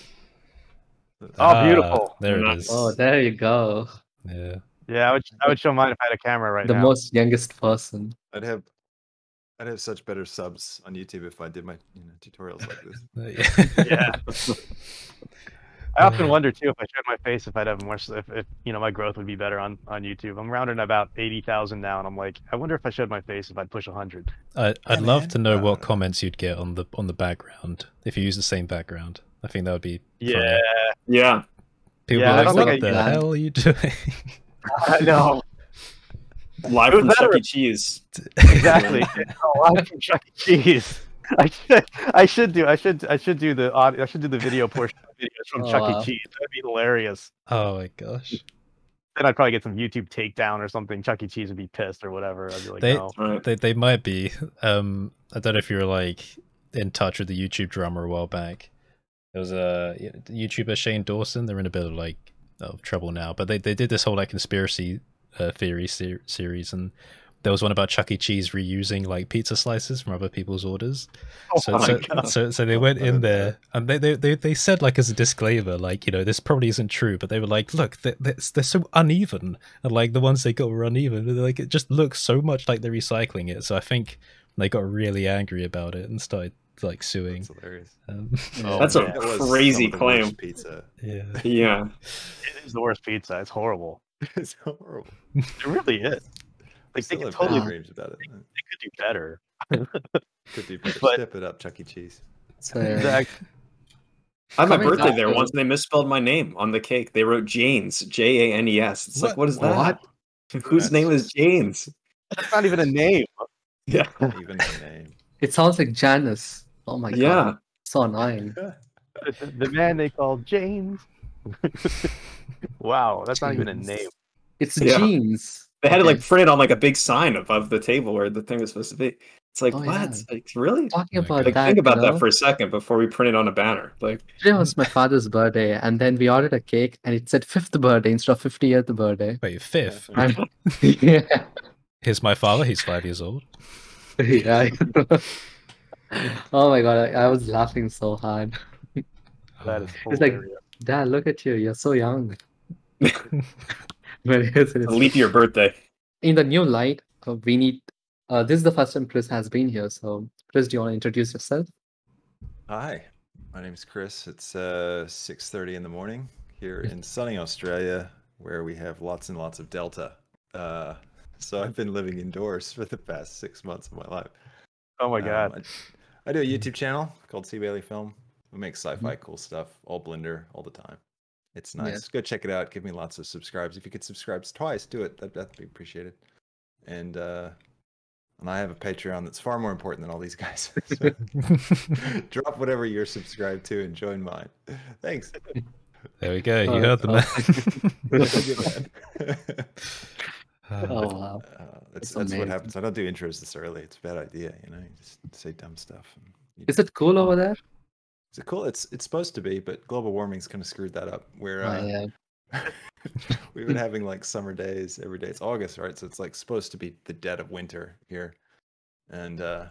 Oh, Ah, beautiful. There it Nice. is. Oh, there you go. Yeah. Yeah, I would I would show mine if I had a camera right the now. The most youngest person. I'd have I'd have such better subs on YouTube if I did my you know tutorials like this. Uh, Yeah. I often wonder too if I showed my face if I'd have more if, if you know my growth would be better on on YouTube. I'm rounding about eighty thousand now, and I'm like, I wonder if I showed my face if I'd push hundred. I, I'd Yeah, love man. to know Uh, what comments you'd get on the on the background if you use the same background. I think that would be funny. Yeah, Yeah. People Yeah, I are don't like, what I the use that. hell are you doing? I know Live It from better- Chuck E. Cheese. exactly. oh, I'm from Chuck E. Cheese. I should, I should do, I should, I should do the audio, I should do the video portion of the videos from Oh, Chuck wow. E. Cheese. That'd be hilarious. oh my gosh. Then I'd probably get some YouTube takedown or something. Chuck E. Cheese would be pissed or whatever. I'd be like, They- no. Right. They they might be. Um I don't know if you were like in touch with the YouTube drummer a while back. There was a YouTuber Shane Dawson. They're in a bit of like of trouble now, but they they did this whole like conspiracy uh, theory ser- series, and there was one about Chuck E. Cheese reusing like pizza slices from other people's orders. So Oh so, God. so so they went in there and they, they they they said like as a disclaimer, like you know this probably isn't true, but they were like, look, they, they're, they're so uneven, and like the ones they got were uneven. Like it just looks so much like they're recycling it. So I think they got really angry about it and started like suing. It's hilarious. Um, Oh, That's a. That crazy claim. Pizza. yeah, Yeah. It is the worst pizza. It's horrible. it's horrible. It really is. Like they Still could have totally, bad bad dreams about it. they could do better. Could do better. But- Step it up, Chuck E. Cheese. So, Exact- I had my birthday back there once and they misspelled my name on the cake. They wrote Janes, J A N E S. It's like, What? what is that? What? Whose name is Janes? That's not even a name. Yeah. Not even a name. It sounds like Janice. Oh my god. Yeah. So annoying. The, the man they called James. wow, that's not even a name. It's Yeah. jeans. They had it like printed on like a big sign above the table where the thing was supposed to be. It's like Oh, what? yeah. Like really? Talking about Like that, think about you that for a second before we print it on a banner. Like Today was my father's birthday, and then we ordered a cake, and it said fifth birthday instead of fiftieth birthday. Wait, fifth. Yeah, Here's my father. He's five years old. yeah. oh my god, I, I was laughing so hard. That is It's like- hilarious. Dad, look at you. You're so young. But yes, it a is. leap year birthday. In the new light, uh, we need. Uh, this is the first time Chris has been here. So, Chris, do you want to introduce yourself? Hi, my name is Chris. It's uh 6:30 in the morning here in sunny Australia, where we have lots and lots of delta. Uh, so I've been living indoors for the past six months of my life. Oh my Um, god. I, I do a YouTube channel called C Bailey Film. We make sci-fi cool stuff, all Blender, all the time. It's Yeah. nice. Go check it out. Give me lots of subscribes. If you could subscribe twice, do it. That, that'd be appreciated. And uh, and I have a Patreon that's far more important than all these guys. So drop whatever you're subscribed to and join mine. Thanks. There we go. You Oh, heard the oh. man. Uh, Oh wow. Uh, that's That's that's what happens. I don't do intros this early. It's a bad idea, you know. You just say dumb stuff. and you Is it cool over there? Is it cool? It's it's supposed to be, but global warming's kind of screwed that up. Where Oh, uh, yeah. we've been having like summer days every day. It's August, right? So it's like supposed to be the dead of winter here, and uh,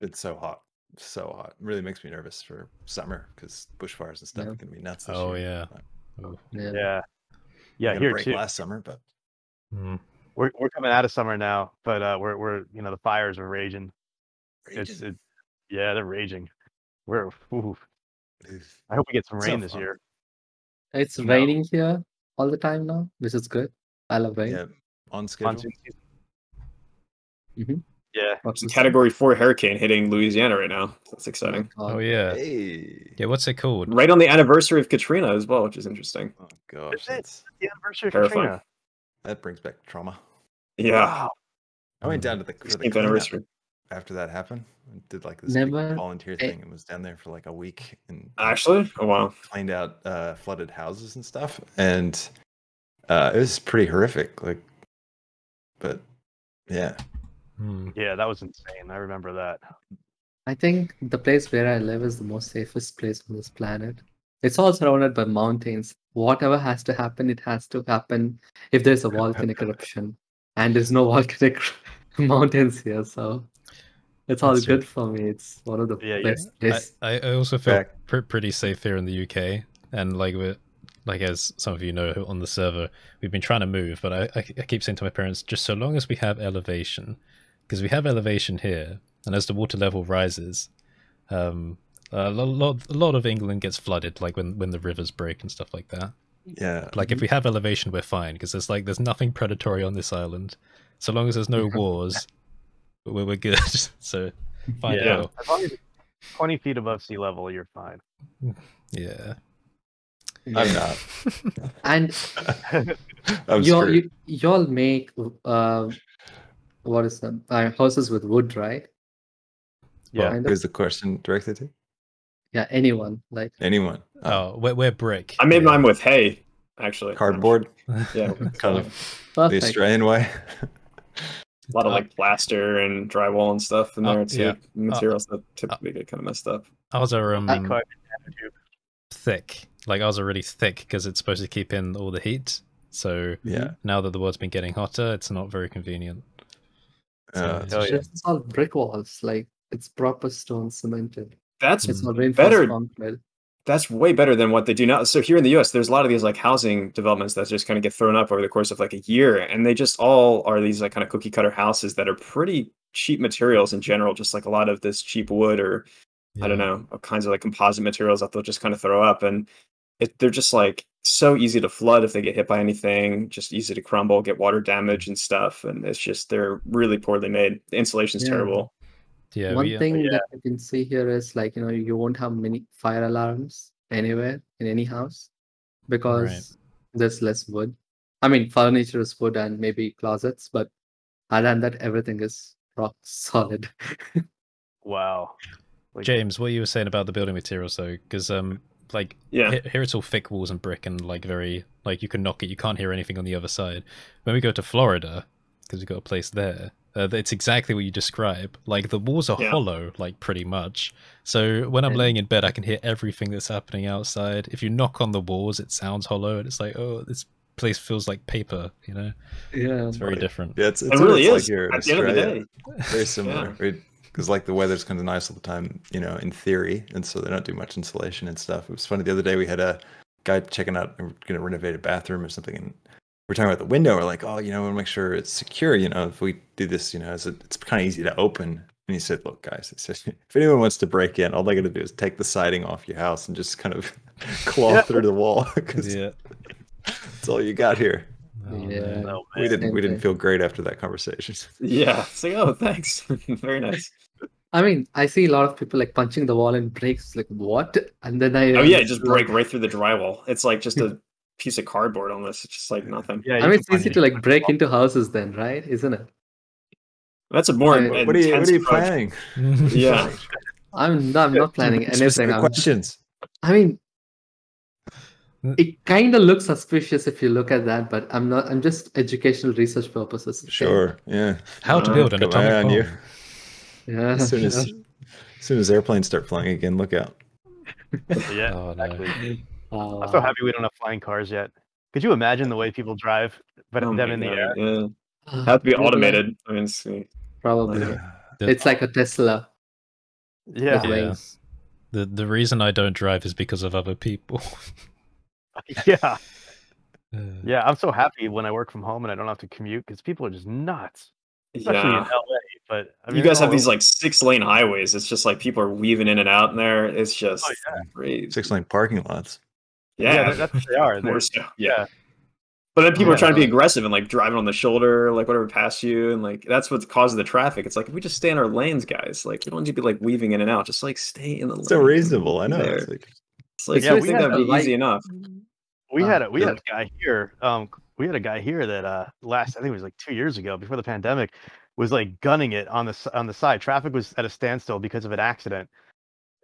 it's so hot, so hot. It really makes me nervous for summer because bushfires and stuff Yeah. are gonna be nuts. This Oh, year. yeah. Oh, Yeah. Yeah. we Yeah, here break too. last summer, but mm. We're we're coming out of summer now, but uh we're we're you know the fires are raging. It's raging. yeah, they're raging. We're ooh, Oof. I hope we get some So rain this year. It's No. raining here all the time now, which is good. I love rain. yeah, on schedule. Monsoon season. Mhm. Yeah. What's It's this? category four hurricane hitting Louisiana right now. That's exciting. God. oh yeah. Hey. Yeah. What's it called? Right on the anniversary of Katrina as well, which is interesting. Oh gosh, it? that's, The anniversary of Terrifying. Katrina. That brings back trauma. Yeah. Wow. I went down to the, for the anniversary. after that happened. I did like this Never- volunteer eh. thing and was down there for like a week and Actually? Oh wow. cleaned out uh, flooded houses and stuff. And uh, it was pretty horrific. Like, but yeah, Hmm. Yeah, that was insane. I remember that. I think the place where I live is the most safest place on this planet. It's all surrounded by mountains. Whatever has to happen, it has to happen if there's a volcanic eruption. And there's no volcanic mountains here, so it's all That's true. good for me. It's one of the Yeah, yeah. best I, places. I I also feel Back. pr- pretty safe here in the UK, and like we're like as some of you know on the server, we've been trying to move, but I, I, I keep saying to my parents, just so long as we have elevation, because we have elevation here, and as the water level rises, um, a lot, a lot of England gets flooded, like when when the rivers break and stuff like that. yeah. Like if we have elevation, we're fine because there's like there's nothing predatory on this island. So long as there's no wars, we're, we're good. so fine. yeah. go. As long as twenty feet above sea level, you're fine. Yeah. I'm not. And I'm you screwed. you y'all make uh, what is that? Uh, houses with wood, right? Yeah. Kind of. Who's the question directed to? Yeah, anyone like Anyone? Uh, Oh, we're, we're brick. I made yeah. mine with hay, actually. Cardboard? Yeah. Kind of the. Australian way. A lot of like plaster and drywall and stuff in Uh, there too. yeah. Materials that typically get kind of messed up. Ours are um, I- Cut. thick. Like ours are really thick because it's supposed to keep in all the heat. So yeah. now that the world's been getting hotter, it's not very convenient. Uh, So- Oh, yeah. It's all brick walls, like it's proper stone cemented. That's It's not Better- that's way better than what they do now. So here in the US, there's a lot of these like housing developments that just kind of get thrown up over the course of like a year, and they just all are these like kind of cookie cutter houses that are pretty cheap materials in general, just like a lot of this cheap wood or I don't know, all kinds of like composite materials that they'll just kind of throw up, and it, they're just like so easy to flood if they get hit by anything, just easy to crumble, get water damage and stuff, and it's just they're really poorly made. The insulation's Yeah. terrible. Yeah. One we, uh, thing yeah. that you can see here is like you know you won't have many fire alarms anywhere in any house because there's less wood. I mean, furniture is wood and maybe closets, but other than that, everything is rock solid. Wow. Like, James, what you were saying about the building materials though, because um, like Yeah. he- here it's all thick walls and brick and like very like you can knock it, you can't hear anything on the other side. When we go to Florida, because we've got a place there, Uh, it's exactly what you describe. Like the walls are Yeah. hollow, like pretty much. So when I'm laying in bed, I can hear everything that's happening outside. If you knock on the walls, it sounds hollow, and it's like, oh, this place feels like paper. You know, Yeah. it's very Right. different. Yeah, it's, it's It really it's is. like here in At the end of the day. Very similar. Because like the weather's kind of nice all the time, you know, in theory, and so they don't do much insulation and stuff. It was funny the other day we had a guy checking out, going to renovate a bathroom or something, and we're talking about the window. We're like, oh, you know, we want to make sure it's secure. You know, if we do this, you know, it's, it's kind of easy to open. And he said, look, guys, he said, if anyone wants to break in, all they got to do is take the siding off your house and just kind of claw Yeah. through the wall because Yeah. that's all you got here. Oh, Yeah. man. No, We didn't we didn't feel great after that conversation. Yeah. It's like, oh, thanks. Very nice. I mean, I see a lot of people like punching the wall and breaks. Like what? And then I. Oh yeah, just break right through the drywall. It's like just a piece of cardboard almost. It's just like nothing. Yeah, I mean, it's easy to like break into houses then, right? Isn't it? That's a more What- what are you what are you planning? Yeah. I'm not, I'm not planning anything. I'm, questions. I mean, Mm. it kind of looks suspicious if you look at that, but I'm not. I'm just educational research purposes. saying- Sure. Yeah. How to build an atomic bomb. you. Yeah. As soon as, as soon as airplanes start flying again, look out. Yeah, Oh, no. exactly. Uh, I'm so happy we don't have flying cars yet. Could you imagine the way people drive, but Oh them my in the God, air? Yeah. uh, Have to be yeah, automated. I mean, it's, Probably. The- It's like a Tesla. Yeah, with Yeah. The the reason I don't drive is because of other people. yeah, Uh, yeah. I'm so happy when I work from home and I don't have to commute because people are just nuts, especially in. LA. But I mean, you guys have these like six lane highways. It's just like people are weaving in and out in there. It's just Oh, yeah. crazy. Six lane parking lots. Yeah, Yeah, that's what they are. More so. Yeah. yeah. But then people Yeah. are trying to be aggressive and like driving on the shoulder, like whatever past you, and like that's what's causing the traffic. It's like if we just stay in our lanes, guys. Like we don't need to be like weaving in and out. Just like stay in the lane. So reasonable. I know. There. It's like, It's like Yeah, we think that'd a be light- easy enough. we Uh, had a we had yeah. a guy here. Um, we had a guy here that uh last I think it was like two years ago before the pandemic was like gunning it on the on the side. Traffic was at a standstill because of an accident,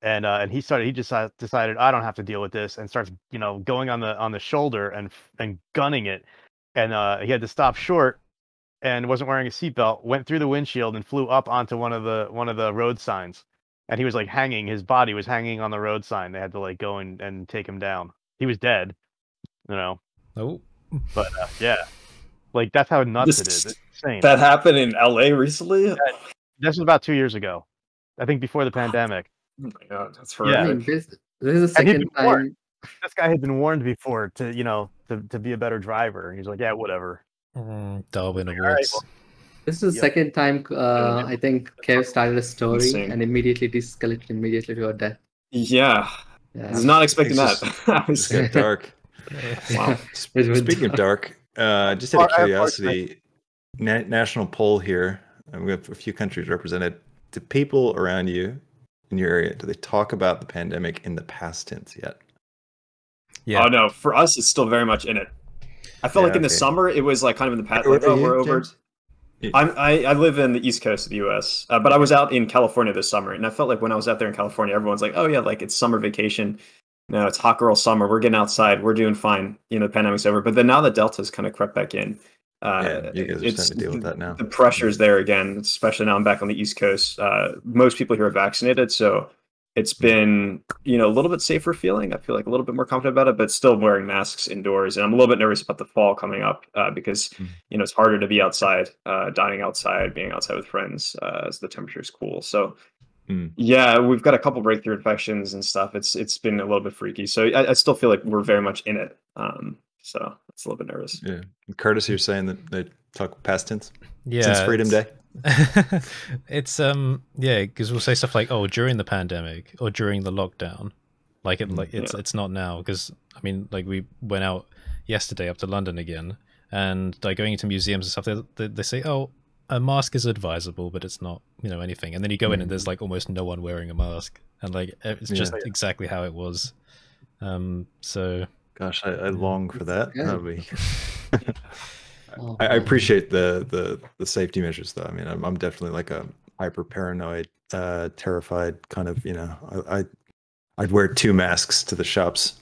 and uh, and he started he just decided, decided I don't have to deal with this and starts you know going on the on the shoulder and and gunning it, and uh, he had to stop short and wasn't wearing a seatbelt. Went through the windshield and flew up onto one of the one of the road signs, and he was like hanging. His body was hanging on the road sign. They had to like go and and take him down. He was dead, you know. oh, But uh, yeah, like that's how nuts This- is. It's insane. That happened in LA recently. Oh this was about two years ago, I think, before the pandemic. My god, that's Yeah. I horrific. mean, this, this is the second been warned. time. This guy had been warned before to, you know, to, to be a better driver. He's like, yeah, whatever. mm, Darwin right, Awards. well- This is the Yep. second time uh, I think Kev started a story Insane. and immediately de-escalated immediately to a death. Yeah, Yeah. I was not expecting It's that. I was- it's dark. wow. Sp- It went Speaking of dark, uh, just out of I have curiosity, na- national poll here, and we have a few countries represented. Do people around you in your area do they talk about the pandemic in the past tense yet? Yeah. Oh no, for us, it's still very much in it. I felt Yeah, like in the okay. summer, it was like kind of in the past, like oh, we're over. James? I'm, I I live in the East Coast of the U.S., uh, but I was out in California this summer, and I felt like when I was out there in California, everyone's like, "Oh yeah, like it's summer vacation. No, it's hot girl summer. We're getting outside. We're doing fine. You know, the pandemic's over." But then now that Delta's kind of crept back in, uh, Yeah, you guys are it's starting to deal with that now. The pressure's there again, especially now I'm back on the East Coast. Uh, most people here are vaccinated, so it's been you know a little bit safer feeling. I feel like a little bit more confident about it, but still wearing masks indoors. And I'm a little bit nervous about the fall coming up uh, because Mm. you know it's harder to be outside, uh, dining outside, being outside with friends uh, as the temperature's cool. So. Mm. Yeah, we've got a couple breakthrough infections and stuff. It's it's been a little bit freaky. So I, I still feel like we're very much in it. Um, so it's a little bit nervous. Yeah, Curtis, you're saying that they talk past tense Yeah. since Freedom Day. it's um yeah because we'll say stuff like oh during the pandemic or during the lockdown like it Mm, like it's yeah. it's not now because i mean like we went out yesterday up to london again and like going into museums and stuff they, they, they say oh a mask is advisable but it's not you know anything and then you go in and there's like almost no one wearing a mask and like it's just Yeah. exactly how it was um so Gosh, I, I long for that. Be. Oh, I, I appreciate the, the the safety measures, though. I mean, I'm, I'm definitely like a hyper paranoid, uh, terrified kind of. You know, I, I I'd wear two masks to the shops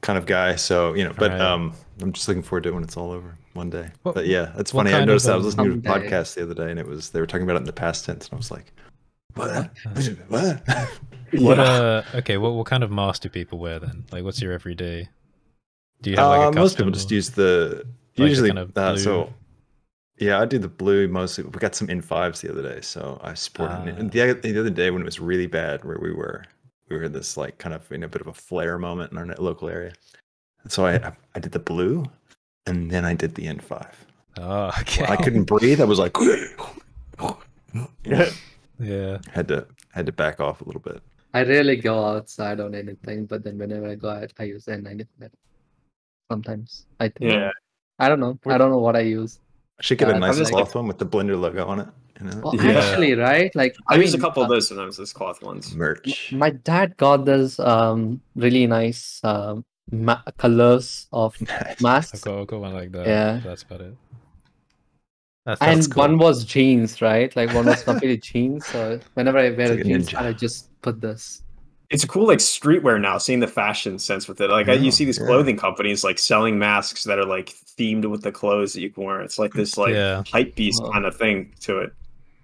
kind of guy. So you know, but Right. um, I'm just looking forward to it when it's all over one day. What- but yeah, it's funny. I noticed that I was listening to a podcast the other day, and it was they were talking about it in the past tense, and I was like, what? what? What uh okay, what what kind of mask do people wear then? Like what's your everyday do you have like a Uh, most people just use the Like usually kind of uh, blue- so. Yeah, I do the blue mostly. We got some in fives the other day, so I sported it. Ah. And the, the other day when it was really bad, where we were, we were in this like kind of in a bit of a flare moment in our local area. And so I I, I did the blue, and then I did the N five. Oh, okay. I couldn't breathe. I was like, Yeah. yeah. had to had to back off a little bit. I rarely go outside on anything, but then whenever I go out, I use N95. Sometimes I think. Yeah. I don't know. I don't know what I use. I should get Yeah, a I nice just- cloth one with the Blender logo on it. You know, Well, Yeah. actually, right? Like I, use a couple uh, of those sometimes, those cloth ones. merch. My dad got this um really nice um ma- colors of I've masks, got, I've got one like that. Yeah. That's about it. That's, and cool. one was jeans, right? Like one was completely jeans. So whenever I wear like a a jeans, I just put this. It's a cool like streetwear now, seeing the fashion sense with it. Like I, Yeah, you see these yeah. clothing companies like selling masks that are like themed with the clothes that you can wear. It's like this like Yeah. hype beast Wow. kind of thing to it.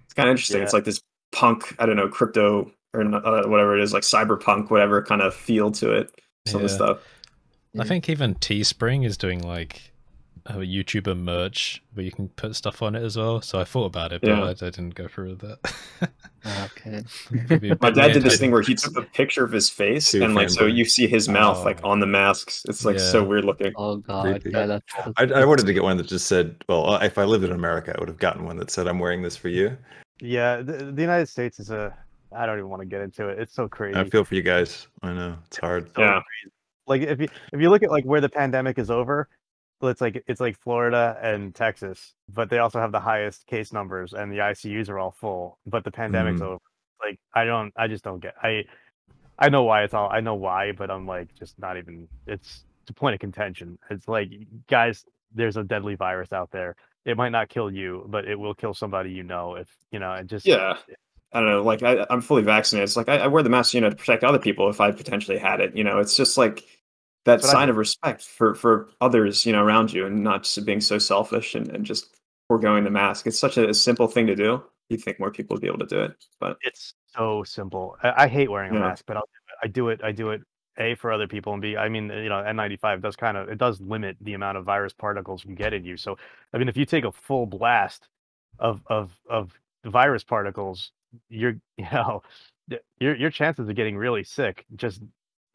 It's kind of interesting. It's like this punk, I don't know, crypto or uh, whatever it is, like cyberpunk, whatever kind of feel to it. Some of the stuff. I think even Teespring is doing like a YouTuber merch where you can put stuff on it as well. So I thought about it, but Yeah. I, I didn't go through with that. Okay. It'd be a My dad did this thing where he took a picture of his face Too and like so you see his mouth like Oh. on the masks. It's like so weird looking. Oh god, yeah, that's, I, I wanted to get one that just said, "Well, uh, if I lived in America, I would have gotten one that said I'm wearing this for you." Yeah, the, the United States is a. I don't even want to get into it. It's so crazy. I feel for you guys. I know it's hard. so Yeah. crazy. Like if you if you look at like where the pandemic is over, well, it's like it's like Florida and Texas, but they also have the highest case numbers and the ICUs are all full. But the pandemic's Mhm. over. Like I don't, I just don't get. I I know why it's all. I know why, but I'm like just not even. It's the point of contention. It's like guys, there's a deadly virus out there. It might not kill you, but it will kill somebody you know. If you know, and just Yeah. I don't know. Like I, I'm fully vaccinated. It's like I, I wear the mask, you know, to protect other people if I potentially had it. You know, it's just like that But I- sign of respect for for others, you know, around you, and not just being so selfish and, and just foregoing the mask. It's such a, simple thing to do. You'd think more people would be able to do it, but it's so simple. I, I hate wearing a Yeah. mask, but I'll. I do it. I do it. A for other people, and B. I mean, you know, N95 does kind of it does limit the amount of virus particles you get in you. So, I mean, if you take a full blast of of of virus particles, you're you know, your your chances of getting really sick just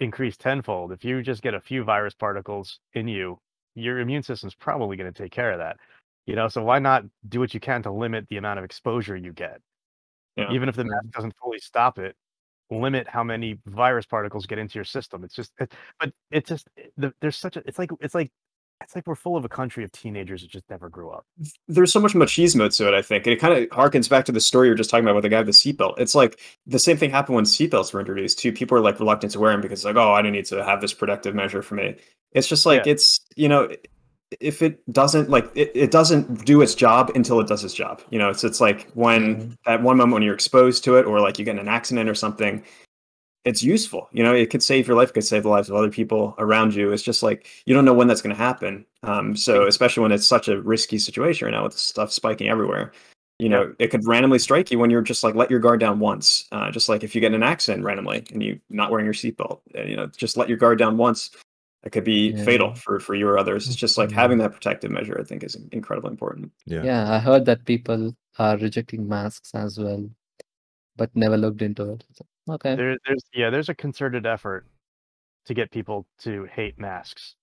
increase tenfold. If you just get a few virus particles in you, your immune system's probably going to take care of that. You know, so why not do what you can to limit the amount of exposure you get? Yeah. even if the mask doesn't fully stop it limit how many virus particles get into your system it's just it, but it's just the, there's such a it's like it's like it's like we're full of a country of teenagers that just never grew up there's so much machismo to it. I think and it kind of harkens back to the story you are just talking about with the guy with the seatbelt. It's like the same thing happened when seatbelts were introduced too. People are like reluctant to wear them because it's like, oh, I don't need to have this protective measure for me. It's just like Yeah. it's you know, if it doesn't like it, it doesn't do its job until it does its job. You know, it's it's like when Mhm. that one moment when you're exposed to it or like you get in an accident or something. It's useful, you know. It could save your life, it could save the lives of other people around you. It's just like you don't know when that's going to happen. Um, so especially when it's such a risky situation right now with stuff spiking everywhere, you know, it could randomly strike you when you're just like let your guard down once. Uh, just like if you get in an accident randomly and you not wearing your seatbelt, uh, you know, just let your guard down once. It could be Yeah. fatal for for you or others. It's just like having that protective measure. I think is incredibly important. Yeah. yeah, I heard that people are rejecting masks as well, but never looked into it. Okay. there, there's yeah there's a concerted effort to get people to hate masks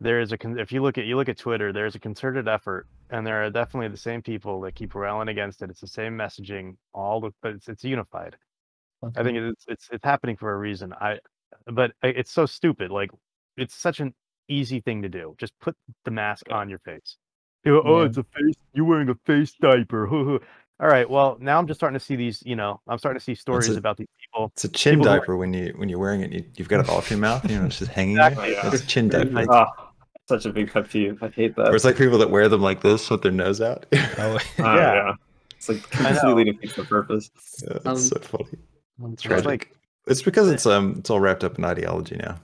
there is a if you look at you look at twitter there's a concerted effort and there are definitely the same people that keep railing against it it's the same messaging all the but it's, it's unified I think it's it's it's happening for a reason. I but it's so stupid. Like it's such an easy thing to do. Just put the mask on your face. Go, oh, Yeah. it's a face. You're wearing a face diaper. All right. Well, now I'm just starting to see these. You know, I'm starting to see stories a- about these people. It's a chin People who are- diaper when you when you're wearing it. You, you've got it off your mouth. You know, it's just hanging. Exactly, There. yeah. It's a chin diaper. Ah, such a big pet peeve. I hate that. Or it's like people that wear them like this with their nose out. yeah, Oh, Ah, Yeah. yeah. It's like I know. completely defeats the purpose. Yeah, it's Um, so funny. It's tragic. like- it's because it's um it's all wrapped up in ideology now.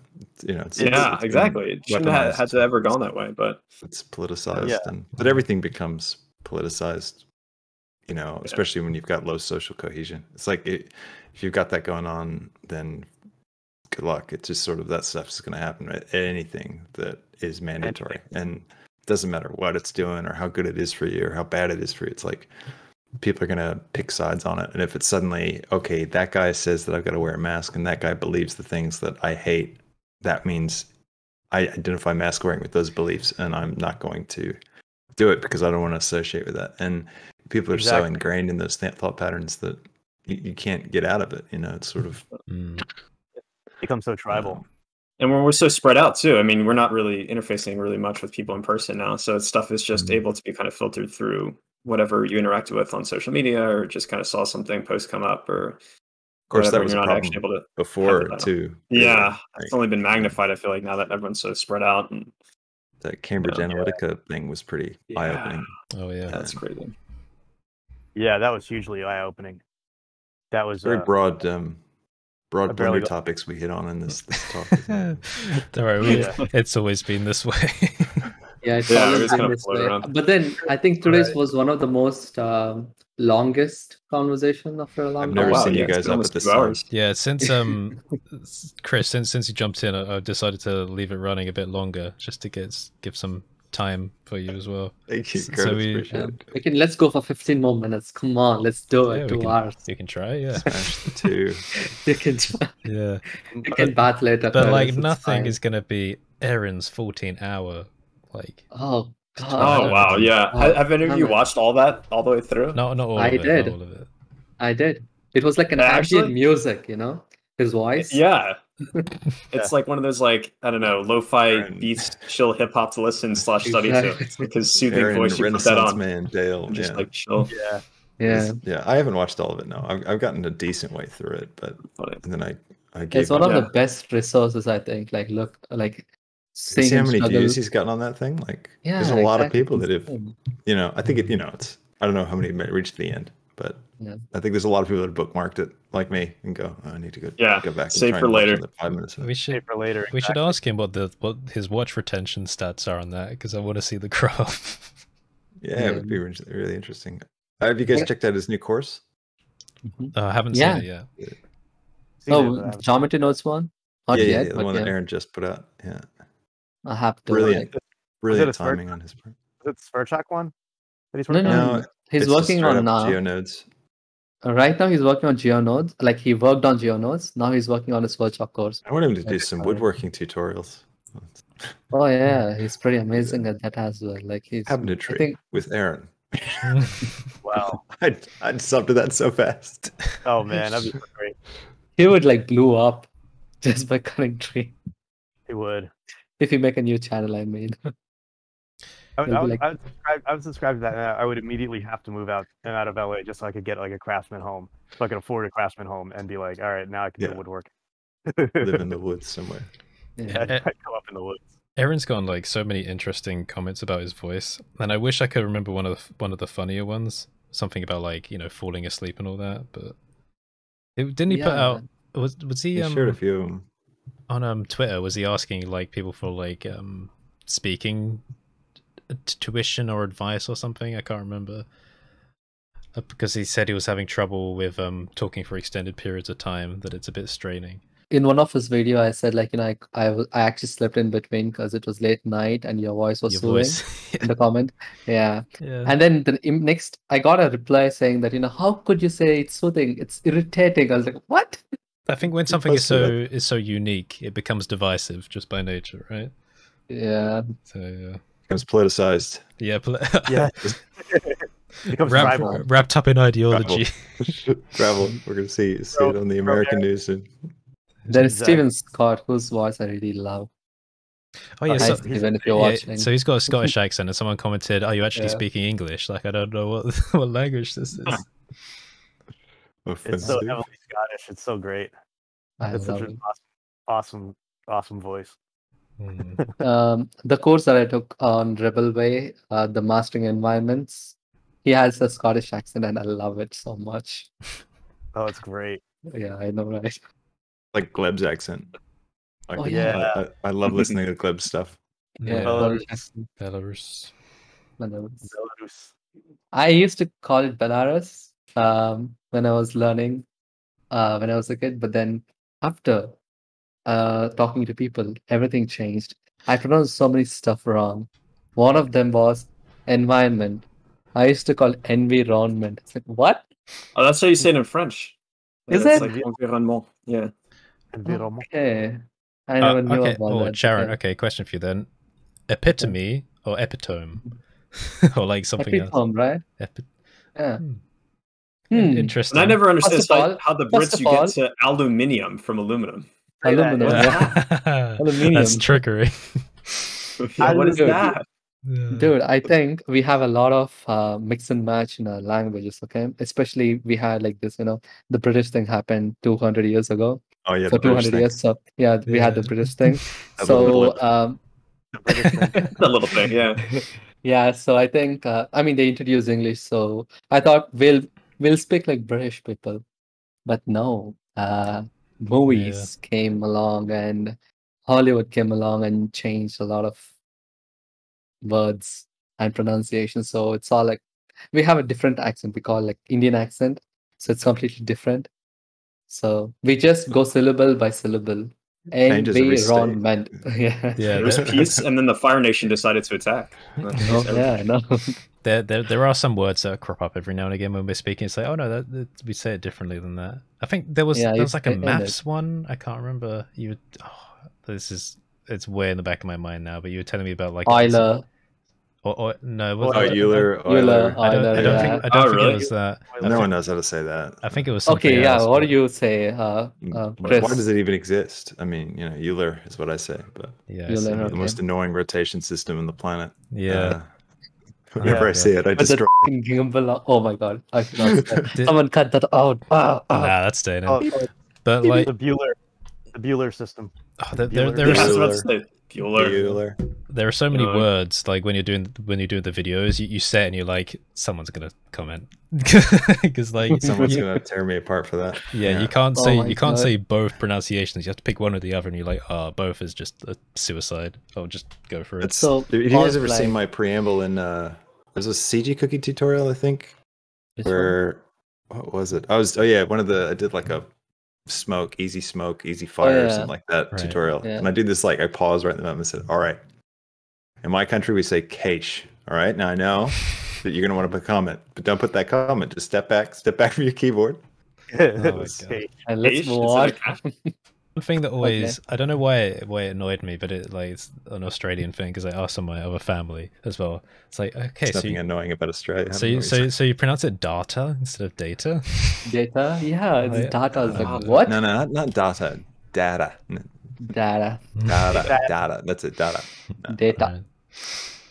you know, it's, it's- Yeah, it's exactly. It shouldn't have weaponized. had to ever gone that way, but it's politicized Yeah. and but everything becomes politicized you know Yeah. especially when you've got low social cohesion. It's like it, if you've got that going on then good luck. It's just sort of that stuff is going to happen at anything that is mandatory. And it doesn't matter what it's doing or how good it is for you or how bad it is for you it's like people are going to pick sides on it. And if it's suddenly okay that guy says that i've got to wear a mask and that guy believes the things that i hate that means I identify mask wearing with those beliefs, and I'm not going to do it because I don't want to associate with that. And people are so ingrained in those thought patterns that you, you can't get out of it. You know, it's sort of Mm. Become so tribal. um, and when we're so spread out too. I mean, we're not really interfacing really much with people in person now, so stuff is just Mhm. able to be kind of filtered through whatever you interacted with on social media, or just kind of saw something post come up, or of course, whatever. that and was a you're not actually able to. before too. Yeah, like, it's only been magnified. I feel like now that everyone's so spread out, and that Cambridge Yeah. Analytica thing was pretty Yeah. eye opening. Oh yeah. that's crazy. Yeah, that was hugely eye opening. That was Very uh, broad, um, broad barely got- topics we hit on in this, this talk. isn't? Don't worry, we, Yeah. it's always been this way. Yeah, it's Yeah, always been this way. around. But then I think today's was one of the most um, longest conversation after a long I've time. never wow, seen yeah, you guys up at this two hours. yeah, since um, Chris, since since you jumped in, I, I decided to leave it running a bit longer just to get give some time for you as well. Thank you, So we- appreciate Yeah. We can let's go for 15 more minutes. Come on, let's do it. Yeah, Two can- hours. You can try, yeah, Smash the two. You can yeah. you can bat later. But Curtis, like it's nothing fine. is gonna be Aaron's fourteen hour like Oh God. Oh wow, yeah. Oh, Have any of you watched all that all the way through? No, not all I of it, did. all of it. I did. It was like an Yeah, ambient music, you know, his voice. Yeah. It's like one of those like I don't know, lo-fi Aaron. beats, chill hip hop to listen slash study to. Exactly. It's like his soothing Aaron, voice. You put that on, man, Dale. and just yeah. like chill. yeah. Yeah, It's- yeah. I haven't watched all of it. No, I've, I've gotten a decent way through it, but and then I I gave it's one of Yeah. the best resources I think. Like, look, like See how many struggle. views he's gotten on that thing? Like, Yeah, there's a lot of people that have, you know, I think it, you know, it's, I don't know how many ma- reached the end, but Yeah. I think there's a lot of people that have bookmarked it, like me, and go, oh, I need to go, Yeah, go back and save for later. Five minutes. We it. should Save for later. we should ask him what the what his watch retention stats are on that because I want to see the graph. Yeah, Yeah. it would be re- really interesting. Uh, have you guys Yeah. checked out his new course? Mhm. Uh, I haven't Yeah. seen it yet. Seen it, Oh, but I haven't- Geometry Nodes one? Not yeah, yeah, yet, yeah, the one yeah, that Aaron just put out. Yeah, I have to. brilliant, like- brilliant a spur- timing on his part. Is it Sverchok one? That he's no, working no, on? No, no. He's It's working on up now. GeoNodes. Uh, Right now, he's working on GeoNodes. Like he worked on GeoNodes. Now he's working on his workshop course. I want him to do Okay, some woodworking tutorials. Oh yeah, he's pretty amazing at that as well. Like he's. Cabinetry think- with Aaron. Wow. I'd, I'd sub to that so fast. Oh man, that'd be great. He would like blew up just by cutting tree. He would. If you make a new channel, I mean. I would, It'll I would, like- I would, subscribe, I would subscribe to that. And I would immediately have to move out and out of LA just so I could get like a craftsman home, so I could afford a craftsman home and be like, all right, now I can Yeah. do woodwork. Live in the woods somewhere. Yeah. yeah, I'd go up in the woods. Aaron's gotten like so many interesting comments about his voice, and I wish I could remember one of the, one of the funnier ones. Something about like you know falling asleep and all that, but it, didn't he put out? Was was he He um, shared a few of them. on um Twitter? Was he asking like people for like um speaking t- tuition or advice or something? I can't remember. Uh, because he said he was having trouble with um talking for extended periods of time, that it's a bit straining. In one of his video, I said like you know I I, w- I actually slept in between because it was late night and your voice was Your soothing voice. in the comment. Yeah. yeah. And then the next, I got a reply saying that, you know, how could you say it's soothing? It's irritating. I was like, what? I think when something is so is so unique, it becomes divisive just by nature, right? Yeah. So yeah, Becomes politicized. yeah, pol- Yeah. Becomes wrapped, tribal. wrapped up in ideology. Travel. We're gonna see see it on the bro, American news soon. There is Exactly. Steven Scott, whose voice I really love. Oh yeah, Hi, so, Hi, Steven, if you're yeah, watching. so he's got a Scottish accent, and someone commented, "Are you actually Yeah. speaking English?" Like I don't know what what language this is. It's so heavily Scottish. It's so great. I It's such love an awesome, awesome, awesome voice. Hmm. Um, the course that I took on Rebel Way, uh, the mastering environments, he has a Scottish accent and I love it so much. Oh, it's great. Yeah, I know, right? like Gleb's accent. Like, Oh, yeah. I, I love listening to Gleb stuff. Yeah, Belarus. Belarus. Belarus. Belarus. Belarus. I used to call it Belarus um, when I was learning uh, when I was a kid, but then after uh, talking to people, everything changed. I pronounced so many stuff wrong. One of them was environment. I used to call environment. It's like what? Oh, that's how you say it in French. Is That's it? like environnement. Yeah. Environment. Okay, I Uh, never knew okay, about oh, that. Sharon. Okay. Okay, question for you then: epitome or epitome, or like something else? Epitome, right? Epi- Yeah. Hmm. Hmm. Interesting. And I never understood First of like, all- how the Brits you all- get to aluminium from aluminum. Say that, Aluminum, yeah. yeah. Aluminium. That's trickery. Yeah, what is Dude, that? Dude, I think we have a lot of uh, mix and match in our languages, okay? Especially we had like this, you know, the British thing happened 200 years ago. Oh yeah, for the British 200 thing. years. So, yeah, we had the British thing. That little so, blip. um, The thing. that little thing, yeah. yeah, so I think, uh, I mean, they introduced English. So I thought we'll, we'll speak like British people. But no, uh, movies came along and Hollywood came along and changed a lot of words and pronunciation. So it's all like we have a different accent. We call it like Indian accent. So it's completely different. So we just go syllable by syllable. Changes every state. Environment. Yeah. Yeah, It was peace, and then the Fire Nation decided to attack. Oh, yeah, I know. there, there, there are some words that crop up every now and again when we're speaking. It's like, oh no, that, that, we say it differently than that. I think there was Yeah, there was like a say it. maths one. I can't remember. You, would- oh, this is it's way in the back of my mind now. But you were telling me about like Euler. or, or no, it Oh, Oh, wasn't- Euler, Euler, Euler. I don't, I don't yeah. think I don't Oh, think really? it was that. I No think, one knows how to say that. I think it was Okay, yeah. else, What but- do you say, uh, uh, Why- Why does it even exist? I mean, you know, Euler is what I say, but Yeah, Euler, so- Okay. the most annoying rotation system on the planet. yeah. Uh, whenever Yeah. I see it, I With the destroy. fucking gimbal. Oh my god. I forgot that. Did- Someone cut that out. Ah, ah. Nah, that's staying in. Oh, but like, the Bueller, the Bueller system. oh, there, there, Bueller. there Yeah, are I was so, about to say Bueller. Euler. there are so many Yeah. words like when you're doing when you're doing the videos, you, you say it and you're like, someone's gonna comment because like Someone's you- gonna tear me apart for that. Yeah, you can't Oh say my you can't God. say both pronunciations. You have to pick one or the other, and you're like, oh, both is just a suicide. Oh, just go for it. It's, So, have you guys ever like- seen my preamble in? uh There's a CG cookie tutorial, I think, Which one? where what was it? I was oh yeah, one of the I did like a smoke, easy smoke, easy fire, Oh, yeah. something like that Right. tutorial. Yeah. And I do this like I pause right in the moment and said, All right. In my country we say cache. All right. Now I know that you're gonna want to put a comment, but don't put that comment. Just step back, step back from your keyboard. my Okay. And let's move on. it a cat? One thing that always I don't know why it, why it annoyed me, but it like it's an Australian thing because I asked on my other family as well. It's like okay, There's so nothing you, annoying about Australia. So you, so what so you pronounce it data instead of data? Data? Yeah, oh, it's Oh, yeah. data. It's like, no. what? no, no, not, not data. Data. Data. Data. data. That's it. Data. No. Data.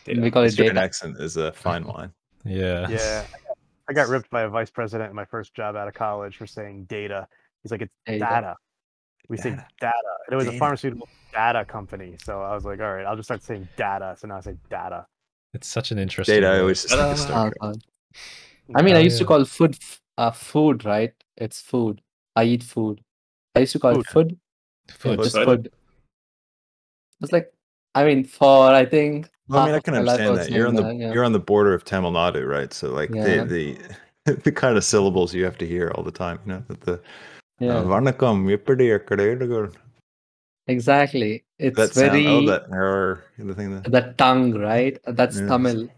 Data. We call it Australian data. accent is a fine wine. Yeah. Yeah, I got, I got ripped by a vice president in my first job out of college for saying data. He's like, it's Data. data. We say Data. data. And it was Data. a pharmaceutical data company. So I was like, all right, I'll just start saying data. So now I say data. It's such an interesting. Data. I always just think of Ta-da. Star Oh, Trek. I mean, I used to call food f- uh, food, right? It's food. I eat food. I used to call it food. Yeah, Food. just Food. food. It's like, I mean, for I think. Well, I mean, I can of my life understand that. You're on the that, yeah. you're on the border of Tamil Nadu, right? So like Yeah. the the the kind of syllables you have to hear all the time. You know, that the Yeah, uh, "Vanakkam, eppadi ikkade?" exactly. It's that very sound. Oh, that or the thing that the tongue, right? That's Yes. Tamil.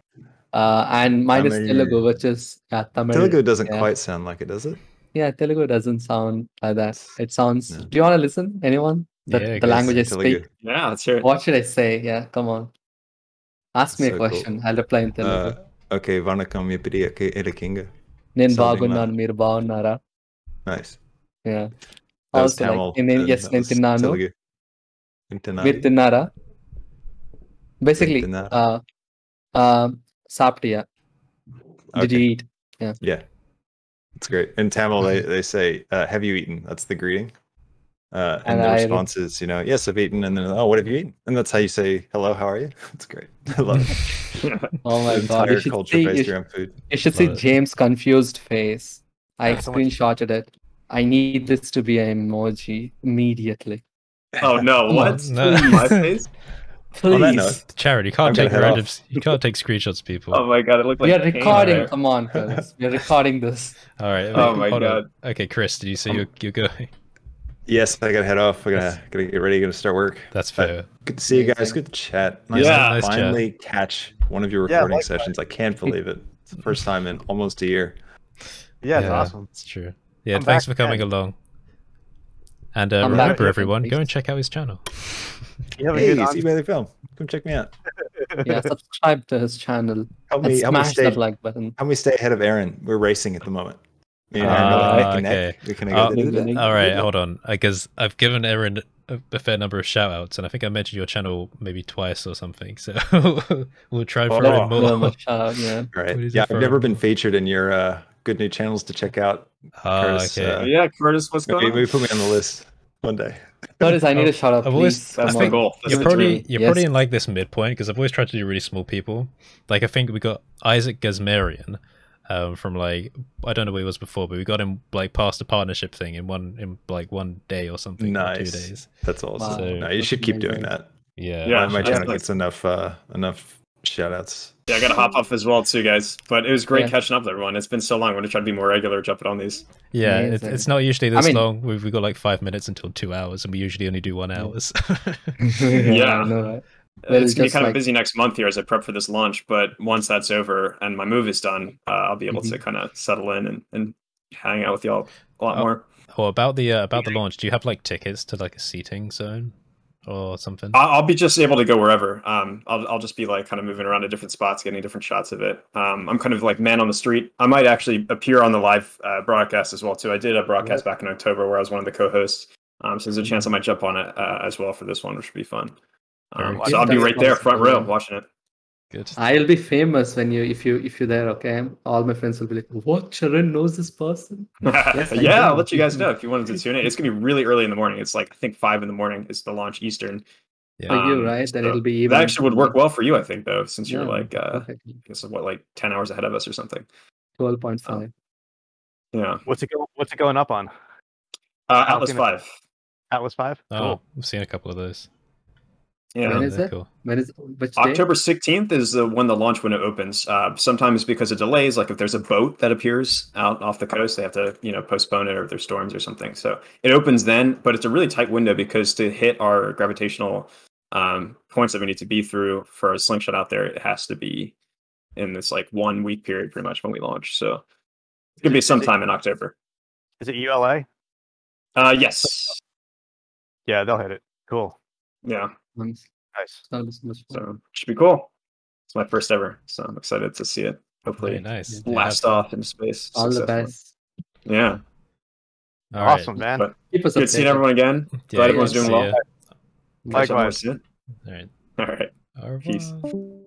Uh, and mine is Tamil. Telugu, which is yeah, Tamil. Telugu doesn't yeah. quite sound like it, does it? Yeah, Telugu doesn't sound like that. It sounds. Yeah. Do you want to listen? Anyone? The, Yeah, I the guess. language I Telugu. speak. Yeah, let's hear it. What should I say? Yeah, come on. Ask me So a cool. question. I'll reply in Telugu. Uh, okay, Vanakkam, eppadi ikkade? నేను something బాగున్నాను మీరు బాగున్నారా Nice. Yeah. That also, Tamil, like, in India, yes, in Tinnanu. With Tinnara. Basically, Tintinara. Uh, uh, Saptiya. Okay. Did you eat? Yeah. Yeah. It's great. In Tamil, they, mm-hmm. they say, uh, have you eaten? That's the greeting. Uh, and, and the I response is, you know, yes, I've eaten. And then, oh, what have you eaten? And that's how you say, hello, how are you? It's great. I love it. oh my God. Entire culture see, based should, around food. You should see. James' confused face. I yeah, screenshotted it. I need this to be an emoji immediately. Oh no! What? on, no. My face? On that Please. note, Charity, you can't I'm take head random. You can't take screenshots, people. Oh my god! It looked like we are recording. there. Come on, Chris. We are recording this. All right. Oh my hold on. God. Okay, Chris, did you say Um, you're, you're going? yes, I gotta head off. I gotta gotta get ready. Gotta start work. That's But fair. Good to see you guys. Good chat. Nice Yeah. to Nice chat. finally catch one of your Yeah, recording likewise. sessions. I can't believe it. It's the first time in almost a year. Yeah, it's awesome. It's true. Yeah, I'm thanks for coming again. along. And uh, I'm back remember, everyone, go and check out his channel. You have a Hey, good C Bailey Film. Come check me out. Yeah, subscribe to his channel Help and me, help me smash stay. that like button. Help me stay ahead of Aaron. We're racing at the moment. Me and Ah, Aaron are like neck and neck. okay. Uh, All right, hold on. Because I've given Aaron a, a fair number of shout outs, and I think I mentioned your channel maybe twice or something. So we'll try for Oh, it more. No much shout out, yeah. All right. What is Yeah. I've never been featured in your uh, good new channels to check out. Ah, Curtis, okay. uh, Yeah, Curtis, what's going Maybe, on? maybe put me on the list one day. Curtis, I need a shout out, I've always- please. That's my goal. That's You're the probably dream. you're Yes. probably in like this midpoint because I've always tried to do really small people. Like I think we got Isaac Gazmarian um, from like I don't know where he was before, but we got him like past a partnership thing in one in like one day or something, or two Nice. days. That's awesome. Wow. no, you That's should keep doing that. Yeah, Yeah. my, my channel gets enough uh, enough shout outs. Yeah, I gotta hop off as well too, guys. But it was great Yeah. catching up with everyone. It's been so long. I'm gonna try to be more regular, jumping on these. yeah. It, it's not usually I this mean- long. We've we got like five minutes until two hours, and we usually only do one hours. Yeah. I know, right? It's gonna be just kind of busy next month here as I prep for this launch. But once that's over and my move is done, uh, I'll be able to kind of settle in and, and hang out with y'all a lot Oh. more. or about the uh, about the launch, do you have like tickets to like a seating zone or something? I'll, I'll be just able to go wherever. Um, I'll I'll just be like kind of moving around to different spots, getting different shots of it. Um, I'm kind of like man on the street. I might actually appear on the live uh, broadcast as well too. I did a broadcast back in October where I was one of the co-hosts. Um, so there's a chance I might jump on it uh, as well for this one, which would be fun. Um, Very so I'll be good. right there, front row, watching it. Good. I'll be famous when you if you if you're there, okay? All my friends will be like, What Sharon knows this person? Yes, yeah, I'll let you guys know if you wanted to tune in. It's gonna be really early in the morning. It's like I think five in the morning is the launch Eastern. Yeah. For you, Um, right? Then so it'll be even That actually would work well for you, I think, though, since you're like uh, perfectly. I guess what like ten hours ahead of us or something. twelve point five. Yeah, What's it go? What's it going up on? uh, Atlas Five. Atlas Five. Oh, Cool. we've seen a couple of those. Yeah, When Oh, it? Cool. When is which? October 16th is the when the launch window opens. Uh, sometimes because of delays, like if there's a boat that appears out off the coast, they have to you know postpone it or if there's storms or something. So it opens then, but it's a really tight window because to hit our gravitational um, points that we need to be through for a slingshot out there, it has to be in this like one week period pretty much when we launch. So it's gonna be Is it- sometime in October. Is it ULA? Uh, yes, Yeah, they'll hit it. Cool. yeah. Months. Nice. It's not this. So it should be cool. It's my first ever, so I'm excited to see it. Hopefully, Very nice. Yeah. blast Yeah. off into space. All the best. Yeah. All right. awesome, man. But Keep us good seeing everyone again. Yeah, Glad everyone's doing see well. ya. Catch up more Likewise. soon. All right. All right. Peace. revoir.